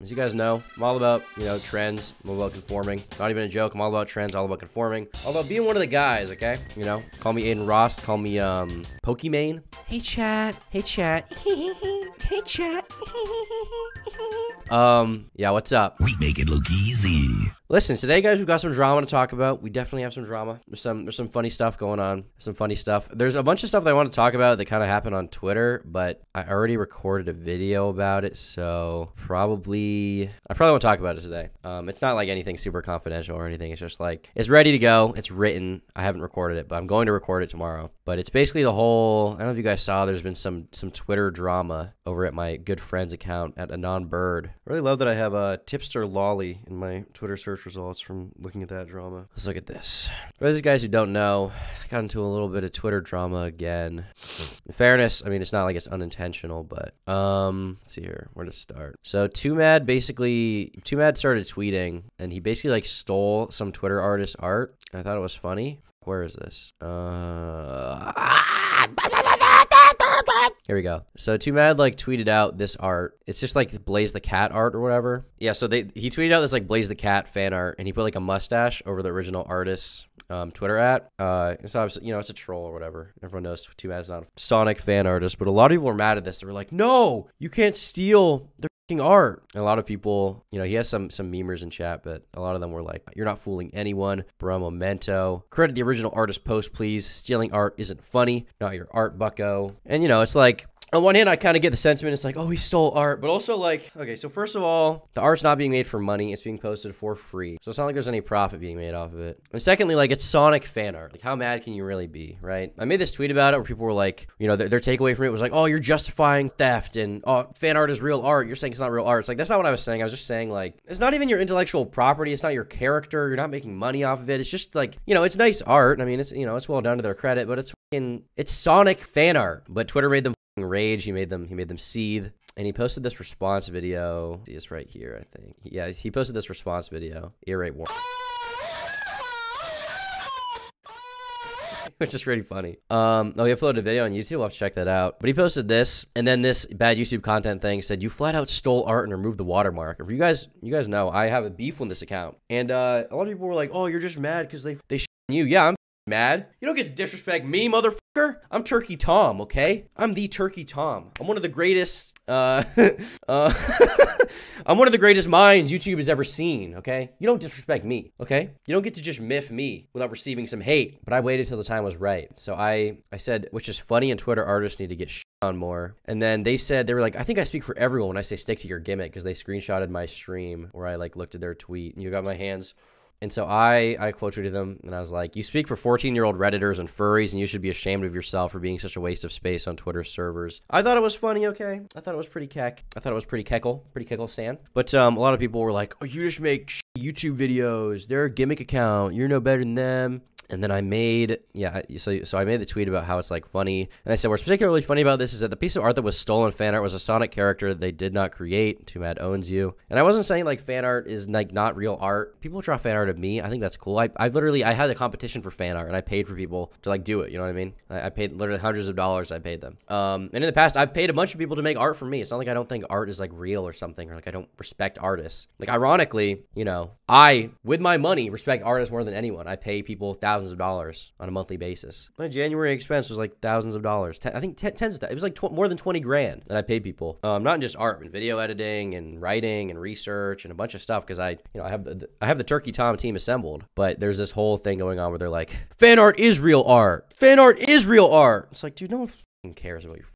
As you guys know, I'm all about, you know, trends. I'm all about conforming. Not even a joke. I'm all about trends, all about conforming. All about being one of the guys, okay? You know, call me Adin Ross. Call me, um, Pokimane. Hey, chat. Hey, chat. hey, chat. um, yeah, what's up? We make it look easy. Listen, today, guys, we've got some drama to talk about. We definitely have some drama. There's some there's some funny stuff going on. Some funny stuff. There's a bunch of stuff that I want to talk about that kind of happened on Twitter, but I already recorded a video about it, so probably I probably won't talk about it today. Um, it's not like anything super confidential or anything. It's just like it's ready to go. It's written. I haven't recorded it, but I'm going to record it tomorrow. But it's basically the whole. I don't know if you guys saw. There's been some some Twitter drama over at my good friend's account at Anon Bird. I really love that I have a tipster lolly in my Twitter search results from looking at that drama. Let's look at this. For those guys who don't know, I got into a little bit of Twitter drama again. In fairness, I mean it's not like it's unintentional, but um, let's see here, where to start. So Too Mad basically, Too Mad started tweeting, and he basically like stole some Twitter artist art. I thought it was funny. Where is this? Uh. Here we go. So Too Mad like tweeted out this art. It's just like Blaze the Cat art or whatever. Yeah, so they he tweeted out this like Blaze the Cat fan art and he put like a mustache over the original artist's um, Twitter at. Uh, it's obviously, you know, it's a troll or whatever. Everyone knows Too Mad is not a Sonic fan artist, but a lot of people were mad at this. They were like, no, you can't steal fucking art. And a lot of people, you know, he has some some memers in chat, but a lot of them were like, "You're not fooling anyone." Bro, memento. Credit the original artist post, please. Stealing art isn't funny. Not your art, Bucko. And you know, it's like on one hand, I kind of get the sentiment. It's like, oh, he stole art, but also like, okay, so first of all, the art's not being made for money; it's being posted for free. So it's not like there's any profit being made off of it. And secondly, like, it's Sonic fan art. Like, how mad can you really be, right? I made this tweet about it where people were like, you know, their, their takeaway from it was like, oh, you're justifying theft, and oh, fan art is real art. You're saying it's not real art. It's like that's not what I was saying. I was just saying like, it's not even your intellectual property. It's not your character. You're not making money off of it. It's just like, you know, it's nice art. I mean, it's you know, it's well done to their credit, but it's it's Sonic fan art. But Twitter made them rage. He made them he made them seethe. And he posted this response video. See, it's right here, I think. Yeah, he posted this response video. Ear rape warning. Which is pretty funny. Um, oh, he uploaded a video on YouTube. I'll have to check that out. But he posted this, and then this bad YouTube content thing said you flat out stole art and removed the watermark. If you guys, you guys know, I have a beef on this account, and uh, a lot of people were like, "Oh, you're just mad because they they you." Yeah, I'm mad. You don't get to disrespect me, motherfucker. I'm Turkey Tom, okay? I'm the Turkey Tom. I'm one of the greatest, uh, uh, I'm one of the greatest minds YouTube has ever seen, okay? You don't disrespect me, okay? You don't get to just miff me without receiving some hate. But I waited till the time was right. So I, I said, which is funny and Twitter artists need to get on more. And then they said, they were like, I think I speak for everyone when I say stick to your gimmick because they screenshotted my stream where I like looked at their tweet and you got my hands and so I, I quote tweeted them and I was like, You speak for 14 year old Redditors and furries, and you should be ashamed of yourself for being such a waste of space on Twitter servers. I thought it was funny, okay? I thought it was pretty keck. I thought it was pretty keckle, pretty keckle stand. But um, a lot of people were like, Oh, you just make YouTube videos. They're a gimmick account. You're no better than them. And then I made, yeah, so so I made the tweet about how it's like funny, and I said what's particularly funny about this is that the piece of art that was stolen fan art was a Sonic character they did not create. Too Mad owns you, and I wasn't saying like fan art is like not real art. People draw fan art of me. I think that's cool. I I literally I had a competition for fan art, and I paid for people to like do it. You know what I mean? I, I paid literally hundreds of dollars. I paid them. Um, and in the past I've paid a bunch of people to make art for me. It's not like I don't think art is like real or something, or like I don't respect artists. Like ironically, you know, I with my money respect artists more than anyone. I pay people thousands of dollars on a monthly basis. My January expense was like thousands of dollars. Ten, I think ten, tens of that. It was like tw- more than 20 grand that I paid people. Um, not just art, but video editing and writing and research and a bunch of stuff because I, you know, I have the, the, I have the Turkey Tom team assembled, but there's this whole thing going on where they're like, fan art is real art. Fan art is real art. It's like, dude, no one cares about your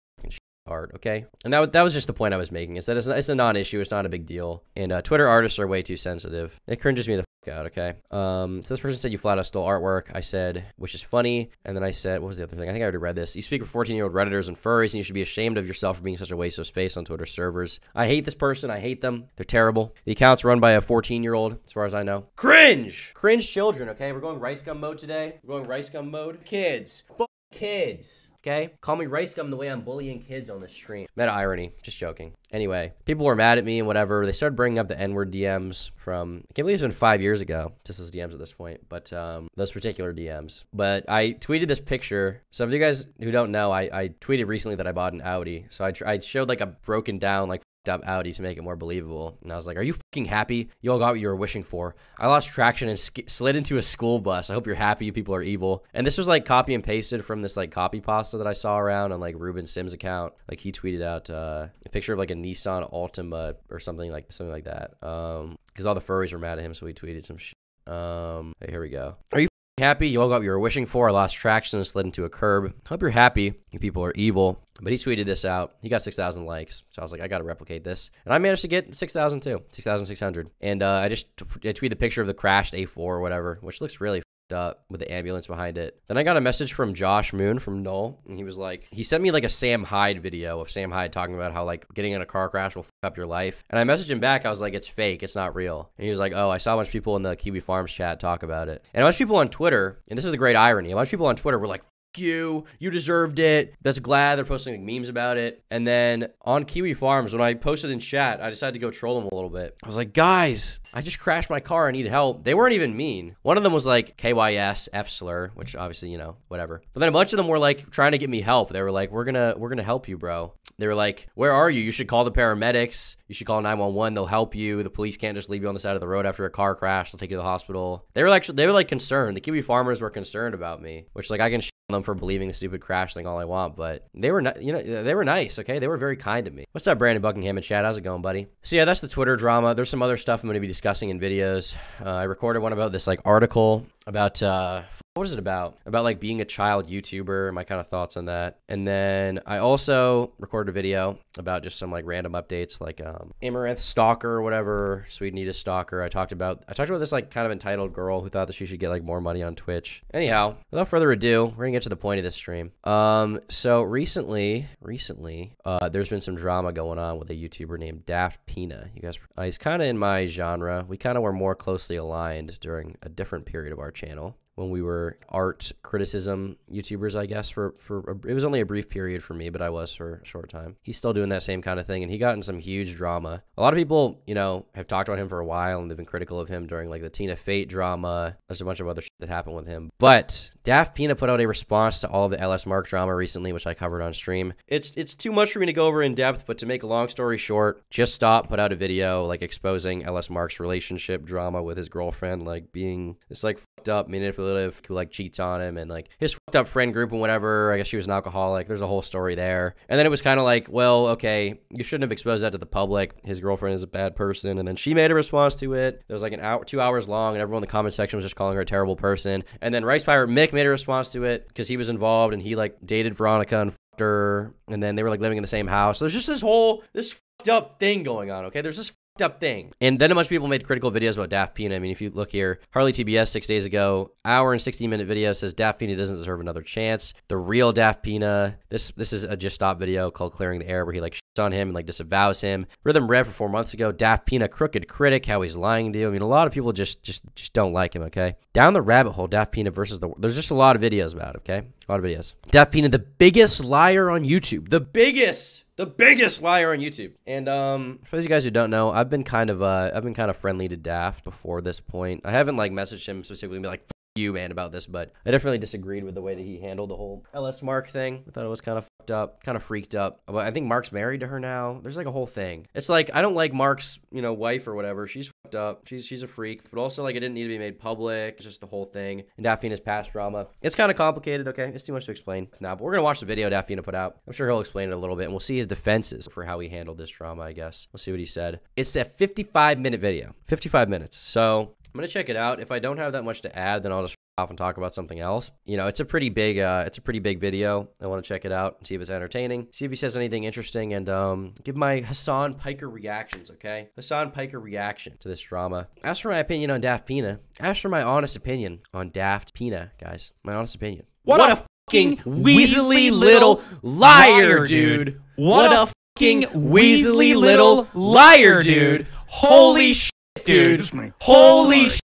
art, okay? And that, that was just the point I was making, is that it's, it's a non-issue, it's not a big deal, and uh, Twitter artists are way too sensitive. It cringes me the out, okay? Um, so this person said you flat out stole artwork. I said, which is funny, and then I said, what was the other thing? I think I already read this. You speak for 14-year-old Redditors and furries, and you should be ashamed of yourself for being such a waste of space on Twitter servers. I hate this person, I hate them. They're terrible. The account's run by a 14-year-old, as far as I know. Cringe! Cringe children, okay? We're going rice gum mode today. We're going rice gum mode. Kids. Kids. Okay? Call me rice gum the way I'm bullying kids on the stream. Meta irony. Just joking. Anyway, people were mad at me and whatever. They started bringing up the N word DMs from, I can't believe it's been five years ago, just as DMs at this point, but um, those particular DMs. But I tweeted this picture. So, if you guys who don't know, I, I tweeted recently that I bought an Audi. So, I, I showed like a broken down, like, up Audi to make it more believable. And I was like, "Are you fucking happy? You all got what you were wishing for. I lost traction and slid into a school bus. I hope you're happy. You people are evil." And this was like copy and pasted from this like copy pasta that I saw around on like Ruben Sim's account. Like he tweeted out uh, a picture of like a Nissan Altima or something like something like that. Um, because all the furries were mad at him, so he tweeted some shit. Um, hey, here we go. Are you happy? You all got what you were wishing for. I lost traction and slid into a curb. Hope you're happy. You people are evil. But he tweeted this out. He got 6,000 likes. So I was like, I got to replicate this. And I managed to get 6,000 too, 6,600. And uh, I just tweeted the picture of the crashed A4 or whatever, which looks really up with the ambulance behind it. Then I got a message from Josh Moon from Null, and he was like, he sent me like a Sam Hyde video of Sam Hyde talking about how like getting in a car crash will fuck up your life. And I messaged him back. I was like, it's fake. It's not real. And he was like, oh, I saw a bunch of people in the Kiwi Farms chat talk about it. And a bunch of people on Twitter, and this is the great irony, a bunch of people on Twitter were like, you. You deserved it. That's glad they're posting like memes about it. And then on Kiwi Farms, when I posted in chat, I decided to go troll them a little bit. I was like, guys, I just crashed my car. I need help. They weren't even mean. One of them was like KYS F slur, which obviously, you know, whatever. But then a bunch of them were like trying to get me help. They were like, we're gonna we're gonna help you, bro. They were like, where are you? You should call the paramedics. You should call 911. They'll help you. The police can't just leave you on the side of the road after a car crash. They'll take you to the hospital. They were like, they were like concerned. The Kiwi farmers were concerned about me, which like I can them for believing the stupid crash thing all I want, but they were, not, you know, they were nice. Okay, they were very kind to me. What's up, Brandon Buckingham and Chad? How's it going, buddy? So yeah, that's the Twitter drama. There's some other stuff I'm going to be discussing in videos. Uh, I recorded one about this like article about uh, what is it about? About like being a child YouTuber, my kind of thoughts on that. And then I also recorded a video about just some like random updates, like um, Amouranth Stalker or whatever, Sweet Anita Stalker. I talked about I talked about this like kind of entitled girl who thought that she should get like more money on Twitch. Anyhow, without further ado, we're gonna get to the point of this stream. Um, so recently, recently, uh, there's been some drama going on with a YouTuber named Daft Pina. You guys, uh, he's kind of in my genre. We kind of were more closely aligned during a different period of our channel when we were art criticism YouTubers, I guess. For for a, it was only a brief period for me, but I was for a short time. He's still doing that same kind of thing, and he got in some huge drama. A lot of people, you know, have talked about him for a while, and they've been critical of him during like the Tina Fey drama. There's a bunch of other shit that happened with him, but Daft Pina put out a response to all the LS Mark drama recently, which I covered on stream. It's it's too much for me to go over in depth, but to make a long story short, just stop, put out a video like exposing LS Mark's relationship drama with his girlfriend, like being it's like fucked up manipulative who like cheats on him and like his fucked up friend group and whatever. I guess she was an alcoholic. There's a whole story there. And then it was kind of like, well, okay, you shouldn't have exposed that to the public. His girlfriend is a bad person. And then she made a response to it. It was like an hour, two hours long, and everyone in the comment section was just calling her a terrible person. And then Rice Pirate Mick made a response to it because he was involved and he like dated Veronica and her. And then they were like living in the same house. So there's just this whole, this up thing going on, okay? There's this up thing. And then a bunch of people made critical videos about Daft Pina. I mean, if you look here, Harley TBS six days ago, hour and 16 minute video says Daft Pina doesn't deserve another chance. The real Daft Pina, this this is a just stop video called Clearing the Air where he like shits on him and like disavows him. Rhythm Rev for four months ago, Daft Pina, crooked critic, how he's lying to you. I mean, a lot of people just just just don't like him, okay? Down the rabbit hole, Daft Pina versus the there's just a lot of videos about it, okay? A lot of videos. Daft Pina, the biggest liar on YouTube. The biggest the biggest liar on YouTube. And um, for those of you guys who don't know, I've been kind of uh, I've been kind of friendly to Daft before this point. I haven't like messaged him specifically and be like, you, man, about this, but I definitely disagreed with the way that he handled the whole LS Mark thing. I thought it was kind of up, kind of freaked up. But I think Mark's married to her now. There's like a whole thing. It's like I don't like Mark's, you know, wife or whatever. She's fucked up. She's she's a freak, but also like it didn't need to be made public. It's just the whole thing. And Daphne's past drama. It's kind of complicated. Okay, it's too much to explain now. But we're gonna watch the video Daft Pina put out. I'm sure he'll explain it a little bit, and we'll see his defenses for how he handled this drama. I guess we'll see what he said. It's a 55 minute video, 55 minutes. So I'm gonna check it out. If I don't have that much to add, then I'll just off and talk about something else. You know, it's a pretty big, uh, it's a pretty big video. I want to check it out, and see if it's entertaining, see if he says anything interesting, and um, give my Hassan Piker reactions. Okay, Hassan Piker reaction to this drama. As for my opinion on Daft Pina, as for my honest opinion on Daft Pina, guys, my honest opinion. What, what a, fucking weaselly little liar, dude. What, what a fucking weaselly little liar, dude. Holy shit, dude. Holy shit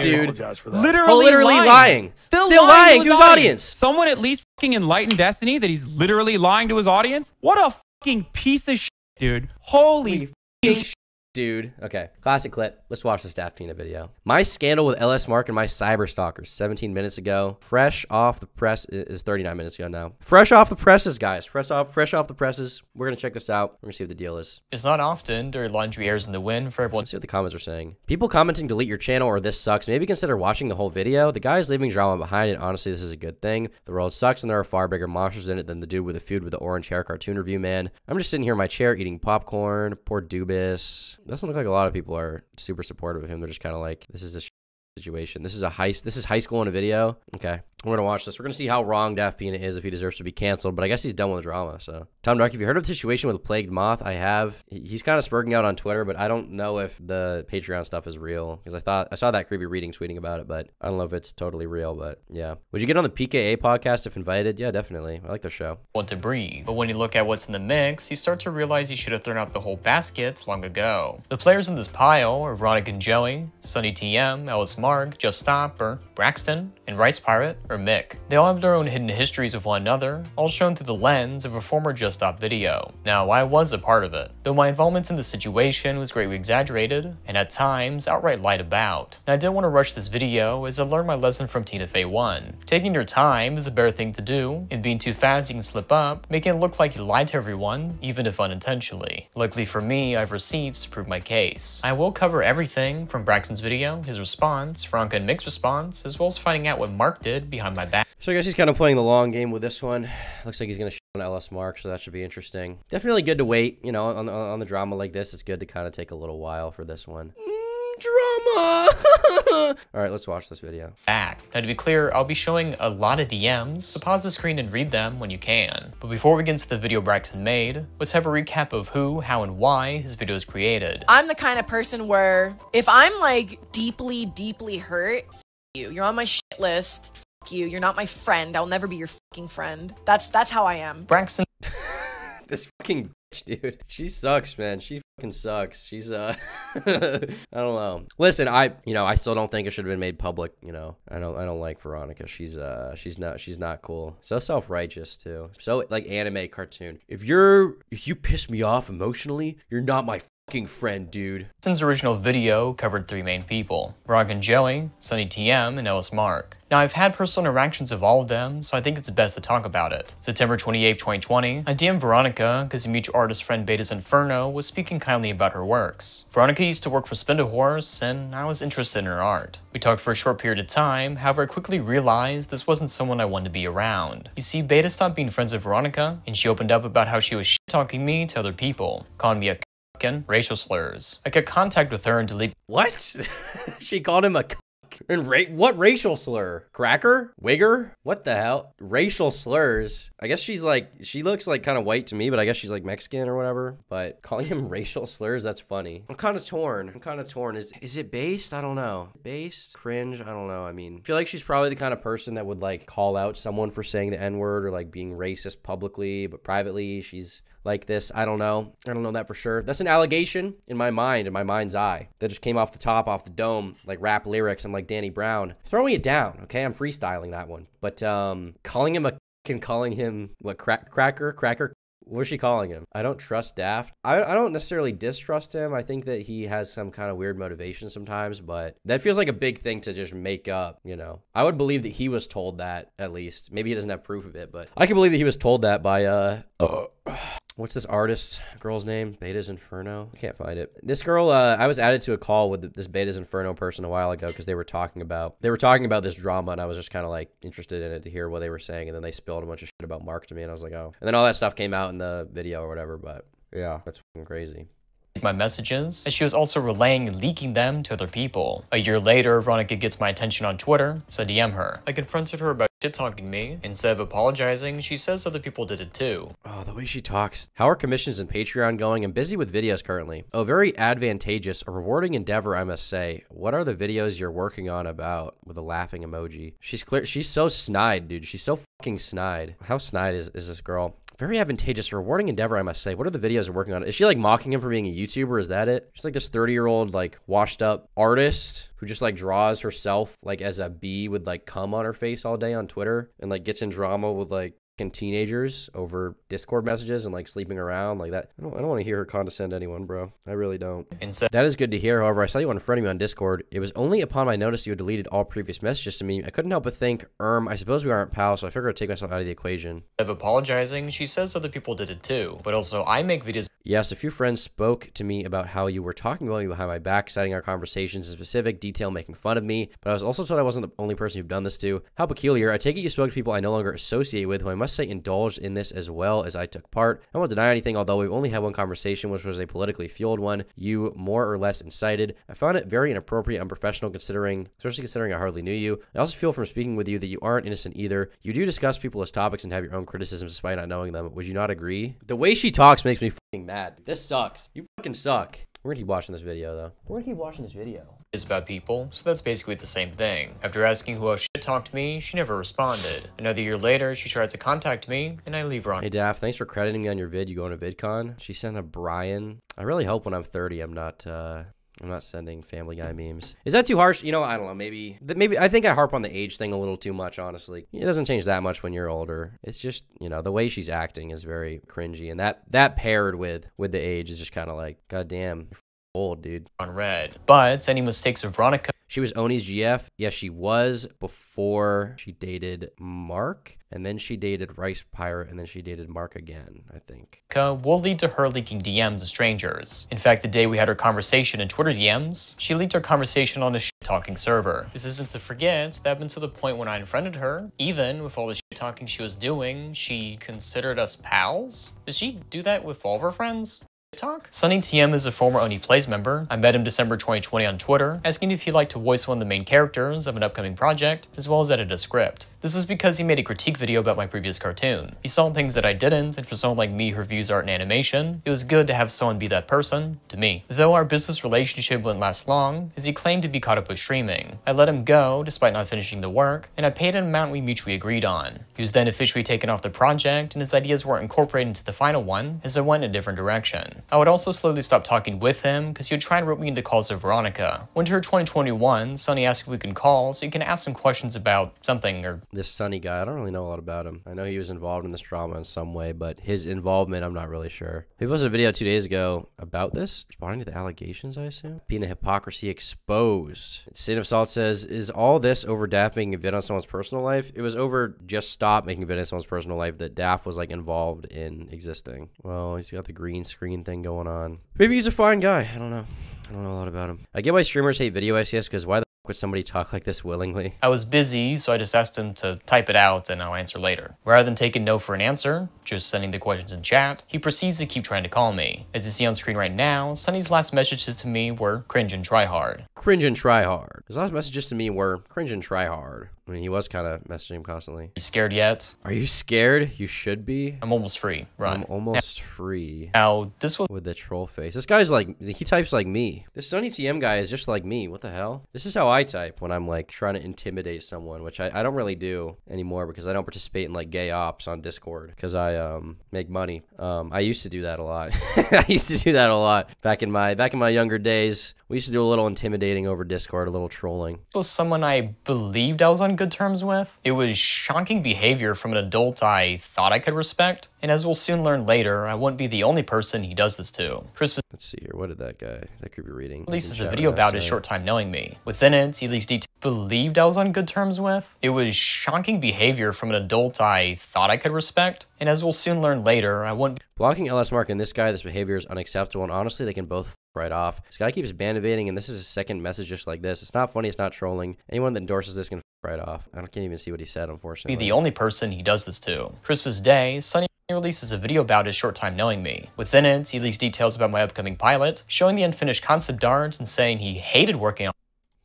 dude. Literally, oh, literally lying. lying. Still, Still lying, lying to his audience. audience. Someone at least fucking enlighten Destiny that he's literally lying to his audience. What a fucking piece of shit, dude. Holy fucking shit. Dude. Okay, classic clip. Let's watch the Staff Peanut video. My scandal with LS Mark and my cyber stalkers 17 minutes ago. Fresh off the press is 39 minutes ago now. Fresh off the presses, guys. Fresh off, fresh off the presses. We're gonna check this out. We're gonna see what the deal is. It's not often dirty laundry airs in the wind for everyone Let's see what the comments are saying. People commenting delete your channel or this sucks. Maybe consider watching the whole video. The guy is leaving drama behind it. Honestly, this is a good thing. The world sucks and there are far bigger monsters in it than the dude with the feud with the orange hair cartoon review man. I'm just sitting here in my chair eating popcorn. Poor Dubis. Doesn't look like a lot of people are super supportive of him. They're just kind of like, this is a situation. This is a high. This is high school in a video. Okay, we're gonna watch this. We're gonna see how wrong Peanut is if he deserves to be canceled. But I guess he's done with the drama. So Tom Dark, have you heard of the situation with Plagued Moth? I have. He's kind of spurting out on Twitter, but I don't know if the Patreon stuff is real because I thought I saw that creepy reading tweeting about it, but I don't know if it's totally real. But yeah, would you get on the PKA podcast if invited? Yeah, definitely. I like their show. want to breathe. But when you look at what's in the mix, you start to realize you should have thrown out the whole basket long ago. The players in this pile are Veronica and Joey, Sunny TM, LS Mark, Just Stop, or Braxton, and Rice Pirate, or Mick. They all have their own hidden histories with one another, all shown through the lens of a former Just Stop video. Now, I was a part of it, though my involvement in the situation was greatly exaggerated, and at times outright lied about. Now, I didn't want to rush this video as I learned my lesson from Tina Fey 1. Taking your time is a better thing to do, and being too fast you can slip up, making it look like you lied to everyone, even if unintentionally. Luckily for me, I have receipts to prove my case. I will cover everything from Braxton's video, his response, Franca and Mick's response, as well as finding out what Mark did behind my back. So I guess he's kind of playing the long game with this one. Looks like he's gonna show on LS Mark, so that should be interesting. Definitely good to wait. You know, on on the drama like this, it's good to kind of take a little while for this one. Mm, drama. All right, let's watch this video. back. Now to be clear, I'll be showing a lot of DMs, so pause the screen and read them when you can. But before we get into the video Braxton made, let's have a recap of who, how, and why his video was created. I'm the kind of person where if I'm like deeply, deeply hurt, you, you're on my shit list. You, you're not my friend. I'll never be your fucking friend. That's that's how I am. Braxton This fucking bitch, dude. She sucks, man. She fucking sucks. She's uh, I don't know. Listen, I you know I still don't think it should have been made public. You know, I don't I don't like Veronica. She's uh she's not she's not cool. So self righteous too. So like anime cartoon. If you're if you piss me off emotionally, you're not my friend, dude. Braxton's original video covered three main people Rock and Joey, Sunny TM, and LS Mark. Now, I've had personal interactions of all of them, so I think it's best to talk about it. September 28, 2020, I DM'd Veronica because a mutual artist friend Beta's Inferno was speaking kindly about her works. Veronica used to work for Spindle Horse, and I was interested in her art. We talked for a short period of time, however, I quickly realized this wasn't someone I wanted to be around. You see, Beta stopped being friends with Veronica, and she opened up about how she was shit-talking me to other people, calling me a and racial slurs. I got contact with her and deleted What? she called him a. And ra- what racial slur? Cracker? Wigger? What the hell? Racial slurs. I guess she's like she looks like kind of white to me, but I guess she's like Mexican or whatever. But calling him racial slurs, that's funny. I'm kind of torn. I'm kind of torn. Is is it based? I don't know. Based? Cringe? I don't know. I mean, I feel like she's probably the kind of person that would like call out someone for saying the N-word or like being racist publicly, but privately she's like this. I don't know. I don't know that for sure. That's an allegation in my mind, in my mind's eye, that just came off the top, off the dome, like rap lyrics. I'm like Danny Brown, throwing it down. Okay, I'm freestyling that one, but um, calling him a and calling him what crack cracker cracker. What is she calling him? I don't trust Daft. I, I don't necessarily distrust him. I think that he has some kind of weird motivation sometimes, but that feels like a big thing to just make up, you know. I would believe that he was told that at least. Maybe he doesn't have proof of it, but I can believe that he was told that by uh What's this artist girl's name? Beta's Inferno. I can't find it. This girl, uh, I was added to a call with this Beta's Inferno person a while ago because they were talking about they were talking about this drama, and I was just kind of like interested in it to hear what they were saying, and then they spilled a bunch of shit about Mark to me, and I was like, oh. And then all that stuff came out in the video or whatever. But yeah, that's crazy. My messages, and she was also relaying and leaking them to other people. A year later, Veronica gets my attention on Twitter, so I DM her. I confronted her about shit talking me. Instead of apologizing, she says other people did it too. Oh, the way she talks. How are commissions and Patreon going? I'm busy with videos currently. Oh, very advantageous, a rewarding endeavor, I must say. What are the videos you're working on about? With a laughing emoji. She's clear. She's so snide, dude. She's so fucking snide. How snide is, is this girl? Very advantageous, rewarding endeavor, I must say. What are the videos you're working on? Is she like mocking him for being a YouTuber? Is that it? She's like this 30 year old, like washed up artist who just like draws herself like as a bee would like come on her face all day on Twitter and like gets in drama with like teenagers over Discord messages and like sleeping around like that. I don't, I don't want to hear her condescend anyone, bro. I really don't. Instead, That is good to hear. However, I saw you unfriending me on Discord. It was only upon my notice you had deleted all previous messages to me. I couldn't help but think, erm, I suppose we aren't pals, so I figured I'd take myself out of the equation. of apologizing, she says other people did it too. But also, I make videos Yes, a few friends spoke to me about how you were talking about me behind my back, citing our conversations in specific detail, making fun of me. But I was also told I wasn't the only person you've done this to. How peculiar. I take it you spoke to people I no longer associate with, who I must say indulged in this as well as I took part. I won't deny anything, although we've only had one conversation, which was a politically fueled one. You more or less incited. I found it very inappropriate, and unprofessional, considering, especially considering I hardly knew you. I also feel from speaking with you that you aren't innocent either. You do discuss people as topics and have your own criticisms despite not knowing them. Would you not agree? The way she talks makes me mad. This sucks. You fucking suck. We're gonna keep watching this video though. We're gonna keep watching this video. It's about people, so that's basically the same thing. After asking who else shit talked to me, she never responded. Another year later, she tries to contact me, and I leave her on Hey Daff, thanks for crediting me on your vid. You going to VidCon? She sent a Brian. I really hope when I'm 30, I'm not. uh I'm not sending Family Guy memes. Is that too harsh? You know, I don't know. Maybe, maybe I think I harp on the age thing a little too much. Honestly, it doesn't change that much when you're older. It's just you know the way she's acting is very cringy, and that that paired with with the age is just kind of like, goddamn, old, dude. on red. But any mistakes of Veronica She was Oney's GF. Yes, she was before she dated Mark, and then she dated Rice Pirate, and then she dated Mark again. I think. will lead to her leaking DMs to strangers. In fact, the day we had our conversation in Twitter DMs, she leaked our conversation on a talking server. This isn't to forget that up until the point when I unfriended her, even with all the talking she was doing, she considered us pals? Does she do that with all of her friends? Sunny TM is a former Oney Plays member. I met him December 2020 on Twitter, asking if he'd like to voice one of the main characters of an upcoming project, as well as edit a script. This was because he made a critique video about my previous cartoon. He saw things that I didn't, and for someone like me who reviews art and animation, it was good to have someone be that person, to me. Though our business relationship wouldn't last long, as he claimed to be caught up with streaming. I let him go, despite not finishing the work, and I paid an amount we mutually agreed on. He was then officially taken off the project, and his ideas weren't incorporated into the final one, as I went in a different direction. I would also slowly stop talking with him, because he would try and rope me into calls of Veronica. Winter 2021, Sunny asked if we can call, so he can ask some questions about something or This Sunny guy, I don't really know a lot about him. I know he was involved in this drama in some way, but his involvement, I'm not really sure. He posted a video two days ago about this, responding to the allegations, I assume. Being a hypocrisy exposed. Sin of Salt says, Is all this over Daft making a vid on someone's personal life? It was over just stop making a vid on someone's personal life that Daft was like involved in existing. Well, he's got the green screen thing going on. Maybe he's a fine guy. I don't know. I don't know a lot about him. I get why streamers hate video ICS because why the would somebody talk like this willingly? I was busy, so I just asked him to type it out and I'll answer later. Rather than taking no for an answer, just sending the questions in chat, he proceeds to keep trying to call me. As you see on screen right now, Sunny's last messages to me were cringe and try hard. cringe and try hard. His last messages to me were cringe and try hard. I mean, he was kind of messaging him constantly. You scared yet? Are you scared? You should be. I'm almost free. Run. I'm almost free. Now, this was With the troll face. This guy's like, he types like me. This Sunny TM guy is just like me. What the hell? This is how I type when I'm like trying to intimidate someone, which I, I don't really do anymore because I don't participate in like gay ops on Discord because I um make money. Um, I used to do that a lot. I used to do that a lot back in my back in my younger days. We used to do a little intimidating over Discord, a little trolling. was someone I believed I was on good terms with. It was shocking behavior from an adult I thought I could respect, and as we'll soon learn later, I wouldn't be the only person he does this to. Chris Let's see here. What did that guy? That could be reading. releases Doesn't a video what I about his short time knowing me. Within it, he leaks details believed I was on good terms with. It was shocking behavior from an adult I thought I could respect, and as we'll soon learn later, I wouldn't Blocking LS Mark and this guy, this behavior is unacceptable, and honestly, they can both f- right off. This guy keeps band evading, and this is his second message just like this. It's not funny, it's not trolling. Anyone that endorses this can f- right off. I can't even see what he said, unfortunately. be the only person he does this to. Christmas Day, Sunny releases a video about his short time knowing me. Within it, he leaks details about my upcoming pilot, showing the unfinished concept art and saying he hated working on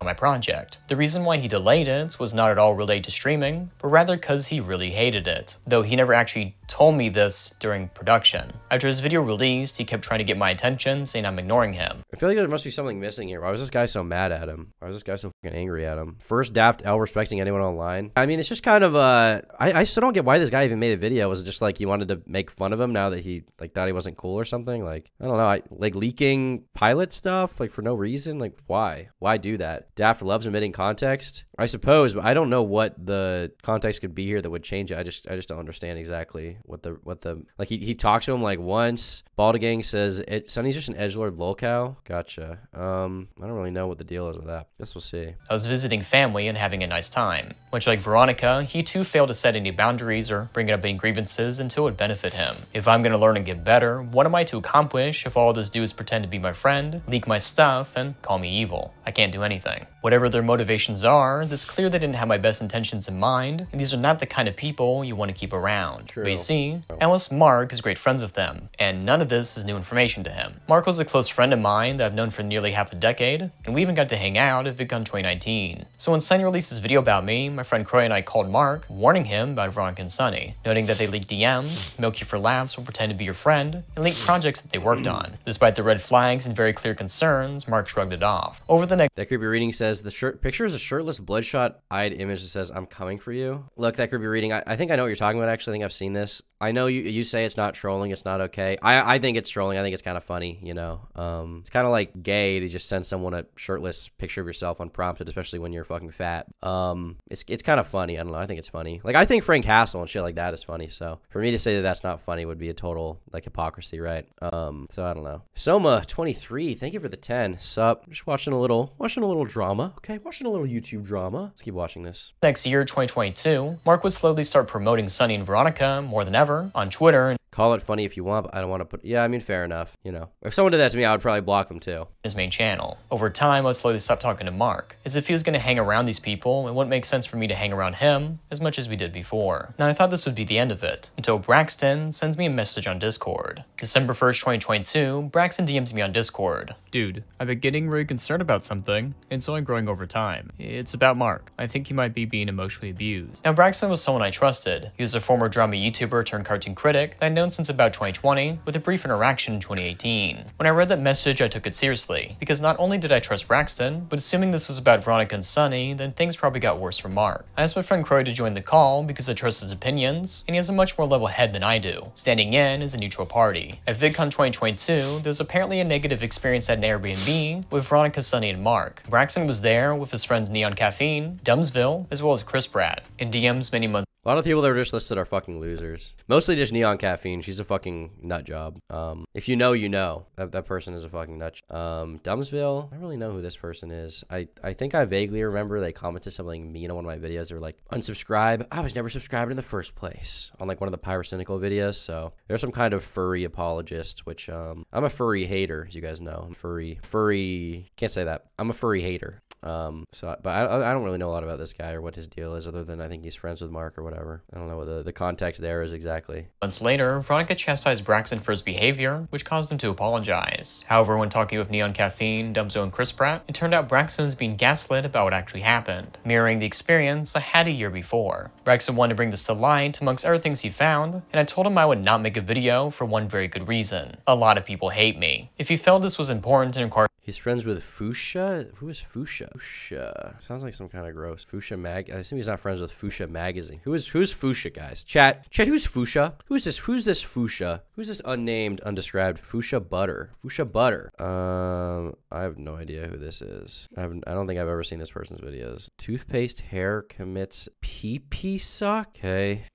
my project. The reason why he delayed it was not at all related to streaming, but rather because he really hated it, though he never actually told me this during production. After his video released, he kept trying to get my attention, saying I'm ignoring him. I feel like there must be something missing here. Why was this guy so mad at him? Why was this guy so fucking angry at him? First Daft L respecting anyone online. I mean, it's just kind of uh, I, I still don't get why this guy even made a video. Was it just like he wanted to make fun of him now that he like thought he wasn't cool or something? Like I don't know. I like leaking pilot stuff like for no reason. Like why? Why do that? Daft loves omitting context. I suppose, but I don't know what the context could be here that would change it. I just I just don't understand exactly what the what the like he, he talks to him like once. Baldagang says it Sunny's just an edgelord lolcow. Gotcha. Um I don't really know what the deal is with that. Guess we'll see. I was visiting family and having a nice time. Much like Veronica, he too failed to set any boundaries or bring up any grievances until it benefit him. If I'm gonna learn and get better, what am I to accomplish if all this do is pretend to be my friend, leak my stuff, and call me evil? I can't do anything. Whatever their motivations are, it's clear they didn't have my best intentions in mind, and these are not the kind of people you want to keep around. True. But you see, LS Mark is great friends with them, and none of this is new information to him. Mark was a close friend of mine that I've known for nearly half a decade, and we even got to hang out at VidCon 2019. So when Sunny released his video about me, my friend Croy and I called Mark, warning him about Veronica and Sunny, noting that they leaked DMs, milk you for laughs or pretend to be your friend, and leaked projects that they worked on. Despite the red flags and very clear concerns, Mark shrugged it off. Over the next That creepy reading says the shirt picture is a shirtless, bloodshot-eyed image that says "I'm coming for you." Look, that creepy reading. I, I think I know what you're talking about. Actually, I think I've seen this. I know you you say it's not trolling, it's not okay. I I think it's trolling. I think it's kind of funny. You know, um, it's kind of like gay to just send someone a shirtless picture of yourself unprompted, especially when you're fucking fat. Um, it's it's kind of funny. I don't know. I think it's funny. Like I think Frank Castle and shit like that is funny. So for me to say that that's not funny would be a total like hypocrisy, right? Um, so I don't know. Soma twenty three. Thank you for the ten. Sup? Just watching a little watching a little drama. Okay, watching a little YouTube drama. Let's keep watching this. next year, 2022, Mark would slowly start promoting Sunny and Veronica more than ever on Twitter and Call it funny if you want, but I don't want to put. Yeah, I mean, fair enough. You know, if someone did that to me, I would probably block them too. his main channel. Over time, I slowly stopped talking to Mark, as if he was going to hang around these people, it wouldn't make sense for me to hang around him as much as we did before. Now, I thought this would be the end of it, until Braxton sends me a message on Discord. December 1st, 2022, Braxton DMs me on Discord. Dude, I've been getting really concerned about something. And it's only growing over time. It's about Mark. I think he might be being emotionally abused. Now, Braxton was someone I trusted. He was a former drama YouTuber turned cartoon critic that I'd known since about 2020, with a brief interaction in 2018. When I read that message, I took it seriously, because not only did I trust Braxton, but assuming this was about Veronica and Sunny, then things probably got worse for Mark. I asked my friend Croy to join the call because I trust his opinions, and he has a much more level head than I do, standing in as a neutral party. At VidCon 2022, there was apparently a negative experience at an Airbnb with Veronica, Sunny, and Mark. Braxton was there with his friends Neon Caffeine, Dumbsville, as well as Chris Pratt. In DMs many months A lot of people that were just listed are fucking losers. Mostly just Neon Caffeine. She's a fucking nut job. Um, if you know, you know. That, that person is a fucking nut. Um, Dumbsville. I don't really know who this person is. I, I think I vaguely remember they commented something mean on one of my videos. They were like, unsubscribe. I was never subscribed in the first place on like one of the pyrocynical videos. So there's some kind of furry apologist, which um, I'm a furry hater, as you guys know. I'm furry, furry. Can't say that. I'm a furry hater. Um, so, but I, I don't really know a lot about this guy or what his deal is, other than I think he's friends with Mark or whatever. I don't know what the, the context there is exactly. Months later, Veronica chastised Braxton for his behavior, which caused him to apologize. However, when talking with Neon Caffeine, Dumzo, and Chris Pratt, it turned out Braxton was being gaslit about what actually happened, mirroring the experience I had a year before. Braxton wanted to bring this to light amongst other things he found, and I told him I would not make a video for one very good reason. A lot of people hate me. If he felt this was important and required He's friends with Fuchsia. Who is Fuchsia? Fuchsia sounds like some kind of gross. Fuchsia mag. I assume he's not friends with Fuchsia magazine. Who is who's Fuchsia, guys? Chat, chat. Who's Fuchsia? Who's this? Who's this Fuchsia? Who's this unnamed, undescribed Fuchsia butter? Fuchsia butter. Um, I have no idea who this is. I. I don't think I've ever seen this person's videos. Toothpaste hair commits pee pee suck. Okay.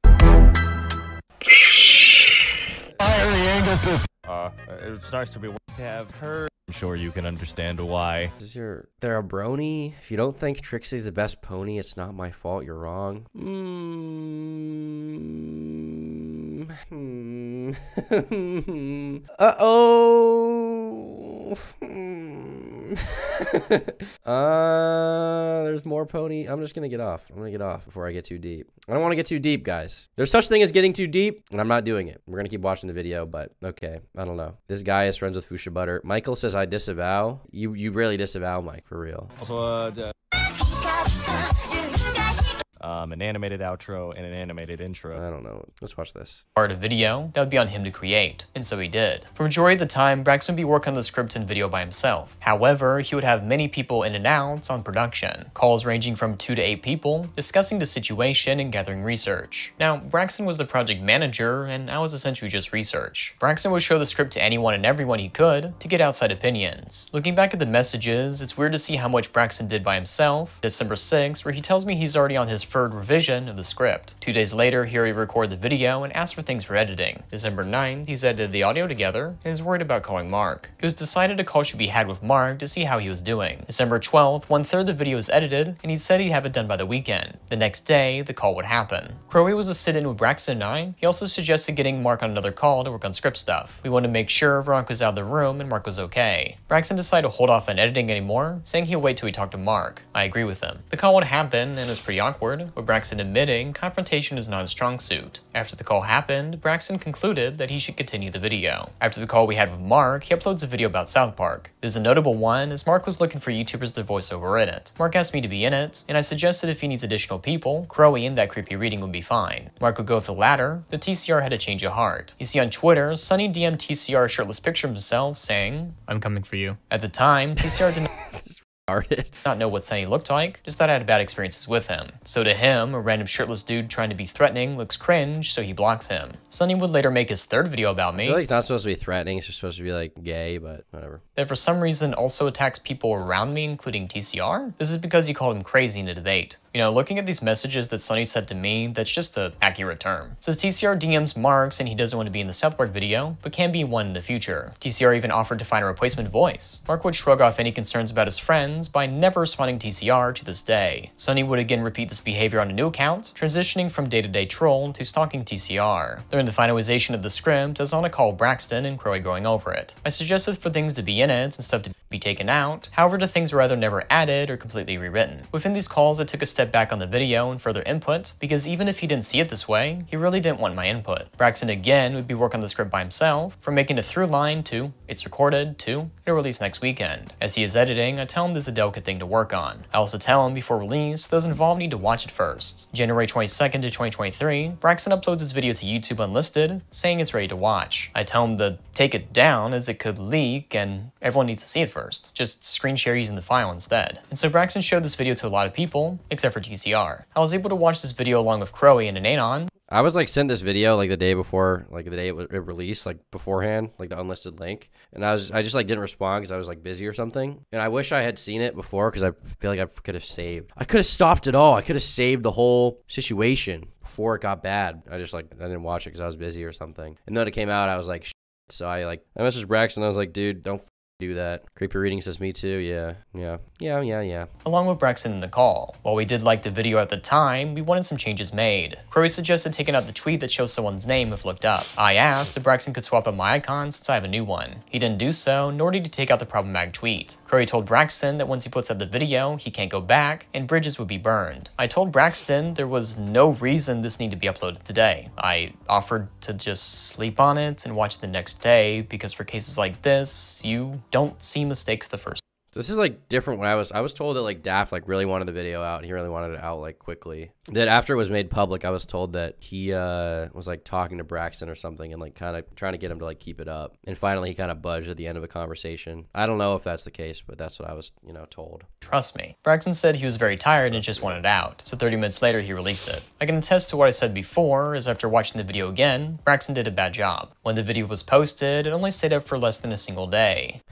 Uh, it's nice to be to have heard. I'm sure you can understand why. This is your they're a brony. If you don't think Trixie's the best pony, it's not my fault. You're wrong. Mm. uh oh. uh, there's more pony. I'm just gonna get off. I'm gonna get off before I get too deep. I don't want to get too deep, guys. There's such thing as getting too deep, and I'm not doing it. We're gonna keep watching the video, but okay. I don't know. This guy is friends with Fuchsia Butter. Michael says I disavow. You you really disavow Mike for real. Also, uh, um, an animated outro, and an animated intro. I don't know. Let's watch this. part of video that would be on him to create, and so he did. For majority of the time, Braxton would be working on the script and video by himself. However, he would have many people in and out on production, calls ranging from two to eight people, discussing the situation and gathering research. Now, Braxton was the project manager, and I was essentially just research. Braxton would show the script to anyone and everyone he could to get outside opinions. Looking back at the messages, it's weird to see how much Braxton did by himself. December 6th, where he tells me he's already on his third revision of the script. Two days later, already recorded the video and asked for things for editing. December 9th, he's edited the audio together and is worried about calling Mark. It was decided a call should be had with Mark to see how he was doing. December 12th, one third of the video was edited, and he said he'd have it done by the weekend. The next day, the call would happen. Crowe was a sit-in with Braxton and I. He also suggested getting Mark on another call to work on script stuff. We wanted to make sure Veronica was out of the room and Mark was okay. Braxton decided to hold off on editing anymore, saying he'll wait till he talked to Mark. I agree with him. The call would happen, and it was pretty awkward, with Braxton admitting confrontation is not his strong suit. After the call happened, Braxton concluded that he should continue the video. After the call we had with Mark, he uploads a video about South Park. This is a notable one, as Mark was looking for YouTubers to voice over in it. Mark asked me to be in it, and I suggested if he needs additional people, Crowe and that creepy reading would be fine. Mark would go with the latter, the TCR had a change of heart. You see on Twitter, Sunny DM'd TCR a shirtless picture of himself saying, I'm coming for you. At the time, TCR did not Started. not know what Sunny looked like, just that I had bad experiences with him. So to him, a random shirtless dude trying to be threatening looks cringe, so he blocks him. Sunny would later make his third video about I me feel like it's not supposed to be threatening. It's just supposed to be like gay, but whatever. that for some reason also attacks people around me, including TCR. This is because he called him crazy in a debate. You know, looking at these messages that Sunny said to me, that's just an accurate term. It says TCR DMs Marks and he doesn't want to be in the South Park video, but can be one in the future. TCR even offered to find a replacement voice. Mark would shrug off any concerns about his friends by never responding TCR to this day. Sunny would again repeat this behavior on a new account, transitioning from day-to-day troll to stalking TCR. During the finalization of the script, Azana called Braxton and Crowe going over it. I suggested for things to be in it and stuff to be taken out, however the things were either never added or completely rewritten. Within these calls, I took a step back on the video and further input, because even if he didn't see it this way, he really didn't want my input. Braxton again would be working on the script by himself, from making a through line to it's recorded to it'll release next weekend. As he is editing, I tell him this is a delicate thing to work on. I also tell him before release, those involved need to watch it first. January 22nd to 2023, Braxton uploads his video to YouTube unlisted, saying it's ready to watch. I tell him to take it down as it could leak and everyone needs to see it first. Just screen share using the file instead. And so Braxton showed this video to a lot of people, except for TCR. I was able to watch this video along with Crowe and an Anon, I was like sent this video like the day before, like the day it, was, it released, like beforehand, like the unlisted link, and I was I just like didn't respond because I was like busy or something. And I wish I had seen it before because I feel like I could have saved. I could have stopped it all. I could have saved the whole situation before it got bad. I just like I didn't watch it because I was busy or something. And then it came out, I was like, so I like I messaged Braxton. I was like, dude, don't do that. Creepy reading says me too. Yeah, yeah, yeah, yeah, yeah. along with Braxton in the call. While we did like the video at the time, we wanted some changes made. Crowe suggested taking out the tweet that shows someone's name if looked up. I asked if Braxton could swap out my icon since I have a new one. He didn't do so, nor did he take out the problematic tweet. Crowe told Braxton that once he puts out the video, he can't go back, and bridges would be burned. I told Braxton there was no reason this needed to be uploaded today. I offered to just sleep on it and watch the next day, because for cases like this, you don't see mistakes the first This is like different when I was I was told that like Daft like really wanted the video out. He really wanted it out like quickly. That after it was made public, I was told that he uh was like talking to Braxton or something and like kind of trying to get him to like keep it up. And finally he kind of budged at the end of a conversation. I don't know if that's the case, but that's what I was, you know, told. Trust me. Braxton said he was very tired and just wanted out, so 30 minutes later he released it. I can attest to what I said before, is after watching the video again, Braxton did a bad job. When the video was posted, it only stayed up for less than a single day.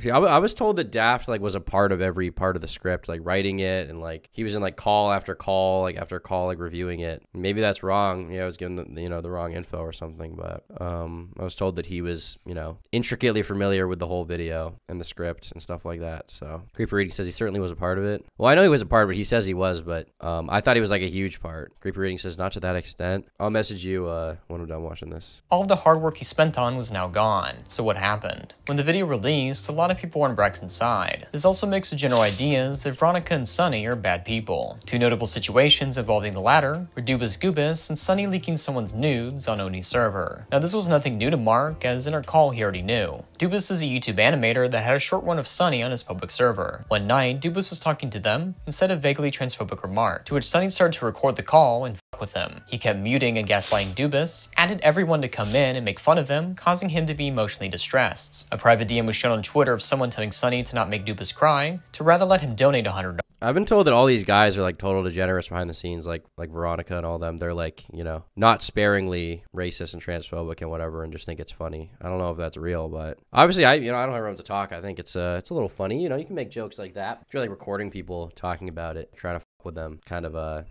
See, I, was told that Daft like was a part of every part of the script, like writing it, and like he was in like call after call, like after call, like reviewing it. Maybe that's wrong. Yeah, I was given the, you know the wrong info or something, but um, I was told that he was you know intricately familiar with the whole video and the script and stuff like that. So Creepy Reading says he certainly was a part of it. Well, I know he was a part of it. He says he was, but um, I thought he was like a huge part. Creepy Reading says not to that extent. I'll message you uh, when I'm done watching this. All the hard work he spent on was now gone. So what happened? When the video released, a lot of of people on Braxton's side. This also makes the general ideas that Veronica and Sunny are bad people. Two notable situations involving the latter were Dubas Goobus and Sunny leaking someone's nudes on Oney's server. Now this was nothing new to Mark, as in our call he already knew. Dubas is a YouTube animator that had a short run of Sunny on his public server. One night, Dubas was talking to them and said a vaguely transphobic remark, to which Sunny started to record the call and with him. He kept muting and gaslighting Dubus, added everyone to come in and make fun of him, causing him to be emotionally distressed. A private DM was shown on Twitter of someone telling Sunny to not make Dubus cry, to rather let him donate $100 I've been told that all these guys are like total degenerates behind the scenes, like like Veronica and all them. They're like, you know, not sparingly racist and transphobic and whatever, and just think it's funny. I don't know if that's real, but obviously, I you know I don't have room to talk. I think it's uh it's a little funny. You know, you can make jokes like that if you're like recording people talking about it, trying to with them, kind of uh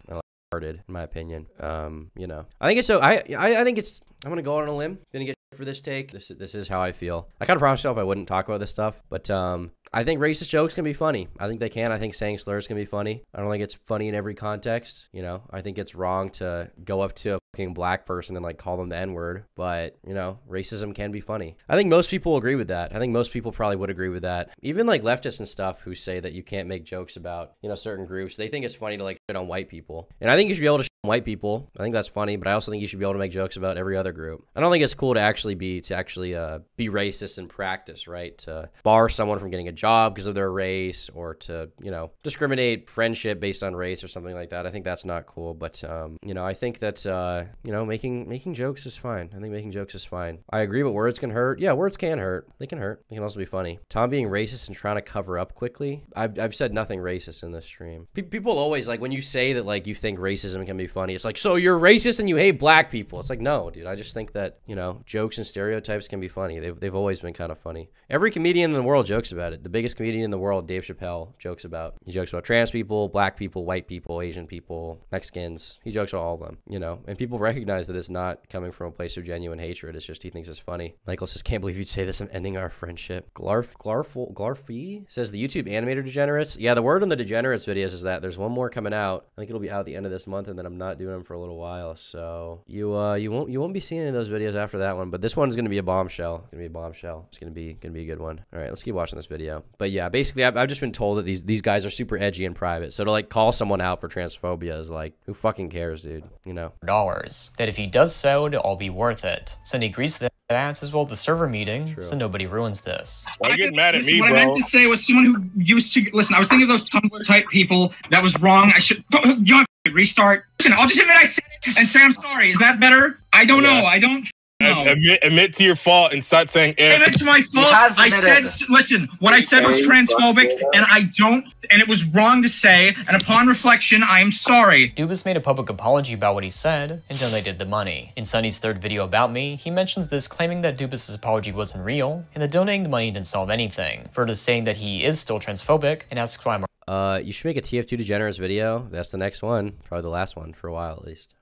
in my opinion. Um, you know, I think it's so. I I, I think it's. I'm gonna go on a limb. Gonna get for this take. This this is how I feel. I kind of promised myself I wouldn't talk about this stuff, but um, I think racist jokes can be funny. I think they can. I think saying slurs can be funny. I don't think it's funny in every context. You know, I think it's wrong to go up to a fucking black person and like call them the N word. But you know, racism can be funny. I think most people agree with that. I think most people probably would agree with that. Even like leftists and stuff who say that you can't make jokes about you know certain groups. They think it's funny to like shit on white people, and I think you should be able to white people. I think that's funny, but I also think you should be able to make jokes about every other group. I don't think it's cool to actually be to actually uh, be racist in practice, right? To bar someone from getting a job because of their race, or to you know discriminate friendship based on race or something like that. I think that's not cool. But um, you know, I think that uh, you know making making jokes is fine. I think making jokes is fine. I agree, but words can hurt. Yeah, words can hurt. They can hurt. They can also be funny. Tom being racist and trying to cover up quickly. I've I've said nothing racist in this stream. Pe people always like when you say that like you think racism can be funny. It's like, so you're racist and you hate black people. It's like, no, dude. I just think that, you know, jokes and stereotypes can be funny. They've, they've always been kind of funny. Every comedian in the world jokes about it. The biggest comedian in the world, Dave Chappelle, jokes about. He jokes about trans people, black people, white people, Asian people, Mexicans. He jokes about all of them, you know. And people recognize that it's not coming from a place of genuine hatred. It's just he thinks it's funny. Michael says, can't believe you'd say this. I'm ending our friendship. Glarf, Glarf, Glarfy says the YouTube animator degenerates. Yeah, the word on the degenerates videos is that there's one more coming out. I think it'll be out at the end of this month, and then I'm not doing them for a little while. So you uh you won't you won't be seeing any of those videos after that one. But this one's gonna be a bombshell. It's gonna be a bombshell. It's gonna be gonna be a good one. All right, let's keep watching this video. But yeah, basically, I've, I've just been told that these these guys are super edgy in private. So to like call someone out for transphobia is like, who fucking cares, dude? You know. Dollars. That if he does so, it'll all be worth it. Cindy agrees to that as well the server meeting, True. so nobody ruins this. Why you getting mad at Listen, me, what bro? I meant to say was someone who used to listen. I was thinking of those Tumblr type people. That was wrong. I should you know, restart. Listen, I'll just admit I said it and say I'm sorry. Is that better? I don't Yeah. know. I don't know. Admit, admit to your fault and start saying And if. it's my fault. I said, listen, what I said was transphobic, and I don't, and it was wrong to say. And upon reflection, I am sorry. Dubas made a public apology about what he said and donated the money. In Sunny's third video about me, he mentions this claiming that Dubas' apology wasn't real and that donating the money didn't solve anything. Further saying that he is still transphobic and asks why I'm Uh, you should make a TF2 degenerates video. That's the next one, probably the last one for a while at least.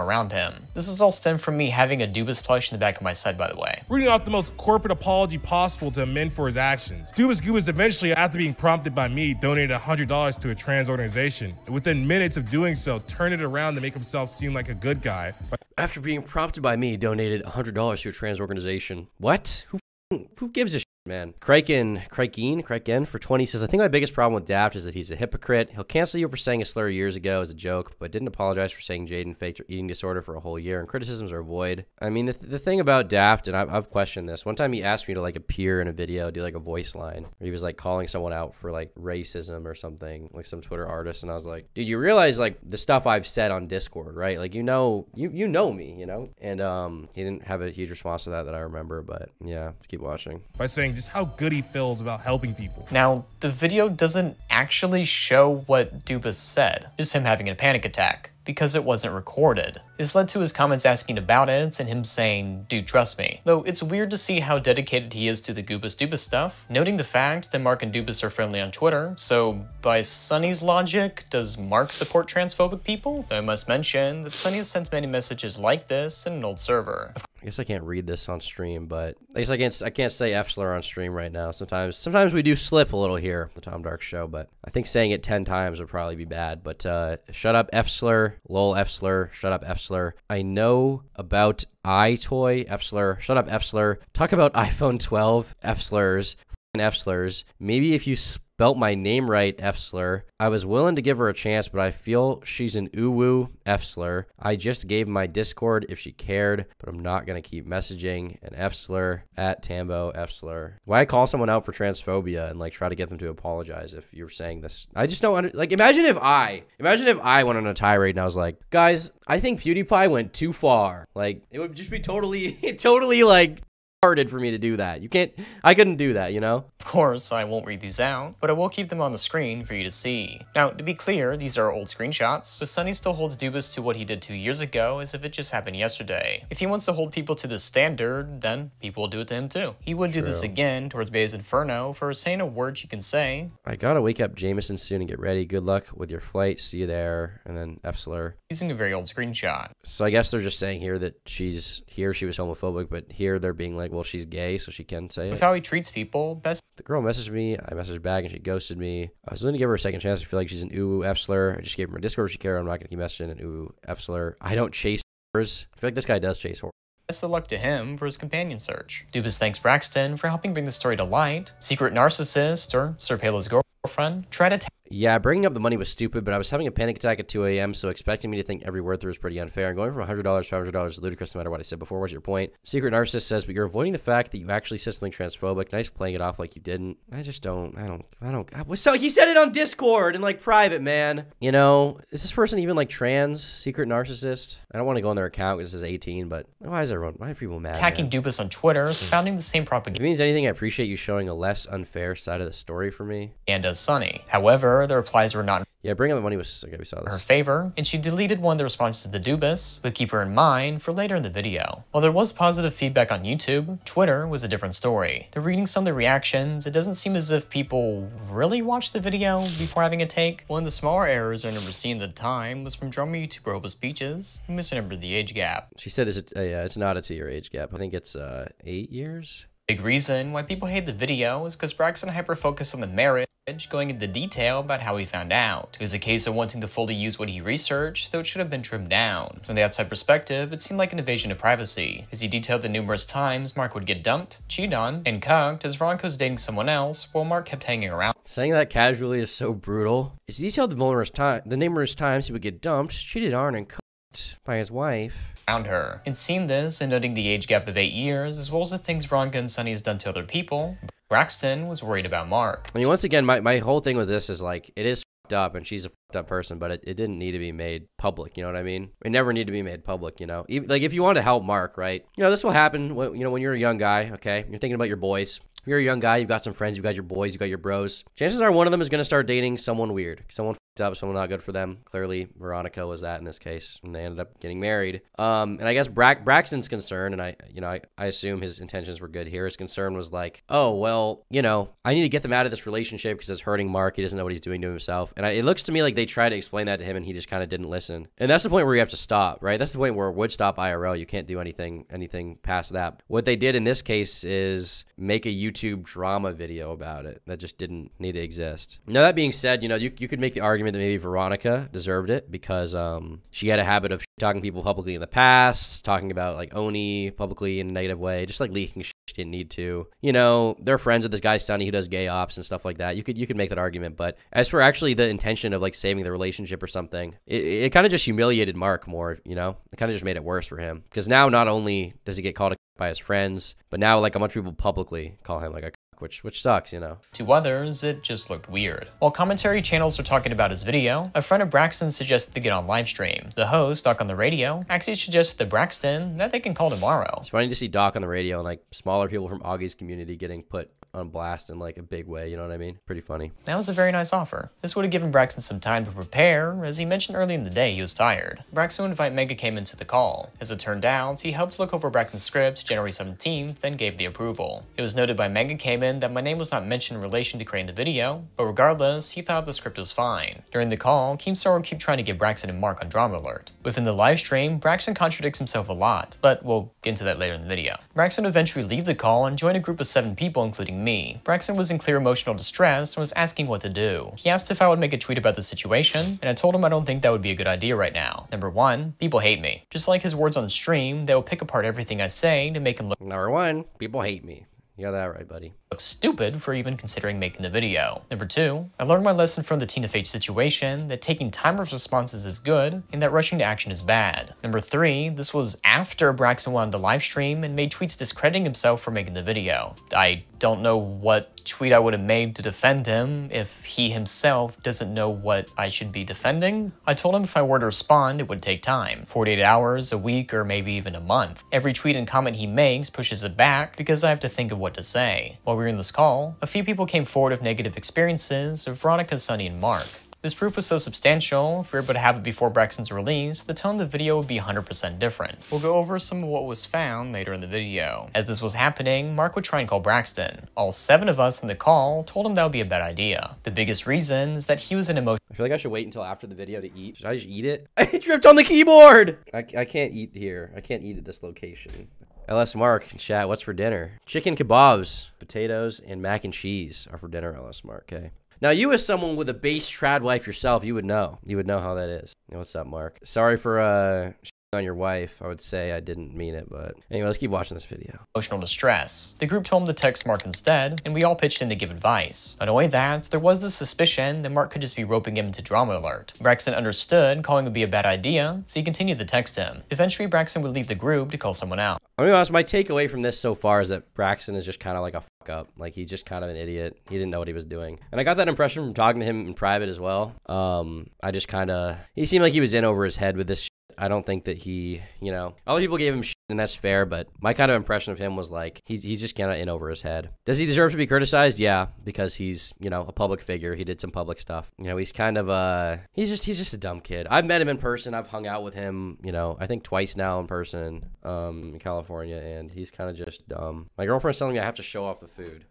around him. This is all stemmed from me having a Dubas plush in the back of my side, by the way. Reading out the most corporate apology possible to amend for his actions. Dubas Goobas eventually, after being prompted by me, donated $100 to a trans organization. And within minutes of doing so, turned it around to make himself seem like a good guy. After being prompted by me, donated $100 to a trans organization. What? Who f***ing- who gives a shit, man? Kraken, Kraken, Kraken for 20 says, I think my biggest problem with Daft is that he's a hypocrite. He'll cancel you for saying a slur years ago as a joke, but didn't apologize for saying Jaden faked eating disorder for a whole year, and criticisms are void. I mean, the, the thing about Daft, and I've, I've questioned this, one time he asked me to like appear in a video, do like a voice line, where he was like calling someone out for like racism or something, like some Twitter artist, and I was like, dude, you realize like the stuff I've said on Discord, right? Like you know, you you know me, you know, and um, he didn't have a huge response to that that I remember, but yeah, let's keep watching. by saying just how good he feels about helping people. Now, the video doesn't actually show what Dubas said, just him having a panic attack, because it wasn't recorded. This led to his comments asking about it and him saying, dude, trust me. Though it's weird to see how dedicated he is to the Goobas Dubas stuff, noting the fact that Mark and Dubas are friendly on Twitter, so by Sunny's logic, does Mark support transphobic people? Though I must mention that Sunny has sent many messages like this in an old server. I guess I can't read this on stream, but I guess I can't I can't say F slur on stream right now. Sometimes sometimes we do slip a little here, the Tom Dark Show, but I think saying it ten times would probably be bad. But uh, shut up F slur, lol F slur, shut up F slur. I know about iToy F slur, shut up F slur. Talk about iPhone 12 F slurs. F slurs. Maybe if you spelt my name right, F slur. I was willing to give her a chance, but I feel she's an uwu F slur. I just gave my Discord if she cared, but I'm not gonna keep messaging an F slur at Tambo F slur. Why call someone out for transphobia and like try to get them to apologize if you're saying this? I just don't under, like. Imagine if I, imagine if I went on a tirade and I was like, guys, I think PewDiePie went too far. Like it would just be totally, totally like harded for me to do that. You can't, I couldn't do that, you know? Of course, I won't read these out, but I will keep them on the screen for you to see. Now, to be clear, these are old screenshots, so Sunny still holds Dubas to what he did two years ago as if it just happened yesterday. If he wants to hold people to the standard, then people will do it to him too. He would do this again towards Bay's Inferno for saying a word she can say, I gotta wake up Jameson soon and get ready. Good luck with your flight. See you there. And then F using a very old screenshot. So I guess they're just saying here that she's here she was homophobic, but here they're being like, well, she's gay, so she can say With it. With how he treats people, best The girl messaged me. I messaged back, and she ghosted me. I was willing to give her a second chance. I feel like she's an ooh F slur. I just gave her my Discord. If she cared, I'm not gonna keep messaging an ooh F slur. I don't chase whores. I feel like this guy does chase whores. Best of luck to him for his companion search. Dubas thanks Braxton for helping bring the story to light. Secret narcissist, or Sir Pela's girlfriend, tried to Yeah, bringing up the money was stupid, but I was having a panic attack at 2 a.m., so expecting me to think every word through was pretty unfair. And going from $100 to $500 is ludicrous no matter what I said before. What's your point? Secret Narcissist says, but you're avoiding the fact that you actually said something transphobic. Nice playing it off like you didn't. I just don't, I don't, I don't. I- So he said it on Discord and like private, man. You know, is this person even like trans? Secret Narcissist? I don't want to go on their account because it says 18, but why is everyone, why are people mad? attacking man? Dubas on Twitter, spouting the same propaganda. If it means anything, I appreciate you showing a less unfair side of the story for me. And as Sunny. However, the replies were not Yeah, bringing up the money was, okay, we saw in her favor, and she deleted one of the responses to the Dubas, but keep her in mind for later in the video. While there was positive feedback on YouTube, Twitter was a different story. They're reading some of the reactions, it doesn't seem as if people really watched the video before having a take. One of the smaller errors I never seen at the time was from drummer YouTuber Hopeless Peaches, who misremembered the age gap. She said, "Is it? Uh, yeah, it's not a two-year age gap. I think it's uh eight years." Big reason why people hate the video is because Braxton hyper focused on the marriage, going into detail about how he found out. It was a case of wanting to fully use what he researched, though it should have been trimmed down. From the outside perspective, it seemed like an invasion of privacy, as he detailed the numerous times Mark would get dumped, cheated on, and cucked as Veronica dating someone else, while Mark kept hanging around Saying that casually is so brutal. It's detailed the numerous time, the numerous times he would get dumped, cheated on, and cooked by his wife. Around her. And seeing this and noting the age gap of eight years, as well as the things Veronica and Sunny has done to other people, Braxton was worried about Mark. I mean, once again, my, my whole thing with this is like it is fucked up, and she's a fucked up person, but it, it didn't need to be made public. You know what I mean? It never need to be made public. You know, Even, like if you want to help Mark, right? You know, this will happen. When, you know, when you're a young guy, okay, you're thinking about your boys. If you're a young guy, you've got some friends, you've got your boys, you've got your bros. Chances are one of them is going to start dating someone weird, someone fucked up, someone not good for them. Clearly, Veronica was that in this case, and they ended up getting married. Um, and I guess Bra- Braxton's concern, and I, you know, I, I assume his intentions were good here. His concern was like, oh well, you know, I need to get them out of this relationship because it's hurting Mark. He doesn't know what he's doing to himself, and I, it looks to me like they tried to explain that to him, and he just kind of didn't listen. And that's the point where you have to stop, right? That's the point where it would stop IRL. You can't do anything, anything past that. What they did in this case is make a YouTube drama video about it that just didn't need to exist. Now that being said, you know, you, you could make the argument that maybe Veronica deserved it because um, she had a habit of talking to people publicly in the past, talking about like Oney publicly in a negative way, just like leaking shit she didn't need to. You know, they're friends with this guy Sunny who does gay ops and stuff like that. You could you could make that argument, but as for actually the intention of like saving the relationship or something, it, it kind of just humiliated Mark more. You know, it kind of just made it worse for him because now not only does he get called a by his friends, but now like a bunch of people publicly call him like a which which sucks, you know. To others, it just looked weird. While commentary channels were talking about his video, a friend of Braxton suggested to get on live stream. The host, Doc on the radio, actually suggested to Braxton that they can call tomorrow. It's funny to see Doc on the radio and like smaller people from Augie's community getting put on blast in like a big way. You know what I mean? Pretty funny. That was a very nice offer. This would have given Braxton some time to prepare, as he mentioned early in the day he was tired. Braxton would invite Mega came into the call. As it turned out, he helped look over Braxton's script January 17th, then gave the approval. It was noted by Mega Cayman that my name was not mentioned in relation to creating the video, but regardless, he thought the script was fine. During the call, Keemstar would keep trying to get Braxton and Mark on Drama Alert. Within the live stream, Braxton contradicts himself a lot, but we'll get into that later in the video. Braxton eventually leave the call and join a group of seven people, including me. Braxton was in clear emotional distress and was asking what to do. He asked if I would make a tweet about the situation, and I told him I don't think that would be a good idea right now. Number one, people hate me. Just like his words on stream, they will pick apart everything I say to make him look Number one, people hate me. You got that right, buddy. Look stupid for even considering making the video. Number two, I learned my lesson from the Tina Fey situation that taking timer's responses is good and that rushing to action is bad. Number three, this was after Braxton went on the live stream and made tweets discrediting himself for making the video. I don't know what tweet I would have made to defend him if he himself doesn't know what I should be defending. I told him if I were to respond, it would take time 48 hours, a week, or maybe even a month. Every tweet and comment he makes pushes it back because I have to think of what to say. While were in this call, a few people came forward with negative experiences of Veronica, Sunny, and Mark. This proof was so substantial, if we were able to have it before Braxton's release, the tone of the video would be 100% different. We'll go over some of what was found later in the video. As this was happening, Mark would try and call Braxton. All seven of us in the call told him that would be a bad idea. The biggest reason is that he was an emotional I feel like I should wait until after the video to eat. Should I just eat it? I tripped on the keyboard! I, I can't eat here. I can't eat at this location. LS Mark, chat, what's for dinner? Chicken kebabs, potatoes, and mac and cheese are for dinner, LS Mark, okay? Now, you as someone with a base trad wife yourself, you would know. You would know how that is. What's up, Mark? Sorry for uh on your wife. I would say I didn't mean it, but anyway, let's keep watching this video. emotional distress. The group told him to text Mark instead, and we all pitched in to give advice. Not only that, there was the suspicion that Mark could just be roping him into drama alert. Braxton understood calling would be a bad idea, so he continued to text him. Eventually, Braxton would leave the group to call someone out. I'm gonna be honest, my takeaway from this so far is that Braxton is just kind of like a fuck up. Like he's just kind of an idiot. He didn't know what he was doing. And I got that impression from talking to him in private as well. Um, I just kind of, he seemed like he was in over his head with this. I don't think that he, you know, other people gave him shit and that's fair, but my kind of impression of him was like, he's, he's just kind of in over his head. Does he deserve to be criticized? Yeah, because he's, you know, a public figure. He did some public stuff. You know, he's kind of, a he's just, he's just a dumb kid. I've met him in person. I've hung out with him, you know, I think twice now in person, um, in California, and he's kind of just dumb. My girlfriend's telling me I have to show off the food.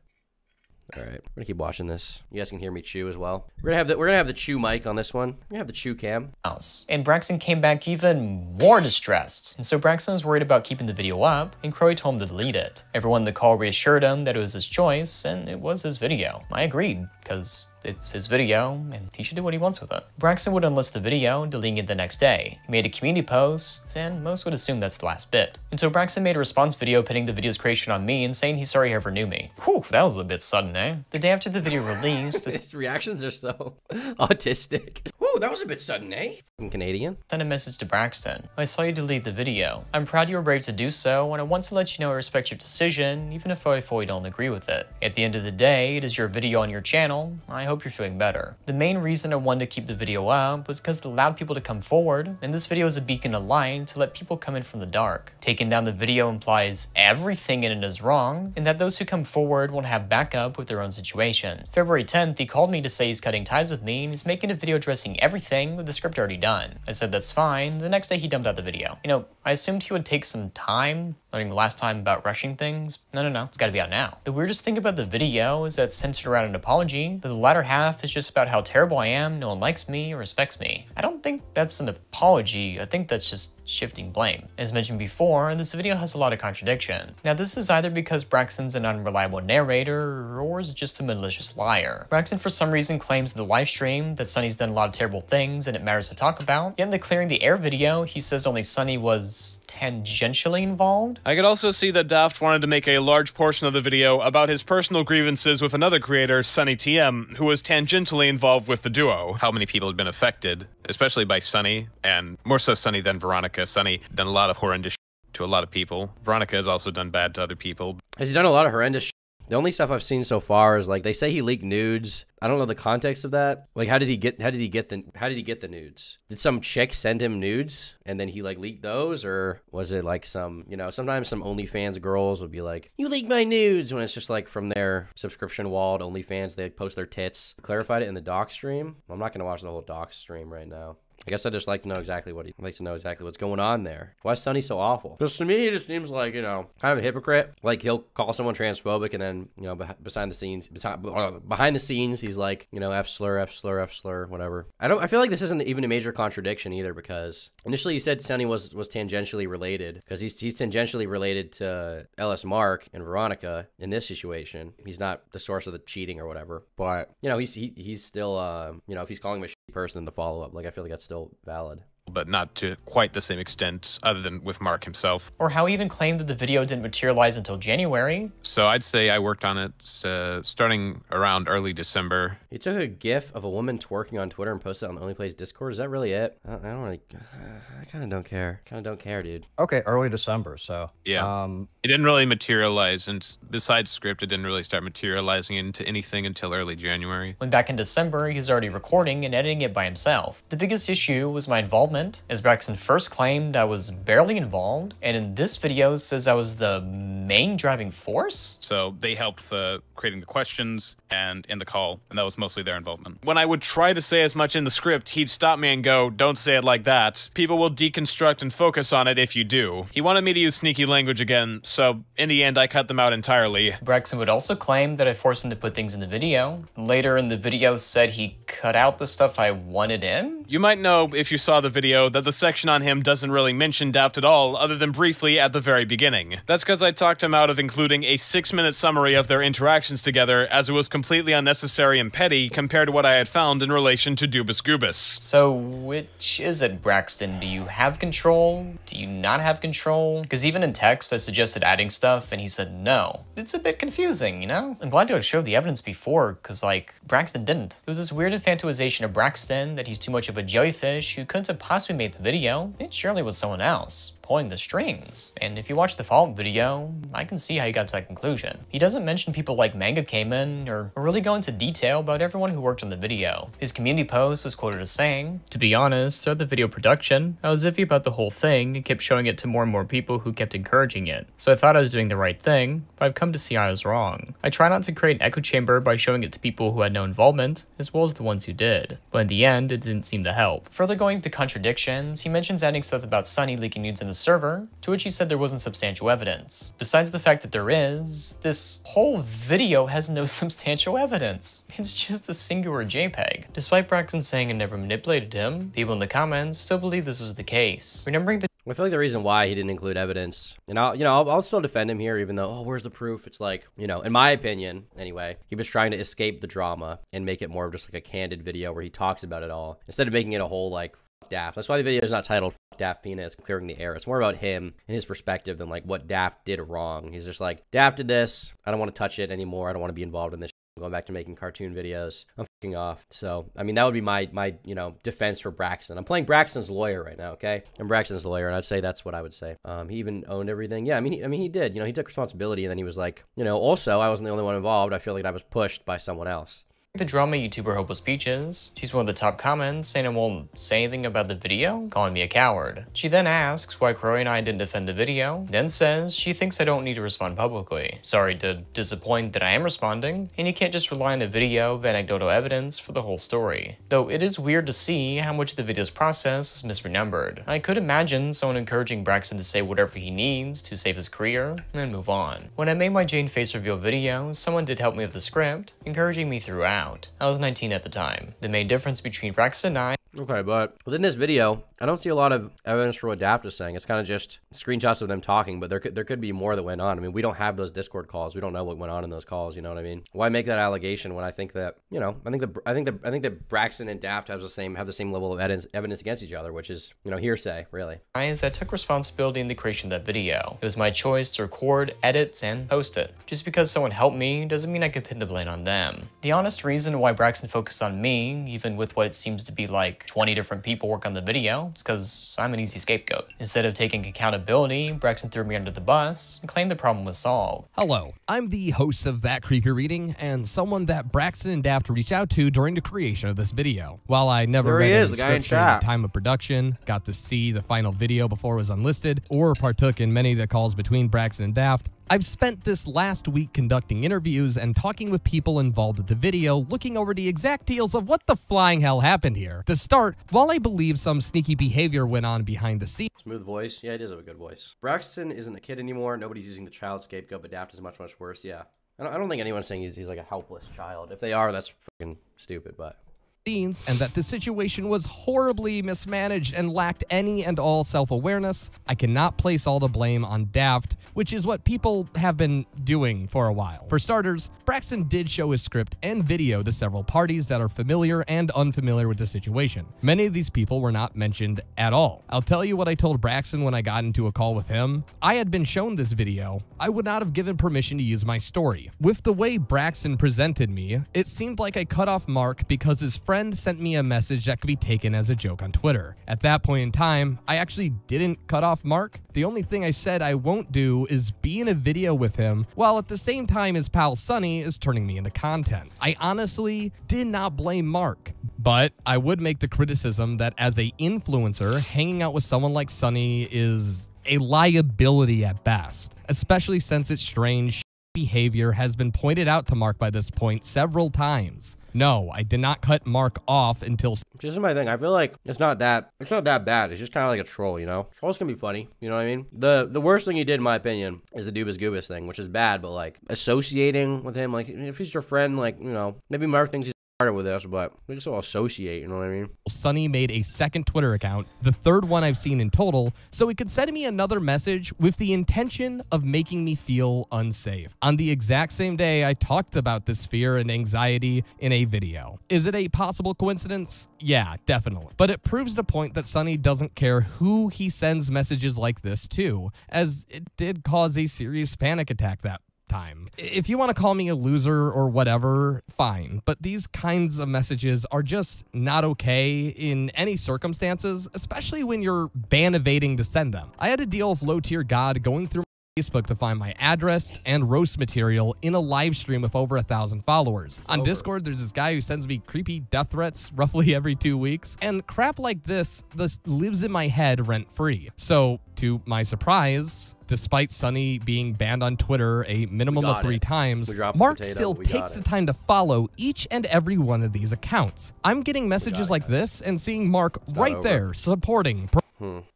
All right, we're gonna keep watching this. You guys can hear me chew as well. We're gonna have the we're gonna have the chew mic on this one. We're gonna have the chew cam. house. And Braxton came back even more distressed. And so Braxton was worried about keeping the video up, and Croy told him to delete it. Everyone in the call reassured him that it was his choice, and it was his video. I agreed, because it's his video, and he should do what he wants with it. Braxton would unlist the video, and deleting it the next day. He made a community post, and most would assume that's the last bit. And so Braxton made a response video pitting the video's creation on me and saying he's sorry he ever knew me. Whew, that was a bit sudden, eh? The day after the video released, His reactions are so autistic. Whoa, that was a bit sudden, eh? Fucking Canadian. sent a message to Braxton. I saw you delete the video. I'm proud you were brave to do so, and I want to let you know I respect your decision, even if I fully don't agree with it. At the end of the day, it is your video on your channel. I hope you're feeling better. The main reason I wanted to keep the video up was because it allowed people to come forward, and this video is a beacon of light to let people come in from the dark. Taking down the video implies everything in it is wrong, and that those who come forward won't have backup with their own situation. February 10th, he called me to say he's cutting ties with me and he's making a video addressing everything with the script already done. I said that's fine. The next day he dumped out the video. You know, I assumed he would take some time learning the last time about rushing things. No, no, no. It's gotta be out now. The weirdest thing about the video is that it's centered around an apology, but the latter half is just about how terrible I am, no one likes me or respects me. I don't think that's an apology. I think that's just shifting blame. As mentioned before, this video has a lot of contradiction. Now, this is either because Braxton's an unreliable narrator, or is just a malicious liar. Braxton, for some reason, claims in the live stream that Sunny's done a lot of terrible things and it matters to talk about. Yet in the clearing the air video, he says only Sunny was tangentially involved. I could also see that Daft wanted to make a large portion of the video about his personal grievances with another creator, Sunny TM, who was tangentially involved with the duo. How many people had been affected, especially by Sunny, and more so Sunny than Veronica. Sunny done a lot of horrendous to a lot of people. Veronica has also done bad to other people. Has he done a lot of horrendous shit? The only stuff I've seen so far is like they say he leaked nudes. I don't know the context of that. Like how did he get how did he get the how did he get the nudes? Did some chick send him nudes and then he like leaked those or was it like some, you know, sometimes some OnlyFans girls would be like, "You leaked my nudes" when it's just like from their subscription wall to OnlyFans they post their tits. Clarified it in the doc stream. I'm not going to watch the whole doc stream right now. I guess I just like to know exactly what he likes to know exactly what's going on there. Why is Sunny so awful? Because to me, it just seems like you know, kind of a hypocrite. Like he'll call someone transphobic, and then you know, beh- behind the scenes, behind, behind the scenes, he's like, you know, f slur, f slur, f slur, whatever. I don't. I feel like this isn't even a major contradiction either, because initially you said Sunny was was tangentially related, because he's he's tangentially related to LS Mark and Veronica in this situation. He's not the source of the cheating or whatever, but you know, he's he, he's still, uh, you know, if he's calling him a person in the follow up, like I feel like that's still valid. but not to quite the same extent, other than with Mark himself. Or how he even claimed that the video didn't materialize until January. So I'd say I worked on it uh, starting around early December. He took a GIF of a woman twerking on Twitter and posted it on Oney Plays Discord. Is that really it? I, I don't really. I kind of don't care. Kind of don't care, dude. Okay, early December. So Yeah. um, It didn't really materialize, and besides script, it didn't really start materializing into anything until early January. When back in December, he was already recording and editing it by himself. The biggest issue was my involvement, as Braxton first claimed I was barely involved, and in this video says I was the main driving force? So they helped uh, creating the questions and in the call, and that was mostly their involvement. When I would try to say as much in the script, he'd stop me and go, Don't say it like that. People will deconstruct and focus on it if you do. He wanted me to use sneaky language again, so in the end, I cut them out entirely. Braxton would also claim that I forced him to put things in the video. Later in the video said he cut out the stuff I wanted in? You might know, if you saw the video, that the section on him doesn't really mention Daft at all, other than briefly at the very beginning. That's because I talked him out of including a six minute summary of their interactions together, as it was completely unnecessary and petty compared to what I had found in relation to Dubus Goobus. So, which is it, Braxton? Do you have control? Do you not have control? Because even in text, I suggested adding stuff, and he said no. It's a bit confusing, you know? I'm glad to have showed the evidence before, because, like, Braxton didn't. There was this weird infantilization of Braxton that he's too much of a jellyfish who couldn't have possibly made the video. It surely was someone else pulling the strings. And if you watch the follow-up video, I can see how he got to that conclusion. He doesn't mention people like Manga Cayman or, or really go into detail about everyone who worked on the video. His community post was quoted as saying, To be honest, throughout the video production, I was iffy about the whole thing and kept showing it to more and more people who kept encouraging it. So I thought I was doing the right thing, but I've come to see I was wrong. I try not to create an echo chamber by showing it to people who had no involvement, as well as the ones who did. But in the end, it didn't seem to help. Further going to contradictions, he mentions adding stuff about Sunny leaking nudes in the server, to which he said there wasn't substantial evidence. Besides the fact that there is, this whole video has no substantial evidence. It's just a singular JPEG. Despite Braxton saying it never manipulated him, people in the comments still believe this was the case. Remembering the I feel like the reason why he didn't include evidence, and I'll, you know, I'll, I'll still defend him here, even though, oh, where's the proof? It's like, you know, in my opinion, anyway, he was trying to escape the drama and make it more of just like a candid video where he talks about it all instead of making it a whole like "Fuck Daft. That's why the video is not titled "Fuck Daft Peanut. It's clearing the air. It's more about him and his perspective than like what Daft did wrong. He's just like, Daft did this. I don't want to touch it anymore. I don't want to be involved in this. I'm going back to making cartoon videos. I'm fucking off. So, I mean, that would be my, my, you know, defense for Braxton. I'm playing Braxton's lawyer right now, okay? I'm Braxton's lawyer, and I'd say that's what I would say. Um, he even owned everything. Yeah, I mean, he, I mean, he did. You know, he took responsibility, and then he was like, you know, also, I wasn't the only one involved. I feel like I was pushed by someone else. The drama YouTuber Hopeless Peaches. She's one of the top comments saying I won't say anything about the video, calling me a coward. She then asks why Croy and I didn't defend the video, then says she thinks I don't need to respond publicly. Sorry to disappoint that I am responding, and you can't just rely on a video of anecdotal evidence for the whole story. Though it is weird to see how much of the video's process is misremembered. I could imagine someone encouraging Braxton to say whatever he needs to save his career and move on. When I made my Jane face reveal video, someone did help me with the script, encouraging me throughout. I was 19 at the time. The main difference between Braxton and I Okay, but within this video, I don't see a lot of evidence for what Daft is saying. It's kind of just screenshots of them talking, but there could there could be more that went on. I mean, we don't have those Discord calls. We don't know what went on in those calls. You know what I mean? Why make that allegation when I think that you know? I think that I think that I think that Braxton and Daft have the same have the same level of evidence evidence against each other, which is you know hearsay, really. I is that took responsibility in the creation of that video. It was my choice to record, edit, and post it. Just because someone helped me doesn't mean I can pin the blame on them. The honest reason why Braxton focused on me, even with what it seems to be like 20 different people work on the video, is because I'm an easy scapegoat. Instead of taking accountability, Braxton threw me under the bus and claimed the problem was solved. Hello, I'm the host of That Creepy Reading and someone that Braxton and Daft reached out to during the creation of this video. While I never There read is, any the guy in during the time of production, got to see the final video before it was unlisted, or partook in many of the calls between Braxton and Daft, I've spent this last week conducting interviews and talking with people involved with the video, looking over the exact deals of what the flying hell happened here. To start, while I believe some sneaky behavior went on behind the scenes, Smooth voice. Yeah, it is a good voice. Braxton isn't a kid anymore. Nobody's using the child scapegoat, Daft is much, much worse. Yeah. I don't, I don't think anyone's saying he's, he's like a helpless child. If they are, that's fucking stupid, but and that the situation was horribly mismanaged and lacked any and all self awareness, I cannot place all the blame on Daft, which is what people have been doing for a while. For starters, Braxton did show his script and video to several parties that are familiar and unfamiliar with the situation. Many of these people were not mentioned at all. I'll tell you what I told Braxton when I got into a call with him. I had been shown this video. I would not have given permission to use my story. With the way Braxton presented me, it seemed like I cut off Mark because his friend sent me a message that could be taken as a joke on Twitter. At that point in time, I actually didn't cut off Mark. The only thing I said I won't do is be in a video with him while at the same time his pal Sunny is turning me into content. I honestly did not blame Mark. But I would make the criticism that as a influencer, hanging out with someone like Sunny is a liability at best, especially since its strange behavior has been pointed out to Mark by this point several times. No, I did not cut Mark off until This is my thing. I feel like it's not that it's not that bad. It's just kind of like a troll, you know. Trolls can be funny, you know what I mean. The the worst thing he did, in my opinion, is the Dubas Goobas thing, which is bad. But like associating with him, like if he's your friend, like you know, maybe Mark thinks he's with us, but we can still associate. You know what I mean? Sunny made a second Twitter account, the third one I've seen in total, so he could send me another message with the intention of making me feel unsafe. On the exact same day, I talked about this fear and anxiety in a video. Is it a possible coincidence? Yeah, definitely. But it proves the point that Sunny doesn't care who he sends messages like this to, as it did cause a serious panic attack that time. If you want to call me a loser or whatever, fine. But these kinds of messages are just not okay in any circumstances, especially when you're ban evading to send them. I had to deal with low tier God going through Facebook to find my address and roast material in a live stream with over a thousand followers. On Discord, there's this guy who sends me creepy death threats roughly every two weeks, and crap like this this lives in my head rent free. So, to my surprise, despite Sunny being banned on Twitter a minimum of three it. times, We dropped the Mark potato, still we takes it. the time to follow each and every one of these accounts. I'm getting messages like this and seeing Mark right over. there supporting.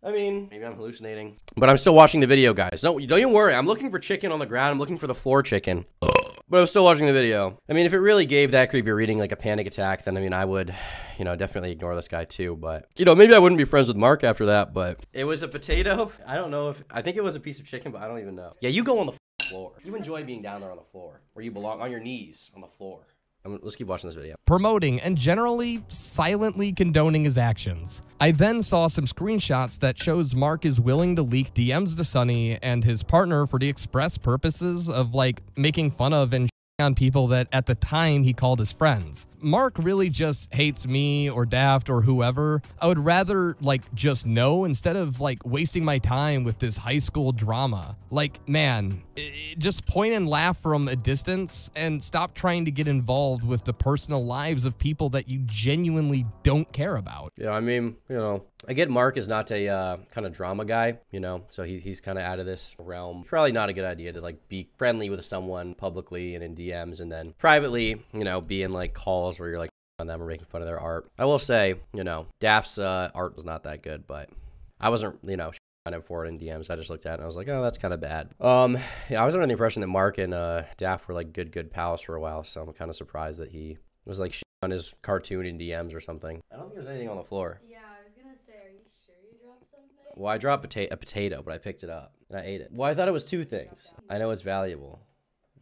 I mean, maybe I'm hallucinating, but I'm still watching the video, guys. No, don't even worry. I'm looking for chicken on the ground. I'm looking for the floor chicken. But I'm still watching the video. I mean, if it really gave that creepy reading like a panic attack, then I mean, I would, you know, definitely ignore this guy too. But you know, maybe I wouldn't be friends with Mark after that. But it was a potato. I don't know if I think it was a piece of chicken, but I don't even know. Yeah, you go on the floor. You enjoy being down there on the floor, where you belong, on your knees on the floor. Let's keep watching this video. promoting and generally silently condoning his actions. I then saw some screenshots that shows Mark is willing to leak DMs to Sunny and his partner for the express purposes of like making fun of and on people that at the time he called his friends. Mark really just hates me or Daft or whoever. I would rather like just know instead of like wasting my time with this high school drama. Like, man, just point and laugh from a distance and stop trying to get involved with the personal lives of people that you genuinely don't care about. Yeah, I mean, you know, I get Mark is not a uh, kind of drama guy, you know, so he, he's kind of out of this realm. Probably not a good idea to like be friendly with someone publicly and in DMs, and then privately, you know, be in like calls where you're like on them or making fun of their art. I will say, you know, Daft's uh, art was not that good, but I wasn't, you know. On him for it in DMs, I just looked at it and I was like, "Oh, that's kind of bad." Um, yeah, I was under the impression that Mark and uh, Daft were like good, good pals for a while, so I'm kind of surprised that he was like on his cartoon in DMs or something. I don't think there's anything on the floor. Yeah, I was gonna say, are you sure you dropped something? Well, I dropped pota- a potato, but I picked it up and I ate it. Well, I thought it was two things. I know it's valuable.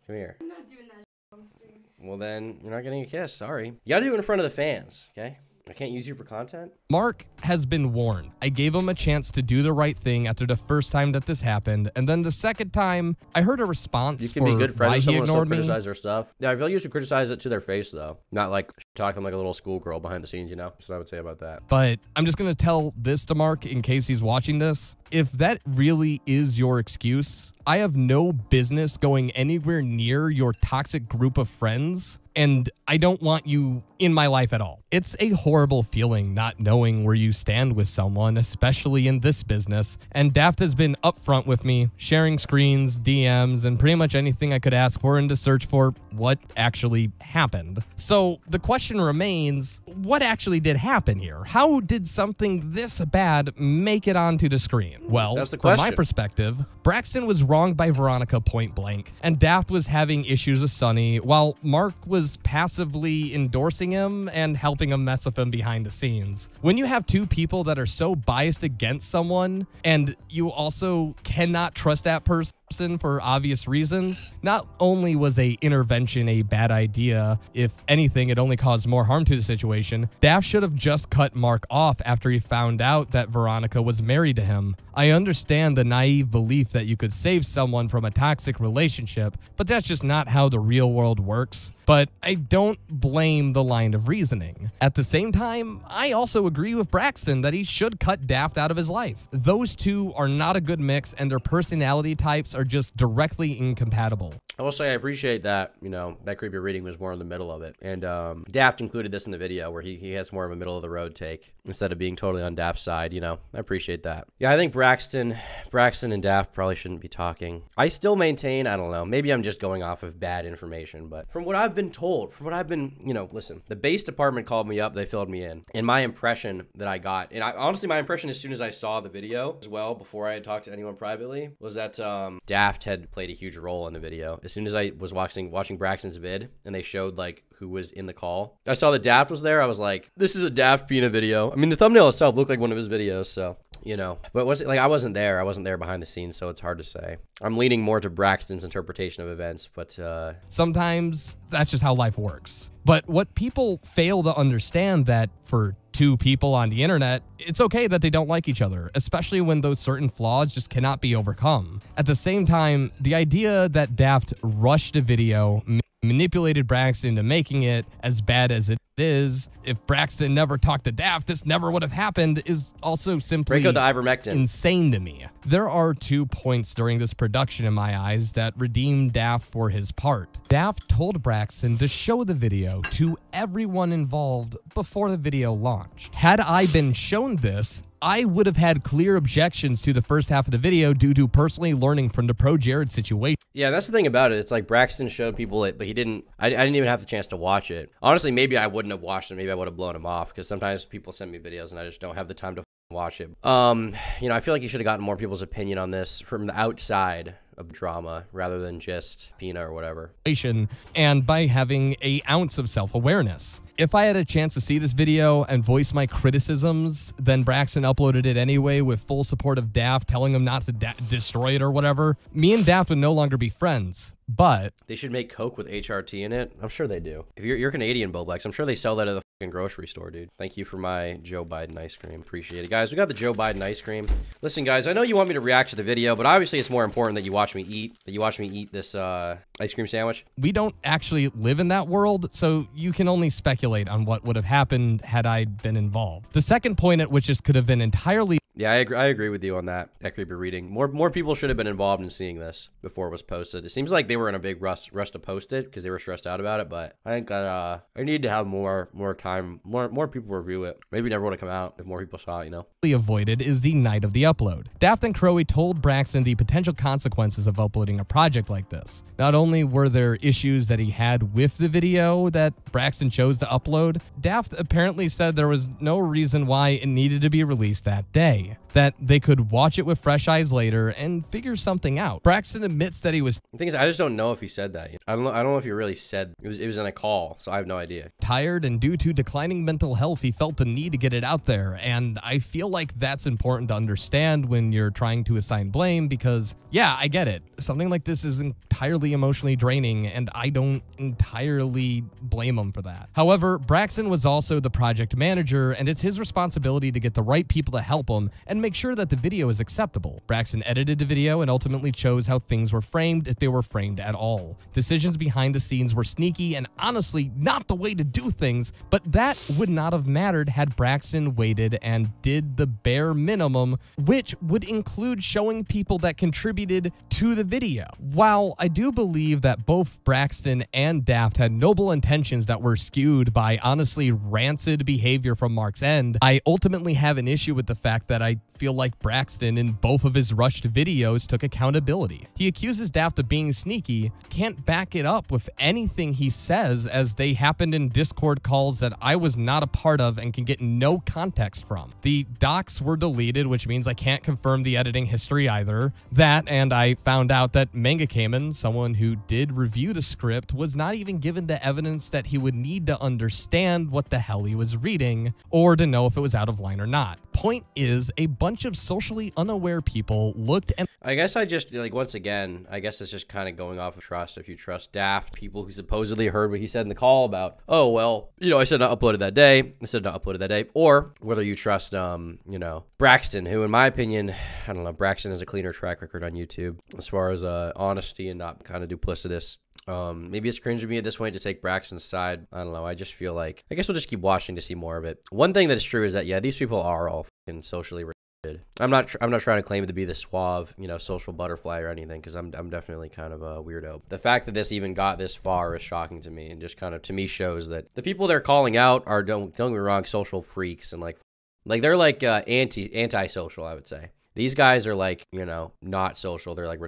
Come here. I'm not doing that on stream. Well, then you're not getting a kiss. Sorry. You gotta do it in front of the fans, okay? I can't use you for content. Mark has been warned. I gave him a chance to do the right thing after the first time that this happened, and then the second time, I heard a response You can be good friends with someone still criticize their stuff. Yeah, I feel like you should criticize it to their face, though. Not like talk to like a little schoolgirl behind the scenes, you know? What I would say about that. But I'm just going to tell this to Mark in case he's watching this. If that really is your excuse, I have no business going anywhere near your toxic group of friends, and I don't want you in my life at all. It's a horrible feeling not knowing where you stand with someone, especially in this business. And Daft has been upfront with me, sharing screens, DMs, and pretty much anything I could ask for and to search for what actually happened. So the question question remains what actually did happen here? How did something this bad make it onto the screen? Well, the from my perspective, Braxton was wronged by Veronica point blank, and Daft was having issues with Sunny, while Mark was passively endorsing him and helping him mess with him behind the scenes. When you have two people that are so biased against someone, and you also cannot trust that person for obvious reasons, not only was a intervention a bad idea, if anything, it only caused more harm to the situation, Daft should have just cut Mark off after he found out that Veronica was married to him. I understand the naive belief that you could save someone from a toxic relationship, but that's just not how the real world works. But I don't blame the line of reasoning. At the same time, I also agree with Braxton that he should cut Daft out of his life. Those two are not a good mix, and their personality types are just directly incompatible. I will say I appreciate that, you know, that creepy reading was more in the middle of it. And um, Daft included this in the video where he, he has more of a middle of the road take instead of being totally on Daft's side, you know. I appreciate that. Yeah, I think Braxton Braxton and Daft probably shouldn't be talking. I still maintain, I don't know, maybe I'm just going off of bad information, but from what I've been told, from what I've been, you know, listen, the base department called me up, they filled me in. And my impression that I got, and I honestly my impression as soon as I saw the video as well, before I had talked to anyone privately, was that um, Daft had played a huge role in the video. As soon as I was watching watching Braxton's vid and they showed like who was in the call, I saw that Daft was there. I was like, this is a Daft Pina video. I mean, the thumbnail itself looked like one of his videos, so you know. But was it like I wasn't there? I wasn't there behind the scenes, so it's hard to say. I'm leaning more to Braxton's interpretation of events, but uh, Sometimes that's just how life works. But what people fail to understand that for two people on the internet, it's okay that they don't like each other, especially when those certain flaws just cannot be overcome. At the same time, the idea that Daft rushed a video, manipulated Braxton into making it as bad as it is, if Braxton never talked to Daft, this never would have happened, is also simply break out the ivermectin. insane to me. There are two points during this production in my eyes that redeem Daft for his part. Daft told Braxton to show the video to everyone involved before the video launched. Had I been shown this, I would have had clear objections to the first half of the video due to personally learning from the Pro Jared situation. Yeah, that's the thing about it. It's like Braxton showed people it, but he didn't. I, I didn't even have the chance to watch it. Honestly, maybe I wouldn't have watched it. Maybe I would have blown him off because sometimes people send me videos and I just don't have the time to watch it. Um, you know, I feel like you should have gotten more people's opinion on this from the outside of drama rather than just Pina or whatever. and by having a ounce of self-awareness. If I had a chance to see this video and voice my criticisms, then Braxton uploaded it anyway with full support of Daft telling him not to da- destroy it or whatever, me and Daft would no longer be friends. But They should make Coke with HRT in it. I'm sure they do. If you're, you're Canadian, Boblex, I'm sure they sell that at the fucking grocery store, dude. Thank you for my Joe Biden ice cream. Appreciate it. Guys, we got the Joe Biden ice cream. Listen, guys, I know you want me to react to the video, but obviously it's more important that you watch me eat, that you watch me eat this uh, ice cream sandwich. we don't actually live in that world, so you can only speculate on what would have happened had I been involved. The second point at which this could have been entirely Yeah, I agree, I agree with you on that. That creepy reading. More more people should have been involved in seeing this before it was posted. It seems like they were in a big rush rush to post it because they were stressed out about it. But I think that uh, I need to have more more time, more more people review it. Maybe never would have come out if more people saw it. You know. avoided is the night of the upload. Daft and Crowe told Braxton the potential consequences of uploading a project like this. Not only were there issues that he had with the video that Braxton chose to upload, Daft apparently said there was no reason why it needed to be released that day. That they could watch it with fresh eyes later and figure something out. Braxton admits that he was The thing is, I just don't know if he said that. I don't know. I don't know if he really said it was. It was in a call, so I have no idea. tired and due to declining mental health, he felt the need to get it out there. And I feel like that's important to understand when you're trying to assign blame because, yeah, I get it. Something like this is entirely emotionally draining, and I don't entirely blame him for that. However, Braxton was also the project manager, and it's his responsibility to get the right people to help him and make sure that the video is acceptable. Braxton edited the video and ultimately chose how things were framed if they were framed at all. Decisions behind the scenes were sneaky and honestly not the way to do things, but that would not have mattered had Braxton waited and did the bare minimum, which would include showing people that contributed to the video. While I do believe that both Braxton and Daft had noble intentions that were skewed by honestly rancid behavior from Mark's end, I ultimately have an issue with the fact that I feel like Braxton in both of his rushed videos took accountability. He accuses Daft of being sneaky, can't back it up with anything he says as they happened in Discord calls that I was not a part of and can get no context from. The docs were deleted, which means I can't confirm the editing history either. That, and I found out that Manga Cayman, someone who did review the script, was not even given the evidence that he would need to understand what the hell he was reading or to know if it was out of line or not. Point is, a bunch of socially unaware people looked and I guess I just like once again, I guess it's just kind of going off of trust. If you trust Daft, people who supposedly heard what he said in the call about, oh well, you know, I said not uploaded that day, I said not uploaded that day, or whether you trust, um, you know, Braxton, who in my opinion, I don't know, Braxton has a cleaner track record on YouTube as far as uh, honesty and not kind of duplicitous. Um, maybe it's cringe of me at this point to take Braxton's side. I don't know. I just feel like I guess we'll just keep watching to see more of it. One thing that is true is that yeah, these people are all fucking socially retarded. I'm not. I'm not trying to claim to be the suave, you know, social butterfly or anything, because I'm. I'm definitely kind of a weirdo. The fact that this even got this far is shocking to me, and just kind of to me shows that the people they're calling out are don't don't get me wrong, social freaks and like, like they're like uh, anti anti social. I would say these guys are like you know not social. They're like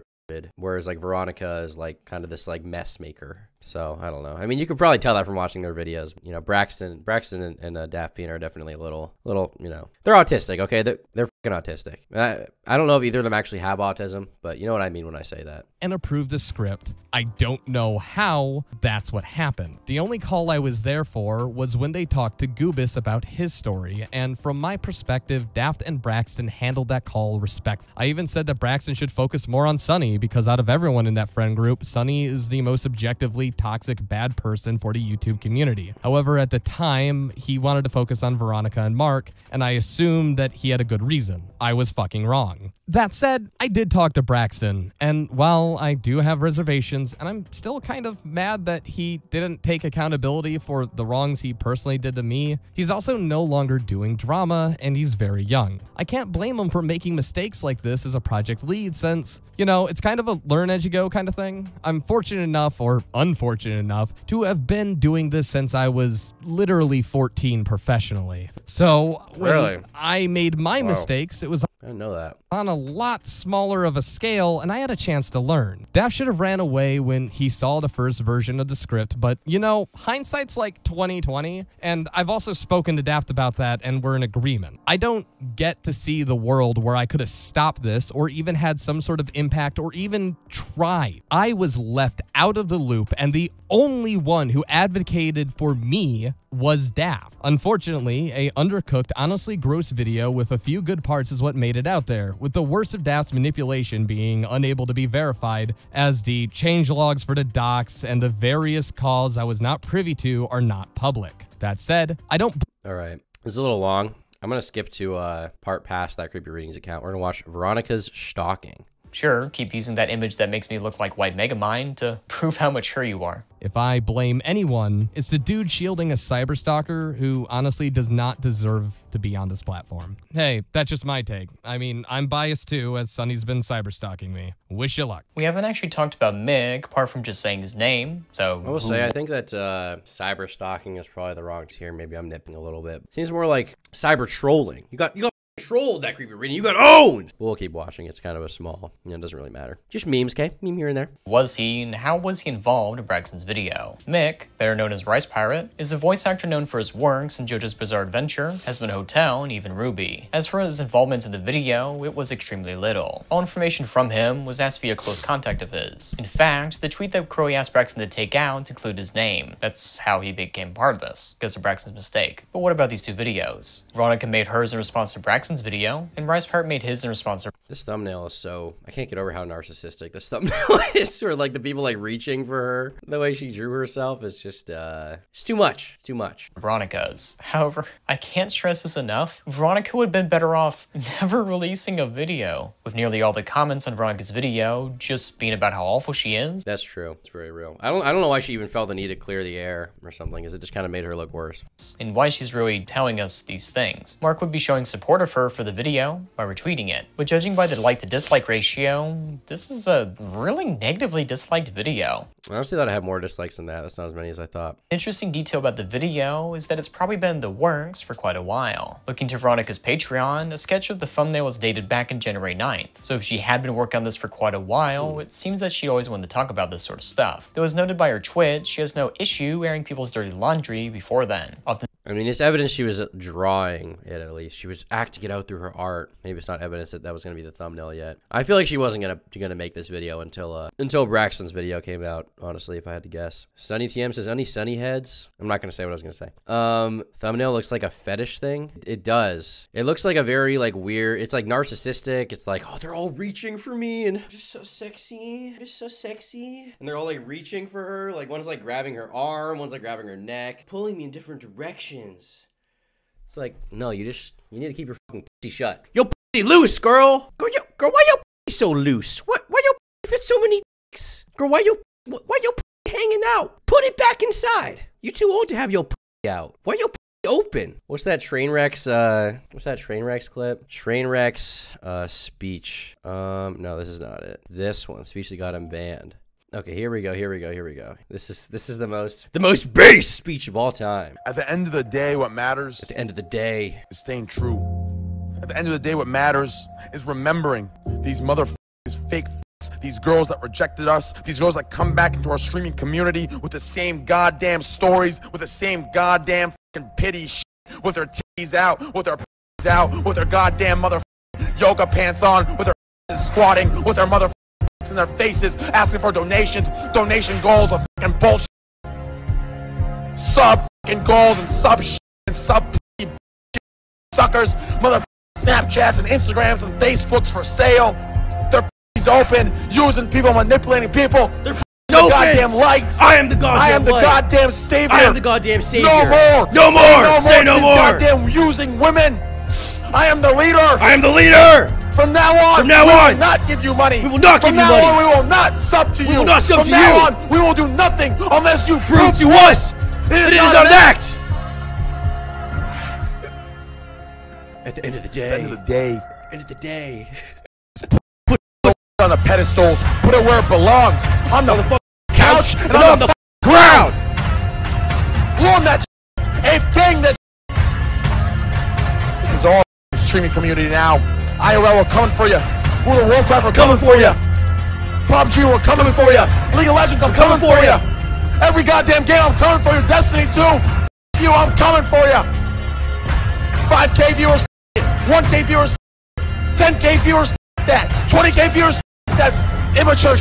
whereas like Veronica is like kind of this like mess maker. So I don't know. I mean, you can probably tell that from watching their videos. You know, Braxton, Braxton, and, and uh, Daft Fiend are definitely a little, little. You know, they're autistic. Okay, they're they're autistic. I, I don't know if either of them actually have autism, but you know what I mean when I say that. and approved the script. I don't know how that's what happened. The only call I was there for was when they talked to Goobus about his story, and from my perspective, Daft and Braxton handled that call respect. I even said that Braxton should focus more on Sunny because out of everyone in that friend group, Sunny is the most objectively toxic bad person for the YouTube community. However, at the time, he wanted to focus on Veronica and Mark, and I assumed that he had a good reason. I was fucking wrong. That said, I did talk to Braxton, and while I do have reservations, and I'm still kind of mad that he didn't take accountability for the wrongs he personally did to me, he's also no longer doing drama, and he's very young. I can't blame him for making mistakes like this as a project lead, since, you know, it's kind of a learn as you go kind of thing. I'm fortunate enough, or unfortunate enough, to have been doing this since I was literally 14 professionally. So, when Really? I made my Wow. mistakes, it was I didn't know that. on a lot smaller of a scale, and I had a chance to learn. Daft should have ran away when he saw the first version of the script, but you know, hindsight's like 2020, and I've also spoken to Daft about that, and we're in agreement. I don't get to see the world where I could have stopped this, or even had some sort of impact, or even tried. I was left out of the loop, and the only one who advocated for me was Daft. Unfortunately, a undercooked, honestly gross video with a few good parts is what made it out there, with the worst of Daft's manipulation being unable to be verified, as the change logs for the docs and the various calls I was not privy to are not public. That said, I don't All right, this is a little long. I'm gonna skip to uh part past that creepy readings account. We're gonna watch Veronica's stalking. Sure, keep using that image that makes me look like White Megamind to prove how mature you are. If I blame anyone, it's the dude shielding a cyberstalker who honestly does not deserve to be on this platform. Hey, that's just my take. I mean, I'm biased too, as Sunny's been cyberstalking me. Wish you luck. We haven't actually talked about Mick, apart from just saying his name, so... I will say, I think that uh, cyber stalking is probably the wrong tier. Maybe I'm nipping a little bit. Seems more like cyber trolling. You got you got trolled that creepy reading. You got owned. We'll keep watching. It's kind of a small. You know, it doesn't really matter. Just memes, okay? Meme here and there. Was he, and how was he involved in Braxton's video? Mick, better known as Rice Pirate, is a voice actor known for his works in JoJo's Bizarre Adventure, Hazbin Hotel, and even RWBY. As for his involvement in the video, it was extremely little. All information from him was asked via close contact of his. In fact, the tweet that Crowy asked Braxton to take out included his name. That's how he became part of this, because of Braxton's mistake. But what about these two videos? Veronica made hers in response to Braxton's video, and Rice Pirate made his in response to This thumbnail is so I can't get over how narcissistic this thumbnail is, or like the people like reaching for her. The way she drew herself is just uh, it's too much. It's too much. Veronica's. However, I can't stress this enough. Veronica would have been better off never releasing a video, with nearly all the comments on Veronica's video just being about how awful she is. That's true. It's very real. I don't. I don't know why she even felt the need to clear the air or something, because it just kind of made her look worse. And why she's really telling us these things. Mark would be showing support of her for the video by retweeting it, but judging Judging by the like to dislike ratio, this is a really negatively disliked video. I honestly thought I had more dislikes than that. That's not as many as I thought. Interesting detail about the video is that it's probably been in the works for quite a while. Looking to Veronica's Patreon, a sketch of the thumbnail was dated back in January 9th. So if she had been working on this for quite a while, it seems that she always wanted to talk about this sort of stuff. Though as noted by her Twitch, she has no issue airing people's dirty laundry before then. Often I mean, it's evidence she was drawing it at least. She was acting it out through her art. Maybe it's not evidence that that was going to be the thumbnail yet. I feel like she wasn't gonna gonna make this video until uh until Braxton's video came out. Honestly, if I had to guess. Sunny TM says any Sunny heads. I'm not gonna say what I was gonna say. Um, thumbnail looks like a fetish thing. It does. It looks like a very like weird. It's like narcissistic. It's like oh they're all reaching for me and I'm just so sexy. I'm just so sexy. And they're all like reaching for her. Like one's like grabbing her arm, one's like grabbing her neck, pulling me in different directions. It's like, no, you just you need to keep your fucking pussy shut. Yo pussy loose, girl. Girl, yo, girl, why your pussy so loose? What why your pussy fit so many dicks? Girl, why your why your pussy hanging out? Put it back inside. You too old to have your pussy out. Why your pussy open? What's that train wreck's uh what's that train wreck's clip? Train wreck's uh speech. Um no, this is not it. This one, speech that got him banned. Okay, here we go. Here we go. Here we go. This is this is the most the most base speech of all time. At the end of the day, what matters At the end of the day, is staying true. At the end of the day, what matters is remembering these motherfuckers, these fake these girls that rejected us, these girls that come back into our streaming community with the same goddamn stories, with the same goddamn fucking pity shit, with their titties out, with their p***s out, with their goddamn mother yoga pants on, with their squatting, with their mother in their faces, asking for donations, donation goals of fucking bullshit. Sub fucking goals and sub shit and sub suckers, mother Snapchats and Instagrams and Facebooks for sale. Their p***s open, using people, manipulating people. Their the open. goddamn light. I am the goddamn I am the light. goddamn savior. I am the goddamn savior. No more. No more. Say no Say no more. Goddamn using women. I am the leader. I am the leader. From now on, From now we on, will not give you money. we will not From give you now money. on, we will not sub to We you. will not sub From to now you. on, we will do nothing unless you Prove to us that it is not an act. At the end of the day. At the End of the day, End of the day. Put on a pedestal, put it where it belongs, on the, On the couch, couch and and on, on the, the ground. Blow that Ape King that This is all streaming community now. IRL, we're coming for you. World of Warcraft, we're Coming for you. PUBG, we're coming, Coming for you. League of Legends, I'm Coming coming, for you. Every goddamn game, I'm coming for you. Destiny 2, F- you, I'm coming for you. 5K viewers, 1K viewers, 10K viewers, f- that. 20K viewers, f- that. Immature,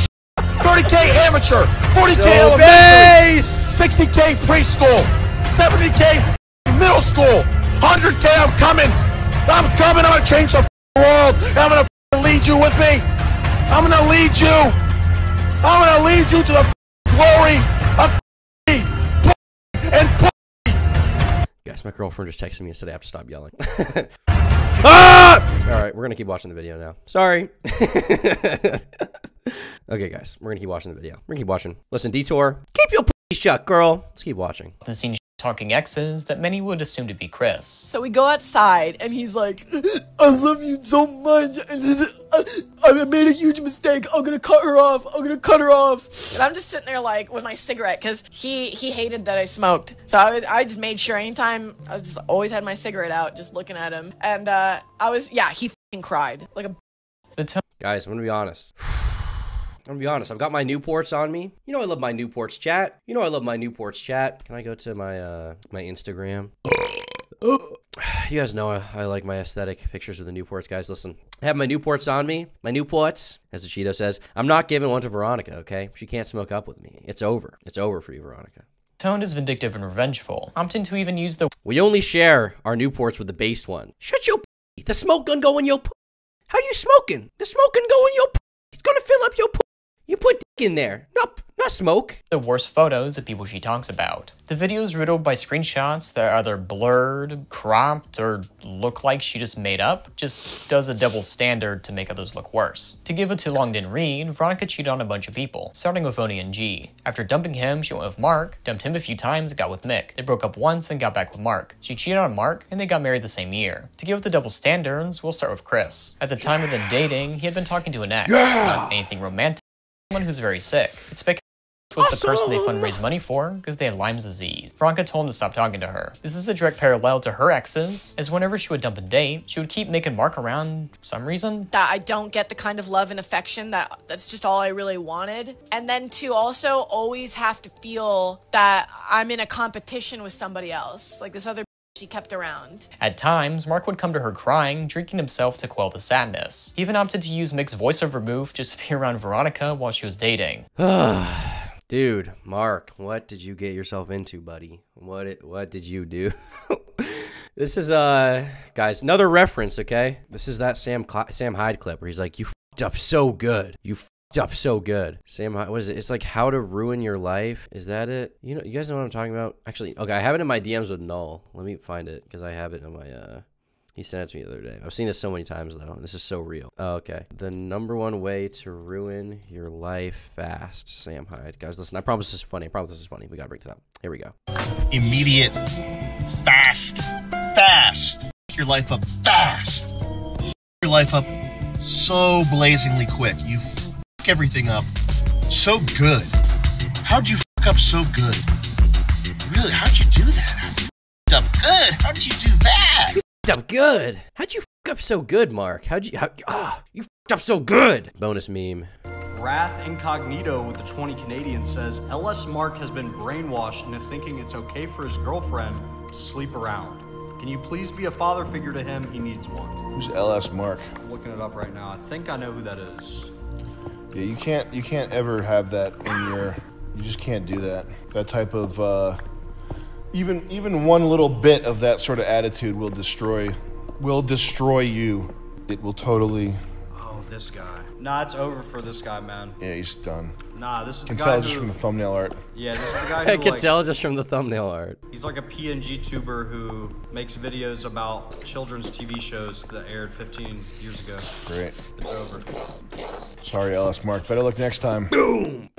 30K amateur, 40K So elementary. base. 60k preschool, 70k middle school, 100k I'm coming. I'm coming. I'm gonna change the world. And I'm gonna lead you with me. I'm gonna lead you. I'm gonna lead you to the glory of f- and p- Guys, my girlfriend just texted me and said I have to stop yelling. ah! All right, we're gonna keep watching the video now. Sorry. okay, guys, we're gonna keep watching the video. We're gonna keep watching. Listen, detour. Keep your pussy shut, girl. Let's keep watching. The scene talking exes that many would assume to be Chris. So we go outside, and he's like, I love you so much. I made a huge mistake. I'm gonna cut her off. I'm gonna cut her off. And I'm just sitting there like with my cigarette because he he hated that I smoked. So I was, I just made sure anytime I just always had my cigarette out, just looking at him. And uh, I was yeah, he fucking cried like a. The tone Guys, I'm gonna be honest. I'm gonna be honest. I've got my Newports on me. You know I love my Newports chat. You know I love my Newports chat. Can I go to my uh my Instagram? You guys know I, I like my aesthetic pictures of the Newports, guys. Listen, I have my Newports on me. My Newports, as the Cheeto says. I'm not giving one to Veronica, okay? She can't smoke up with me. It's over. It's over for you, Veronica. tone is vindictive and revengeful, opting to even use the We only share our Newports with the based one. Shut your p. The smoke gun go in your p. How you smoking? The smoke gun go in your p. It's gonna fill up your p. You put dick in there. Nope. not smoke. The worst photos of people she talks about. The video is riddled by screenshots that are either blurred, cropped, or look like she just made up, just does a double standard to make others look worse. To give a too long didn't read, Veronica cheated on a bunch of people, starting with Oney and G. After dumping him, she went with Mark, dumped him a few times, and got with Mick. They broke up once and got back with Mark. She cheated on Mark, and they got married the same year. To give it the double standards, we'll start with Chris. At the time of them dating, he had been talking to an ex. Not anything romantic, someone who's very sick. It's speculated was the person they fundraised money for because they had Lyme's disease. Franca told him to stop talking to her. This is a direct parallel to her exes, as whenever she would dump a date, she would keep making Mark around for some reason. that I don't get the kind of love and affection that that's just all I really wanted. And then to also always have to feel that I'm in a competition with somebody else. Like this other she kept around. At times, Mark would come to her crying, drinking himself to quell the sadness. He even opted to use Mick's voiceover move just to be around Veronica while she was dating. Dude, Mark, what did you get yourself into, buddy? What it, what did you do? this is uh guys, another reference, okay? This is that Sam Cl- Sam Hyde clip where he's like, "You fucked up so good. You fucked up so good." Sam what is it? It's like how to ruin your life. Is that it? You know, you guys know what I'm talking about? Actually, okay, I have it in my DMs with Null. Let me find it because I have it in my uh he sent it to me the other day. I've seen this so many times though. This is so real. Oh, okay. The number one way to ruin your life fast, Sam Hyde. Guys, listen. I promise this is funny. I promise this is funny. We gotta break this up. Here we go. immediate, fast, fast. Your life up fast. Your life up so blazingly quick. You everything up so good. How'd you f up so good? Really? How'd you do that? How'd you f up good? How'd you do that? F***ed up good. How'd you f up so good, Mark? How'd you? How, ah, you f***ed up so good. Bonus meme. Wrath Incognito with the 20 Canadian says LS Mark has been brainwashed into thinking it's okay for his girlfriend to sleep around. Can you please be a father figure to him? He needs one. Who's LS Mark? I'm looking it up right now. I think I know who that is. Yeah, you can't you can't ever have that in your you just can't do that. That type of uh even even one little bit of that sort of attitude will destroy will destroy you. It will totally Oh, this guy. Nah, it's over for this guy, man. yeah, he's done. Nah, this is the Can guy tell who. just from the thumbnail art. Yeah, this is the guy who I can like, tell just from the thumbnail art. He's like a PNG tuber who makes videos about children's TV shows that aired 15 years ago. Great. It's over. Sorry, LS Mark. Better luck next time. Boom.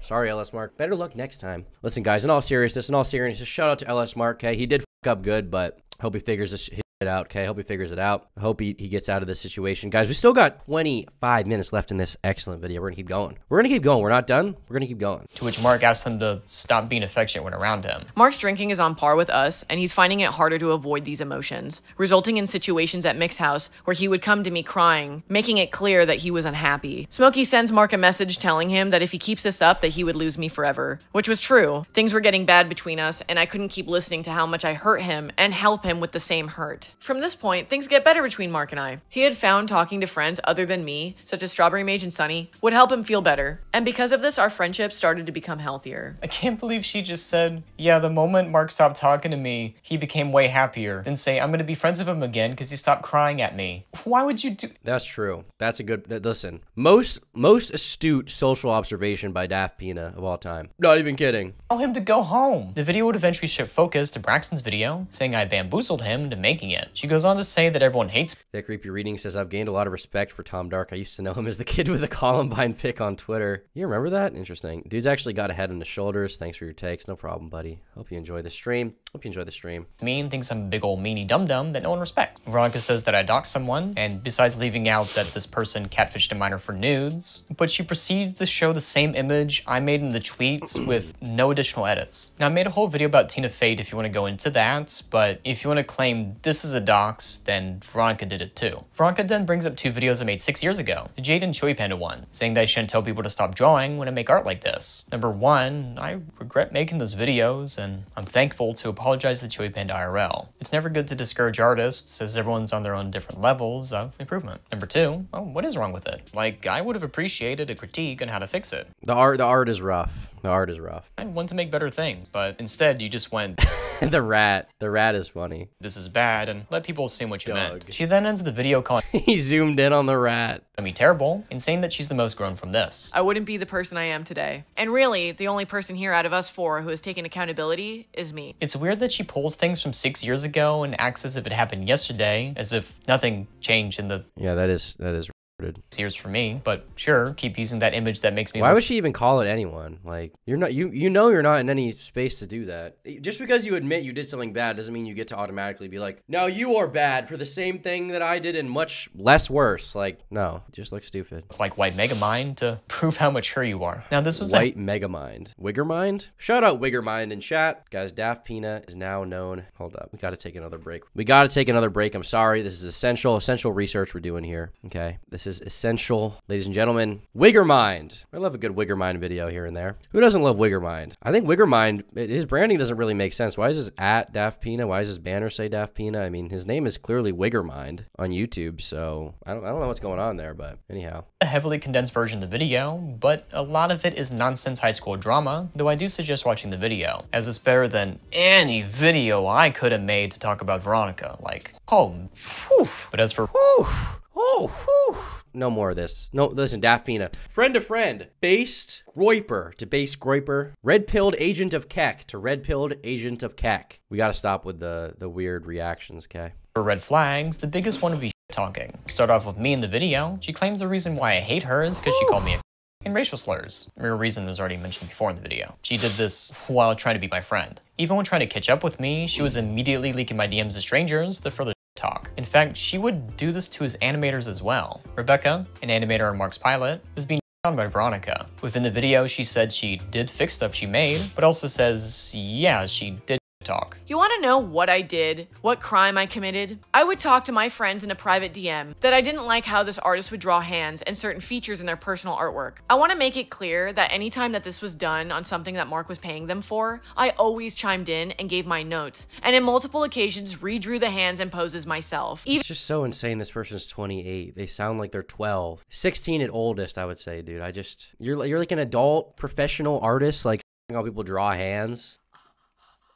Sorry, LS Mark. Better luck next time. Listen, guys, in all seriousness, in all seriousness, shout out to LS Mark. Okay, he did f up good, but hope he figures this shit out. Okay, I hope he figures it out. I hope he, he gets out of this situation, guys. We still got 25 minutes left in this excellent video. We're gonna keep going. We're gonna keep going. We're not done. We're gonna keep going. To which Mark asked them to stop being affectionate when around him. Mark's drinking is on par with us, and he's finding it harder to avoid these emotions, resulting in situations at Mick's house where he would come to me crying, making it clear that he was unhappy. Smokey sends Mark a message telling him that if he keeps this up, that he would lose me forever, which was true. Things were getting bad between us, and I couldn't keep listening to how much I hurt him and help him with the same hurt. From this point, things get better between Mark and I. He had found talking to friends other than me, such as Strawberry Mage and Sunny, would help him feel better, and because of this, our friendship started to become healthier. I can't believe she just said, yeah, the moment Mark stopped talking to me, he became way happier. Then say, I'm gonna be friends with him again because he stopped crying at me. Why would you do That's true. That's a good. th- Listen, most most astute social observation by Daft Pina of all time. Not even kidding. tell him to go home? The video would eventually shift focus to Braxton's video, saying I bamboozled him into making it. She goes on to say that everyone hates That creepy reading says I've gained a lot of respect for Tom Dark. I used to know him as the kid with the Columbine pick on Twitter. You remember that? Interesting. Dude's actually got a head on his shoulders. Thanks for your takes. No problem, buddy. Hope you enjoy the stream. Hope you enjoy the stream. Mean thinks I'm a big old meanie dum dum that no one respects. Veronica says that I doxed someone, and besides leaving out that this person catfished a minor for nudes, but she proceeds to show the same image I made in the tweets with no additional edits. Now, I made a whole video about Tina Fey if you want to go into that, but if you want to claim this is a dox, then Veronica did it too. Veronica then brings up two videos I made six years ago, the Jade and Choi Panda one, saying that I shouldn't tell people to stop drawing when I make art like this. Number one, I regret making those videos, and I'm thankful to apologize to Choi Panda IRL. It's never good to discourage artists, as everyone's on their own different levels of improvement. Number two, well, what is wrong with it? Like, I would have appreciated a critique on how to fix it. The art, the art is rough. The art is rough. I want to make better things, but instead you just went, the rat. The rat is funny. this is bad, and let people assume what you Doug. meant. She then ends the video calling he zoomed in on the rat. I mean, terrible Insane that she's the most grown from this. I wouldn't be the person I am today. And really, the only person here out of us four who has taken accountability is me. It's weird that she pulls things from six years ago and acts as if it happened yesterday, as if nothing changed in the Yeah, that is that is retarded. years for me. But sure, keep using that image that makes me. Why look would she even call it anyone? Like you're not you you know you're not in any space to do that. Just because you admit you did something bad doesn't mean you get to automatically be like, "No, you are bad for the same thing that I did and much less worse." Like, no, just look stupid. like white Megamind to prove how mature you are. Now this was white a White Megamind. Wiggermind? Shout out Wiggermind in chat. Guys, Daft Pina is now known. Hold up. We got to take another break. We got to take another break. I'm sorry. This is essential, essential research we're doing here. Okay. This is essential. Ladies and gentlemen, Wiggermind. I love a good Wiggermind video here and there. Who doesn't love Wiggermind? I think Wiggermind, it- his branding doesn't really make sense. Why is his at Daft Peanut? Why does his banner say Daft Peanut? I mean, his name is clearly Wiggermind on YouTube, so I don't, I don't know what's going on there, but anyhow. a heavily condensed version of the video, but a lot of it is nonsense high school drama, though I do suggest watching the video, as it's better than any video I could have made to talk about Veronica. Like, oh, whew. But as for Oh, whew. No more of this. No, listen, Daft Pina. Friend to friend. Based Groyper to base Groyper. Red pilled agent of Kek to red pilled agent of Kek. We gotta stop with the the weird reactions, okay? for red flags, the biggest one would be talking. Start off with me in the video. She claims the reason why I hate her is because she called me a and racial slurs. A reason was already mentioned before in the video. She did this while trying to be my friend. Even when trying to catch up with me, she was immediately leaking my DMs to strangers the further talk. In fact, she would do this to his animators as well. Rebecca, an animator on Mark's pilot, was being on by Veronica. Within the video, she said she did fix stuff she made, but also says, yeah, she did talk. You want to know what I did? What crime I committed? I would talk to my friends in a private DM that I didn't like how this artist would draw hands and certain features in their personal artwork. I want to make it clear that anytime that this was done on something that Mark was paying them for, I always chimed in and gave my notes, and in multiple occasions redrew the hands and poses myself. Even It's just so insane. This person's 28. They sound like they're 12. 16 at oldest, I would say, dude. I just you're like- you're like an adult professional artist, like how people draw hands.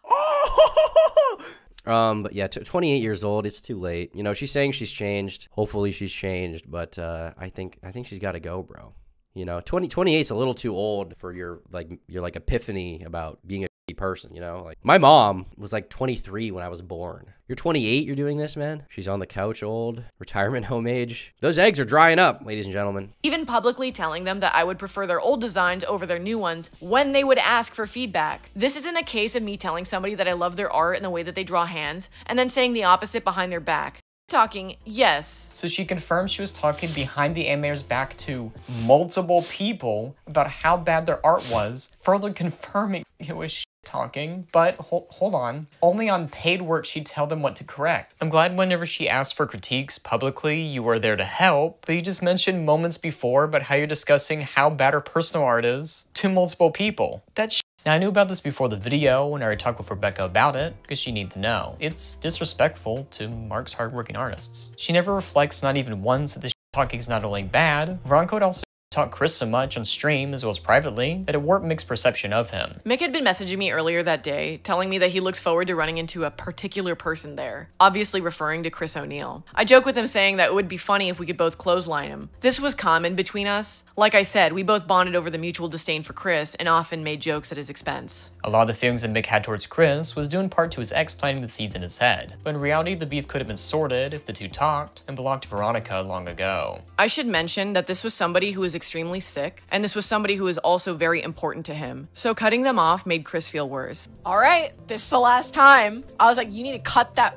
Um, but yeah, t- 28 years old. It's too late. You know, she's saying she's changed. Hopefully, she's changed. But uh, I think I think she's got to go, bro. You know, 20 28 is a little too old for your like your like epiphany about being a person. You know, like my mom was like 23 when I was born. You're 28. You're doing this, man. She's on the couch, old retirement home age. Those eggs are drying up, ladies and gentlemen. even publicly telling them that I would prefer their old designs over their new ones when they would ask for feedback. This isn't a case of me telling somebody that I love their art and the way that they draw hands and then saying the opposite behind their back. Talking, yes. So she confirmed she was talking behind the animator's back to multiple people about how bad their art was, further confirming it was shit talking. But hold, hold on, only on paid work she'd tell them what to correct. I'm glad whenever she asked for critiques publicly, you were there to help, but you just mentioned moments before about how you're discussing how bad her personal art is to multiple people. That's. Now, I knew about this before the video when I talked with Rebecca about it, because she needed to know. It's disrespectful to Mark's hardworking artists. She never reflects, not even once, that this talking is not only bad, Veronica would also talk Chris so much on stream as well as privately that it warped Mick's perception of him. Mick had been messaging me earlier that day, telling me that he looks forward to running into a particular person there, obviously referring to Chris O'Neill. I joke with him saying that it would be funny if we could both clothesline him. This was common between us. Like I said, we both bonded over the mutual disdain for Chris and often made jokes at his expense. A lot of the feelings that Mick had towards Chris was due in part to his ex planting the seeds in his head, but in reality, the beef could have been sorted if the two talked and belonged to Veronica long ago. I should mention that this was somebody who was extremely sick, and this was somebody who was also very important to him. So cutting them off made Chris feel worse. All right, this is the last time. I was like, you need to cut that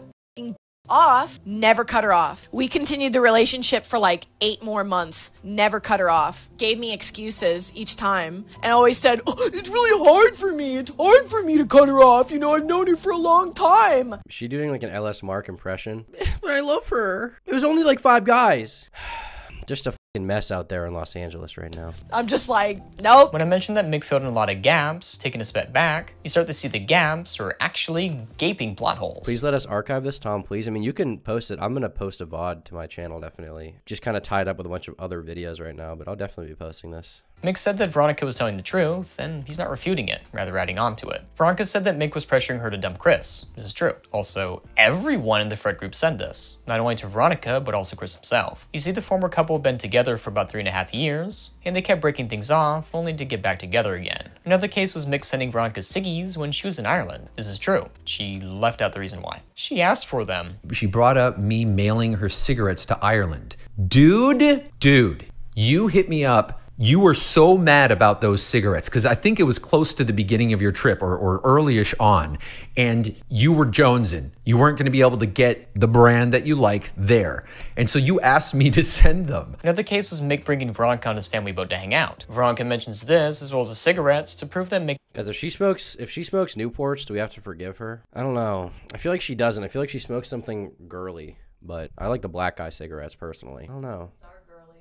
off. Never cut her off. We continued the relationship for like eight more months. Never cut her off. Gave me excuses each time, and always said, oh, "It's really hard for me. It's hard for me to cut her off. You know, I've known her for a long time." Is she doing like an LS Mark impression? but I love her. It was only like five guys. Just a fucking mess out there in Los Angeles right now. I'm just like, nope. When I mentioned that Mick filled in a lot of gaps, taking a step back, you start to see the gaps are actually gaping plot holes. Please let us archive this, Tom, please. I mean, you can post it. I'm going to post a VOD to my channel, definitely. Just kind of tied up with a bunch of other videos right now, but I'll definitely be posting this. Mick said that Veronica was telling the truth, and he's not refuting it, rather adding on to it. Veronica said that Mick was pressuring her to dump Chris. This is true. Also, everyone in the Fred group said this, not only to Veronica, but also Chris himself. You see, the former couple had been together for about three and a half years, and they kept breaking things off, only to get back together again. Another case was Mick sending Veronica ciggies when she was in Ireland. This is true. She left out the reason why. She asked for them. She brought up me mailing her cigarettes to Ireland. Dude, dude, you hit me up you were so mad about those cigarettes because I think it was close to the beginning of your trip or, or earlyish on, and you were jonesing. You weren't going to be able to get the brand that you like there. And so you asked me to send them. Another case was Mick bringing Veronica on his family boat to hang out. Veronica mentions this as well as the cigarettes to prove that Mick. Guys, if she smokes, if she smokes Newports, do we have to forgive her? I don't know. I feel like she doesn't. I feel like she smokes something girly, but I like the black guy cigarettes personally. I don't know. They're girly.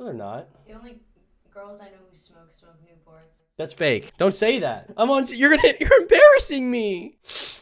No, they're not. The only girls I know smoke smoke Newports. That's fake. Don't say that. I'm on. You're gonna. You're embarrassing me.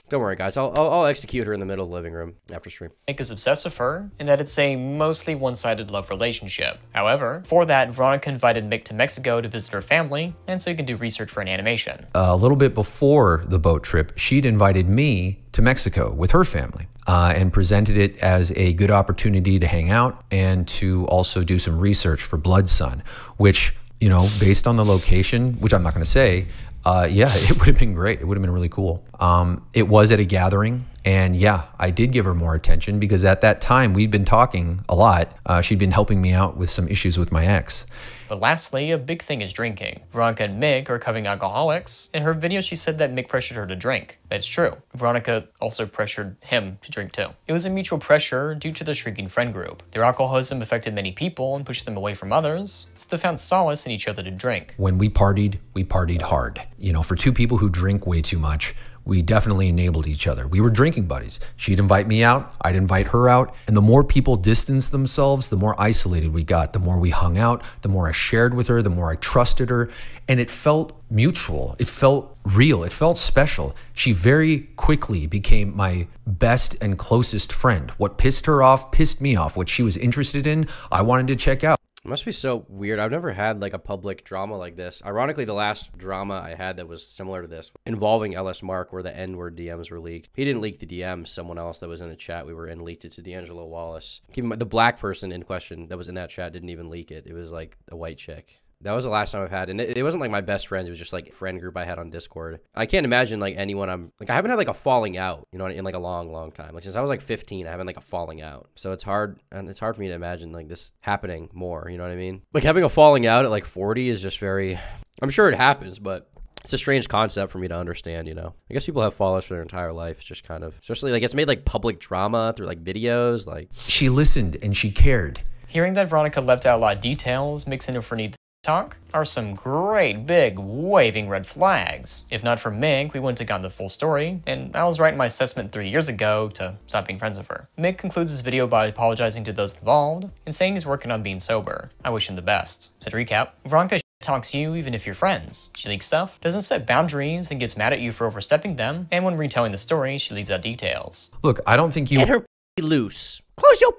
Don't worry, guys. I'll, I'll, I'll execute her in the middle of the living room after stream. Mick is obsessed with her, and that it's a mostly one-sided love relationship. However, for that, Veronica invited Mick to Mexico to visit her family, and so he can do research for an animation. A little bit before the boat trip, she'd invited me to Mexico with her family. Uh, and presented it as a good opportunity to hang out and to also do some research for Blood Sun, which you know, based on the location, which I'm not going to say, uh, yeah, it would have been great. It would have been really cool. Um, it was at a gathering, and yeah, I did give her more attention because at that time we'd been talking a lot. Uh, she'd been helping me out with some issues with my ex. But lastly, a big thing is drinking. Veronica and Mick are covering alcoholics. In her video, she said that Mick pressured her to drink. That's true. Veronica also pressured him to drink too. It was a mutual pressure due to the shrinking friend group. Their alcoholism affected many people and pushed them away from others, so they found solace in each other to drink. When we partied, we partied hard. You know, for two people who drink way too much, we definitely enabled each other. We were drinking buddies. She'd invite me out, I'd invite her out. And the more people distanced themselves, the more isolated we got. The more we hung out, the more I shared with her, the more I trusted her. And it felt mutual. It felt real. It felt special. She very quickly became my best and closest friend. What pissed her off pissed me off. What she was interested in, I wanted to check out. It must be so weird. I've never had like a public drama like this. Ironically, the last drama I had that was similar to this involving LS Mark, where the N word DMs were leaked. He didn't leak the DMs. Someone else that was in a chat we were in leaked it to D'Angelo Wallace. Keep in mind, the black person in question that was in that chat didn't even leak it. It was like a white chick. That was the last time I've had, and it, it, wasn't like my best friends. It was just like friend group I had on Discord. I can't imagine like anyone I'm like I haven't had like a falling out, you know, in like a long, long time. Like since I was like 15, I haven't like a falling out. So it's hard, and it's hard for me to imagine like this happening more. You know what I mean? Like having a falling out at like 40 is just very. I'm sure it happens, but it's a strange concept for me to understand, you know. I guess people have fallouts for their entire life. It's just kind of, especially like it's made like public drama through like videos. Like she listened and she cared. Hearing that Veronica left out a lot of details, mixing it for need talk are some great big waving red flags. If not for Mick, we wouldn't have gotten the full story, and I was right in my assessment three years ago to stop being friends with her. Mick concludes his video by apologizing to those involved and saying he's working on being sober. I wish him the best. So to recap, Veronica talks you even if you're friends. She leaks stuff, doesn't set boundaries, and gets mad at you for overstepping them, and when retelling the story, she leaves out details. Look, I don't think you get her loose. Close your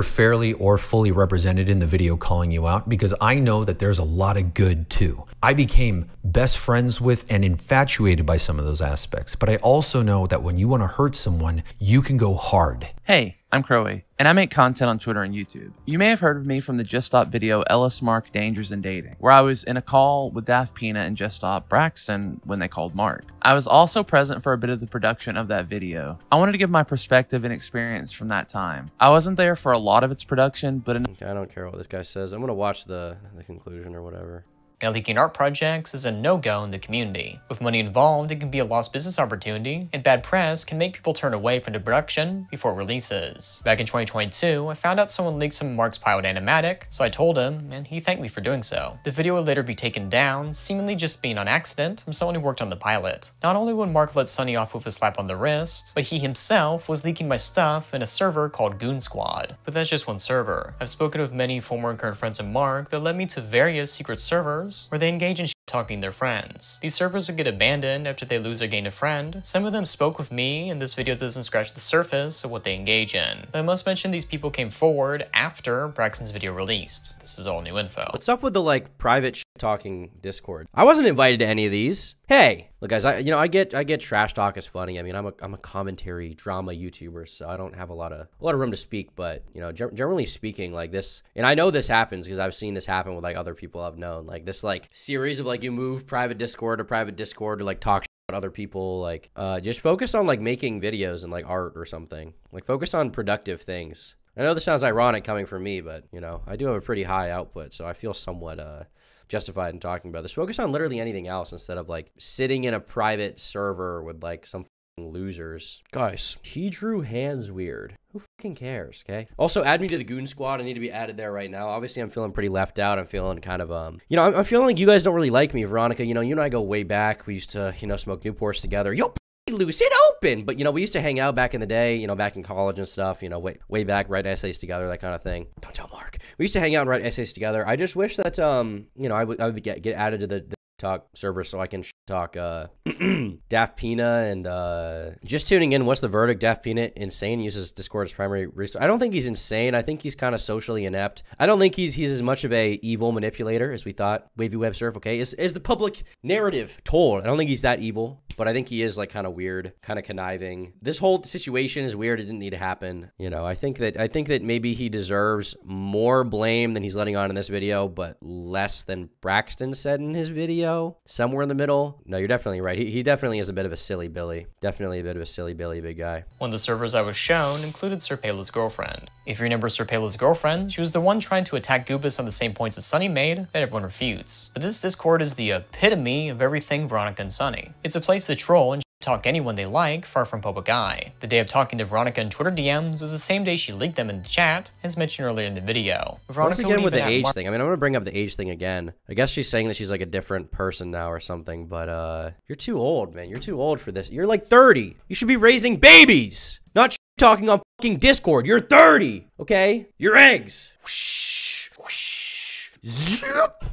were fairly or fully represented in the video calling you out because I know that there's a lot of good too. I became best friends with and infatuated by some of those aspects, but I also know that when you want to hurt someone, you can go hard. Hey, I'm Crowy, and I make content on Twitter and YouTube. You may have heard of me from the Just Stop video LS Mark Dangers in Dating, where I was in a call with Daft Peanut and Just Stop Braxton when they called Mark. I was also present for a bit of the production of that video. I wanted to give my perspective and experience from that time. I wasn't there for a lot of its production, but I don't care what this guy says. I'm gonna watch the the conclusion or whatever. Now, leaking art projects is a no-go in the community. With money involved, it can be a lost business opportunity, and bad press can make people turn away from the production before it releases. Back in 2022, I found out someone leaked some Mark's pilot animatic, so I told him, and he thanked me for doing so. The video would later be taken down, seemingly just being on accident from someone who worked on the pilot. Not only would Mark let Sunny off with a slap on the wrist, but he himself was leaking my stuff in a server called Goon Squad. But that's just one server. I've spoken with many former and current friends of Mark that led me to various secret servers where they engage in talking their friends. These servers would get abandoned after they lose or gain a friend. Some of them spoke with me, and this video doesn't scratch the surface of what they engage in. But I must mention these people came forward after Braxton's video released. This is all new info. What's up with the like private talking Discord? I wasn't invited to any of these. Hey, look guys, I you know I get I get trash talk is funny. I mean I'm a I'm a commentary drama YouTuber, so I don't have a lot of a lot of room to speak. But you know, gen- generally speaking, like this, and I know this happens because I've seen this happen with like other people I've known. Like this like series of like you move private Discord to private Discord to like talk about other people. Like uh, just focus on like making videos and like art or something. Like focus on productive things. I know this sounds ironic coming from me, but you know I do have a pretty high output, so I feel somewhat uh justified in talking about this. Focus on literally anything else instead of like sitting in a private server with like some losers. Guys, he drew hands weird. Who fucking cares, okay? Also, add me to the Goon Squad. I need to be added there right now. Obviously, I'm feeling pretty left out. I'm feeling kind of, um, you know, I'm, I'm feeling like you guys don't really like me, Veronica. You know, you and I go way back. We used to, you know, smoke Newports together. Yo, loose it open. But, you know, we used to hang out back in the day, you know, back in college and stuff, you know, way, way back, write essays together, that kind of thing. Don't tell Mark. We used to hang out and write essays together. I just wish that, um, you know, I would, I would get, get added to the, the talk server so I can talk uh Daft Pina and uh just tuning in. What's the verdict? Daft Pina insane uses Discord as primary resource. I don't think he's insane. I think he's kind of socially inept. I don't think he's he's as much of a evil manipulator as we thought. Wavy Web Surf okay? Is, is the public narrative told I don't think he's that evil but I think he is like kind of weird kind of conniving. This whole situation is weird. It didn't need to happen you know? I think that I think that maybe he deserves more blame than he's letting on in this video but less than Braxton said in his video somewhere in the middle no you're definitely right he, he definitely is a bit of a silly Billy definitely a bit of a silly Billy big guy One of the servers I was shown included Sir Pela's girlfriend. If you remember Sir Pela's girlfriend, she was the one trying to attack Goobus on the same points that Sunny made, that everyone refutes. But this Discord is the epitome of everything Veronica and Sunny. It's a place to troll and talk anyone they like, far from public eye. The day of talking to Veronica in Twitter DMs was the same day she leaked them in the chat, as mentioned earlier in the video. Veronica Once again with the age thing. I mean, I'm gonna bring up the age thing again. I guess she's saying that she's like a different person now or something. But uh, you're too old, man. You're too old for this. You're like 30. You should be raising babies, not talking on fucking Discord. You're 30, okay? You're eggs. Whoosh, whoosh, zip.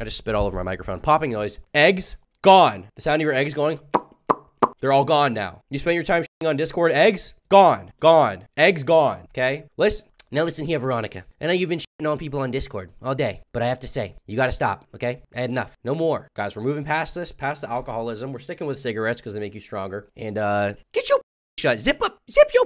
I just spit all over my microphone. Popping noise. Eggs gone. The sound of your eggs going. They're all gone now. You spend your time on Discord. Eggs gone, gone. Eggs gone. Okay. Listen. Now listen here, Veronica. I know you've been shitting on people on Discord all day, but I have to say, you gotta stop, okay? I had enough. No more. Guys, we're moving past this, past the alcoholism. We're sticking with cigarettes because they make you stronger. And uh get your shut. Zip up. Zip your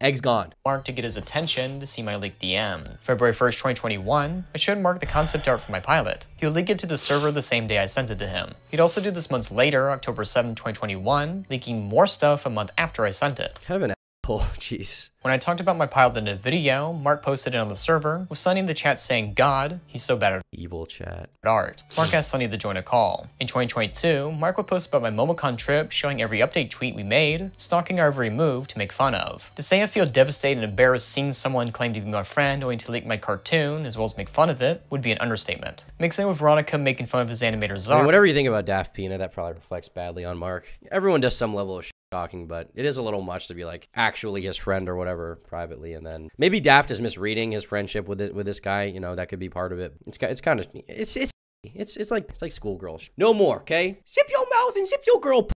Eggs gone. Mark to get his attention to see my leaked DM. February 1st, 2021, I showed Mark the concept art for my pilot. He would leak it to the server the same day I sent it to him. He'd also do this months later, October 7th, 2021, leaking more stuff a month after I sent it. Kind of an asshole. Jeez. When I talked about my pilot in a video, Mark posted it on the server, with Sunny in the chat saying, God, he's so bad at Evil chat. art. Mark asked Sunny to join a call. In 2022, Mark would post about my MomoCon trip, showing every update tweet we made, stalking our every move to make fun of. To say I feel devastated and embarrassed seeing someone claim to be my friend only to leak my cartoon, as well as make fun of it, would be an understatement. Mixing it with Veronica making fun of his animator I mean, whatever you think about Daft Pina, that probably reflects badly on Mark. Everyone does some level of talking, but it is a little much to be like actually his friend or whatever privately, and then maybe Daft is misreading his friendship with it, with this guy. You know, that could be part of it. It's it's kind of it's it's it's it's like it's like schoolgirl. sh- No more, okay? Zip your mouth and zip your girl.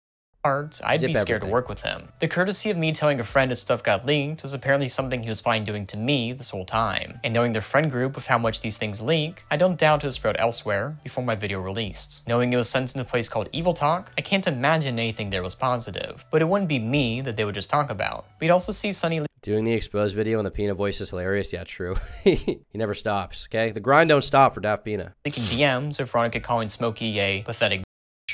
Art, I'd Zip be scared everything. to work with him. The courtesy of me telling a friend his stuff got leaked was apparently something he was fine doing to me this whole time. And knowing their friend group of how much these things leak, I don't doubt it was spread elsewhere before my video released. Knowing it was sent in a place called Evil Talk, I can't imagine anything there was positive. But it wouldn't be me that they would just talk about. We'd also see Sunny Doing the exposed video and the Pina voice is hilarious. Yeah, true. he never stops. Okay, the grind don't stop for Daft Pina. leaking DMs of Veronica calling Smokey a pathetic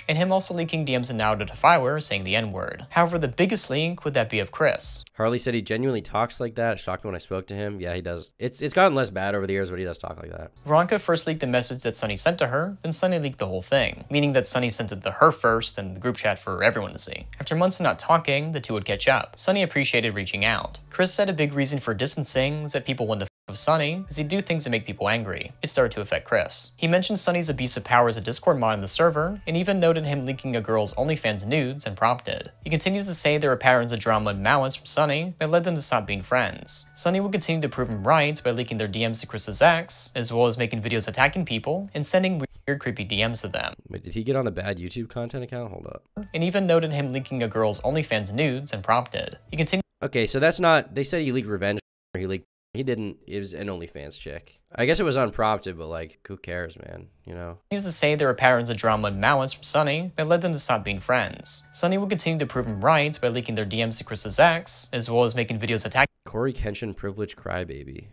and him also leaking DMs and now to Defiler saying the N-word. However, the biggest leak would that be of Chris. Harley said he genuinely talks like that. It shocked me when I spoke to him. Yeah, he does. It's it's gotten less bad over the years, but he does talk like that. Veronica first leaked the message that Sunny sent to her, then Sunny leaked the whole thing, meaning that Sunny sent it to her first, then the group chat for everyone to see. After months of not talking, the two would catch up. Sunny appreciated reaching out. Chris said a big reason for distancing was that people wanted to f with Sunny, as he'd do things to make people angry. It started to affect Chris. He mentioned Sunny's abuse of power as a Discord mod in the server, and even noted him leaking a girl's OnlyFans nudes and prompted. He continues to say there were patterns of drama and malice from Sunny that led them to stop being friends. Sunny will continue to prove him right by leaking their DMs to Chris's ex, as well as making videos attacking people and sending weird weird, creepy DMs to them. Wait, did he get on the bad YouTube content account? Hold up. And even noted him leaking a girl's OnlyFans nudes and prompted. He continued. Okay, so that's not. They said he leaked revenge. Or he leaked. He didn't. It was an OnlyFans chick. I guess it was unprompted, but like, who cares, man? You know. Needs to say there were patterns of drama and malice from Sunny that led them to stop being friends. Sunny will continue to prove him right by leaking their DMs to Chris's ex, as well as making videos attacking Corey Kenshin, privileged crybaby.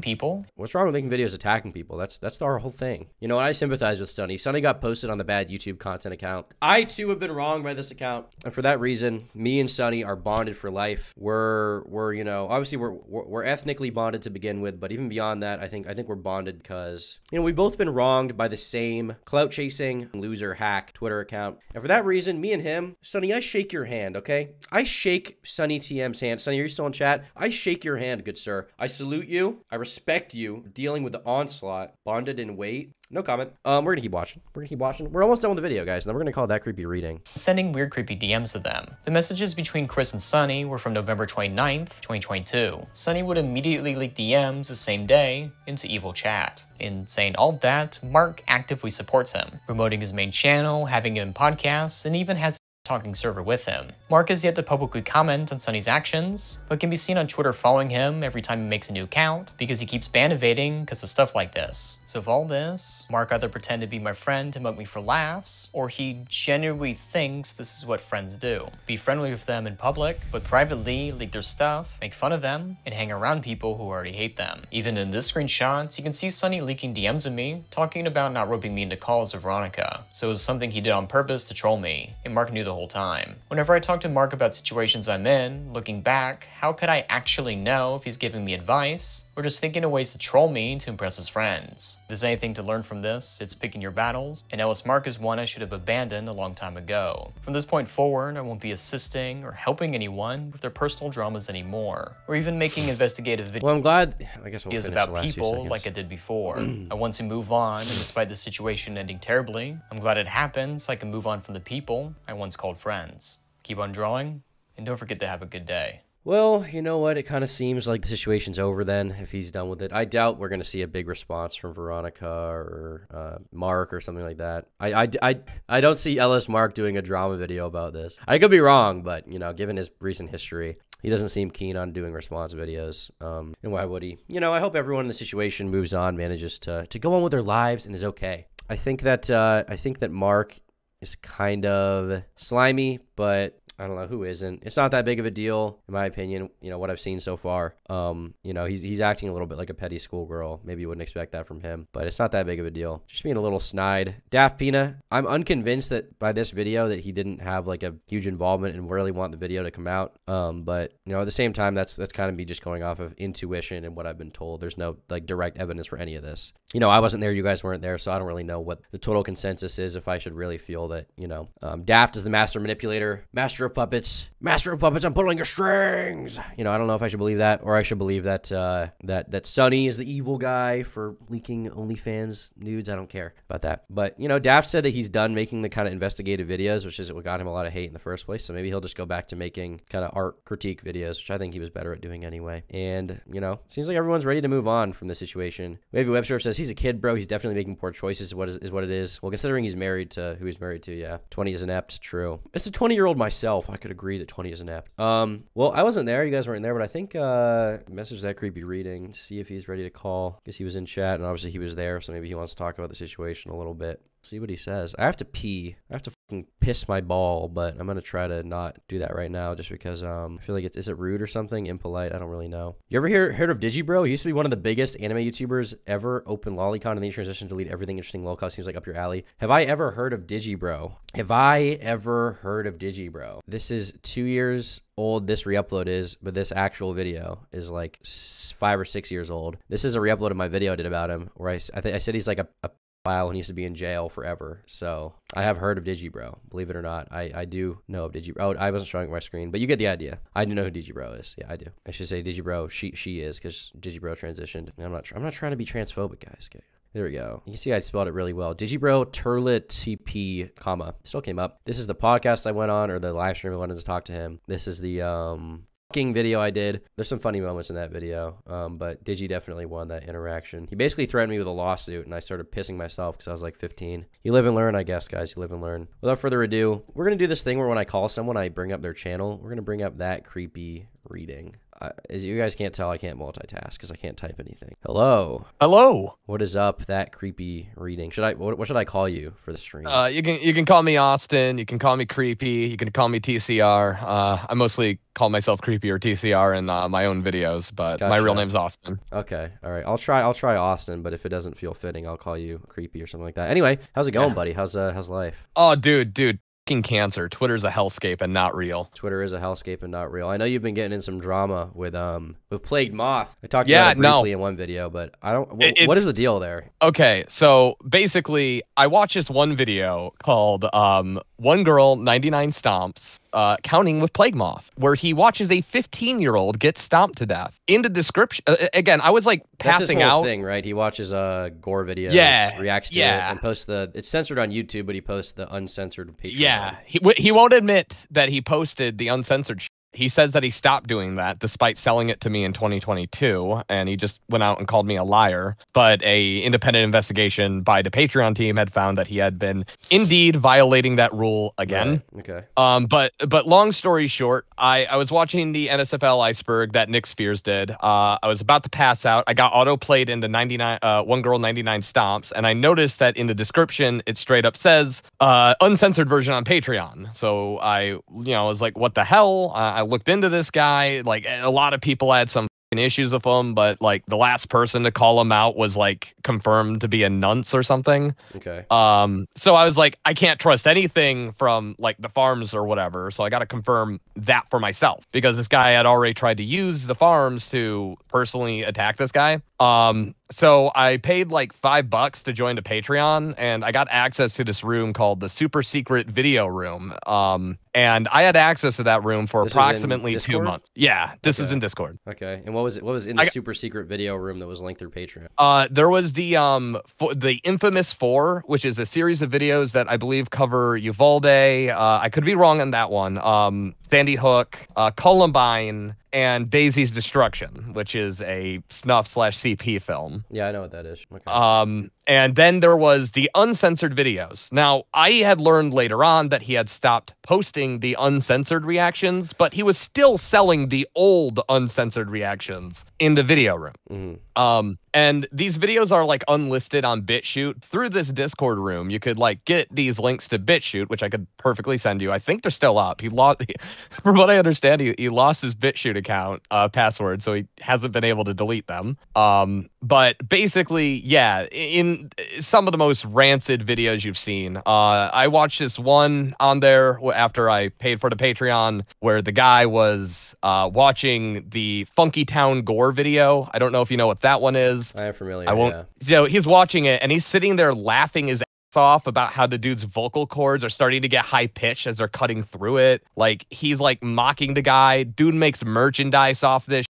People. What's wrong with making videos attacking people? That's that's our whole thing. You know, I sympathize with Sunny. Sunny got posted on the bad YouTube content account. I too have been wronged by this account, and for that reason, me and Sunny are bonded for life. We're we're you know obviously we're we're, we're ethnically bonded to begin with, but even beyond that, I think I think we're bonded because you know we've both been wronged by the same clout chasing loser hack Twitter account, and for that reason, me and him, Sunny, I shake your hand, okay? I shake Sunny TM's hand. Sunny, are you still in chat? I shake your hand, good sir. I salute you. I respect you dealing with the onslaught, bonded in weight. No comment. Um, we're gonna keep watching. We're gonna keep watching. We're almost done with the video, guys. And then we're gonna call that creepy reading. sending weird, creepy DMs to them. The messages between Chris and Sunny were from November 29th, 2022. Sunny would immediately leak DMs the same day into evil chat. In saying all that, Mark actively supports him, promoting his main channel, having him podcasts, and even has talking server with him. Mark has yet to publicly comment on Sunny's actions, but can be seen on Twitter following him every time he makes a new account because he keeps ban evading because of stuff like this. So of all this, Mark either pretend to be my friend to mug me for laughs, or he genuinely thinks this is what friends do. Be friendly with them in public, but privately leak their stuff, make fun of them, and hang around people who already hate them. Even in this screenshot, you can see Sunny leaking DMs of me, talking about not roping me into calls with Veronica. So it was something he did on purpose to troll me, and Mark knew the whole time. Whenever I talk to Mark about situations I'm in, looking back, how could I actually know if he's giving me advice? Or just thinking of ways to troll me to impress his friends. If there's anything to learn from this, it's picking your battles, and LS Mark is one I should have abandoned a long time ago. From this point forward, I won't be assisting or helping anyone with their personal dramas anymore, or even making investigative videos Well, I'm glad. I guess we'll finish about the last people like I did before. I want to move on, and despite the situation ending terribly, I'm glad it happened so I can move on from the people I once called friends. Keep on drawing, and don't forget to have a good day. Well, you know what? It kind of seems like the situation's over then if he's done with it. I doubt we're going to see a big response from Veronica or uh, Mark or something like that. I, I, I, I don't see LS Mark doing a drama video about this. I could be wrong, but, you know, given his recent history, he doesn't seem keen on doing response videos. Um, and why would he? You know, I hope everyone in the situation moves on, manages to, to go on with their lives and is okay. I think that, uh, I think that Mark is kind of slimy, but I don't know who isn't. It's not that big of a deal, in my opinion. You know what I've seen so far. Um, you know he's he's acting a little bit like a petty schoolgirl. Maybe you wouldn't expect that from him, but it's not that big of a deal. Just being a little snide. Daft Pina. I'm unconvinced that by this video that he didn't have like a huge involvement and really want the video to come out. Um, but you know at the same time that's that's kind of me just going off of intuition and what I've been told. There's no like direct evidence for any of this. You know I wasn't there. You guys weren't there, so I don't really know what the total consensus is. If I should really feel that you know um, Daft is the master manipulator, master of puppets, master of puppets. I'm pulling your strings. You know, I don't know if I should believe that or I should believe that uh, that that Sunny is the evil guy for leaking OnlyFans nudes. I don't care about that. But you know, Daft said that he's done making the kind of investigative videos, which is what got him a lot of hate in the first place. So maybe he'll just go back to making kind of art critique videos, which I think he was better at doing anyway. And you know, seems like everyone's ready to move on from the situation. Wavy Webster says he's a kid, bro. He's definitely making poor choices. What is, is what it is? Well, considering he's married to who he's married to, yeah, 20 is inept. True. It's a 20 year old myself. I could agree that 20 is inept. Um, well, I wasn't there. You guys weren't there, but I think uh, message that creepy reading. See if he's ready to call. Guess he was in chat, and obviously he was there, so maybe he wants to talk about the situation a little bit. See what he says. I have to pee. I have to fucking piss my ball, but I'm gonna try to not do that right now, just because um I feel like it's is it rude or something, impolite. I don't really know. You ever hear heard of Digibro? He used to be one of the biggest anime YouTubers ever. Open lolicon and then he transitioned to delete everything interesting. Lolcow seems like up your alley. Have I ever heard of Digibro? Have I ever heard of Digibro? This is two years old this re-upload is, but this actual video is like five or six years old. This is a re-upload of my video I did about him, where I, I, I said he's like a, a pedophile and he to be in jail forever. So I have heard of Digibro, believe it or not. I, I do know of Digibro. Oh, I wasn't showing my screen, but you get the idea. I do know who Digibro is. Yeah, I do. I should say Digibro. She she is because Digibro transitioned. I'm not. I'm not trying to be transphobic, guys. Okay. There we go. You can see I spelled it really well. Digibro Turlet TP, comma. Still came up. This is the podcast I went on or the live stream I wanted to talk to him. This is the um video I did. There's some funny moments in that video, um, but Digi definitely won that interaction. He basically threatened me with a lawsuit, and I started pissing myself because I was like 15. You live and learn, I guess, guys. You live and learn. Without further ado, we're gonna do this thing where when I call someone, I bring up their channel. We're gonna bring up that creepy reading. Uh, as you guys can't tell, I can't multitask because I can't type anything. Hello. Hello. What is up? That creepy reading. Should I? What, what should I call you for the stream? Uh, you can you can call me Austin. You can call me Creepy. You can call me TCR. Uh, I mostly call myself Creepy or TCR in uh, my own videos, but my real name's Austin. Okay. All right. I'll try. I'll try Austin, but if it doesn't feel fitting, I'll call you creepy or something like that. Anyway, how's it going, Yeah. buddy? How's uh how's life? Oh, dude, dude, fucking cancer. Twitter's a hellscape and not real. Twitter is a hellscape and not real. I know you've been getting in some drama with um with Plagued Moth. I talked Yeah, about it no. briefly in one video, but I don't. wh- what is the deal there? Okay, so basically, I watched this one video called um, "One Girl, 99 Stomps," uh, counting with Plague Moth, where he watches a 15 year old get stomped to death. In the description, uh, again, I was like passing whole out. thing, right? He watches uh gore videos, Yeah, reacts to yeah. it, and posts the. It's censored on YouTube, but he posts the uncensored Patreon. Yeah, he he won't admit that he posted the uncensored. He says that he stopped doing that despite selling it to me in 2022, and he just went out and called me a liar. But a independent investigation by the Patreon team had found that he had been indeed violating that rule again. Right, Okay. Um, but but long story short, I, I was watching the NSFL iceberg that Nick Spears did. Uh, I was about to pass out. I got auto played into 99, uh, one girl 99 stomps, and I noticed that in the description it straight up says uh, uncensored version on Patreon. So I you know was like, what the hell? Uh, I looked into this guy. Like a lot of people had some issues with him, but like the last person to call him out was like confirmed to be a nunce or something. Okay. Um, so I was like, I can't trust anything from like the farms or whatever. So I got to confirm that for myself because this guy had already tried to use the farms to personally attack this guy. Um, so I paid like five bucks to join the Patreon and I got access to this room called the super secret video room. Um, and I had access to that room for This approximately two months. Yeah, this is in Discord. Okay. And what was it? What was in the I super secret video room that was linked through Patreon? Uh, there was the um the infamous four, which is a series of videos that I believe cover Uvalde. Uh, I could be wrong on that one. Um, Sandy Hook, uh, Columbine, and Daisy's Destruction, which is a snuff slash CP film. Yeah, I know what that is. Okay. Um, and then there was the uncensored videos. Now, I had learned later on that he had stopped posting the uncensored reactions, but he was still selling the old uncensored reactions in the video room. Mm-hmm. Um, and these videos are like unlisted on BitChute through this Discord room. You could like get these links to BitChute, which I could perfectly send you. I think they're still up. He lost, from what I understand, he, he lost his BitChute account uh, password, so he hasn't been able to delete them. Um, but basically, yeah, in some of the most rancid videos you've seen, uh, I watched this one on there after I paid for the Patreon, where the guy was uh, watching the Funky Town Gore video. I don't know if you know what that one is. I am familiar. I won't. yeah. So he's watching it and he's sitting there laughing his ass off about how the dude's vocal cords are starting to get high pitched as they're cutting through it. Like he's like mocking the guy. Dude makes merchandise off this.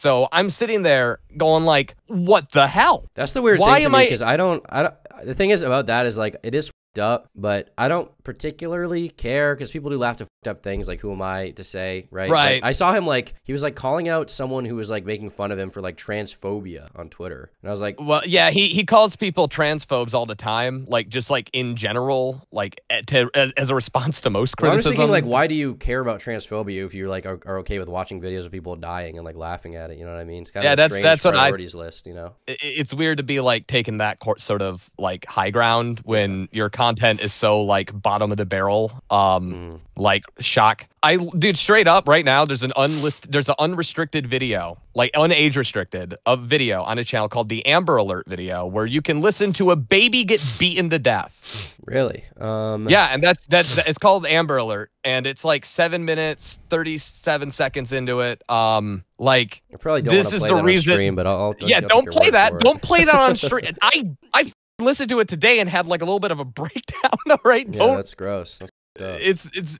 So I'm sitting there going like, what the hell? That's the weird Why thing to am me I- because I don't. I don't. The thing is about that is like it is up, but I don't particularly care because people do laugh to up things. Like who am I to say, right? Right. I saw him like he was like calling out someone who was like making fun of him for like transphobia on Twitter, and I was like, Well, yeah, he he calls people transphobes all the time, like just like in general, like eh, to, as, as a response to most Well, I'm just criticism. thinking like, why do you care about transphobia if you're like are, are okay with watching videos of people dying and like laughing at it? You know what I mean? It's kind Yeah, of that's- strange that's what I- priorities list, you know. i- it's weird to be like taking that sort of like high ground when your content is so like bottom of the barrel um like shock. I dude straight up right now there's an unlisted there's an unrestricted video like unage restricted a video on a channel called the amber alert video where you can listen to a baby get beaten to death. Really? Um, yeah and that's that's it's called amber alert and it's like seven minutes 37 seconds into it um like I probably don't this is the reason stream, but I'll- I'll- I'll yeah don't play that don't play that on stream i i listened to it today and had like a little bit of a breakdown all right Yeah, don't that's gross. That's- fucked up. it's it's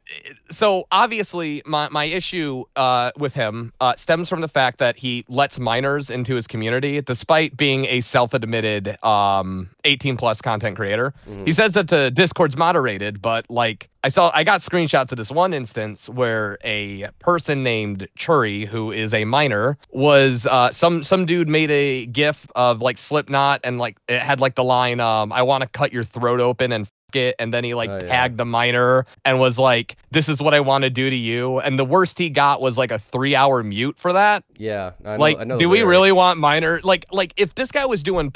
so obviously my my issue uh, with him uh, stems from the fact that he lets minors into his community despite being a self-admitted um 18 plus content creator. Mm-hmm. He says that the Discord's moderated, but like I saw I got screenshots of this one instance where a person named Churi, who is a minor, was uh some some dude made a gif of like Slipknot and like it had like the line um I want to cut your throat open and it and then he like Oh, yeah. tagged the minor and was like this is what I want to do to you. And the worst he got was like a 3 hour mute for that. Yeah, I know, like I know do we really want minor like like if this guy was doing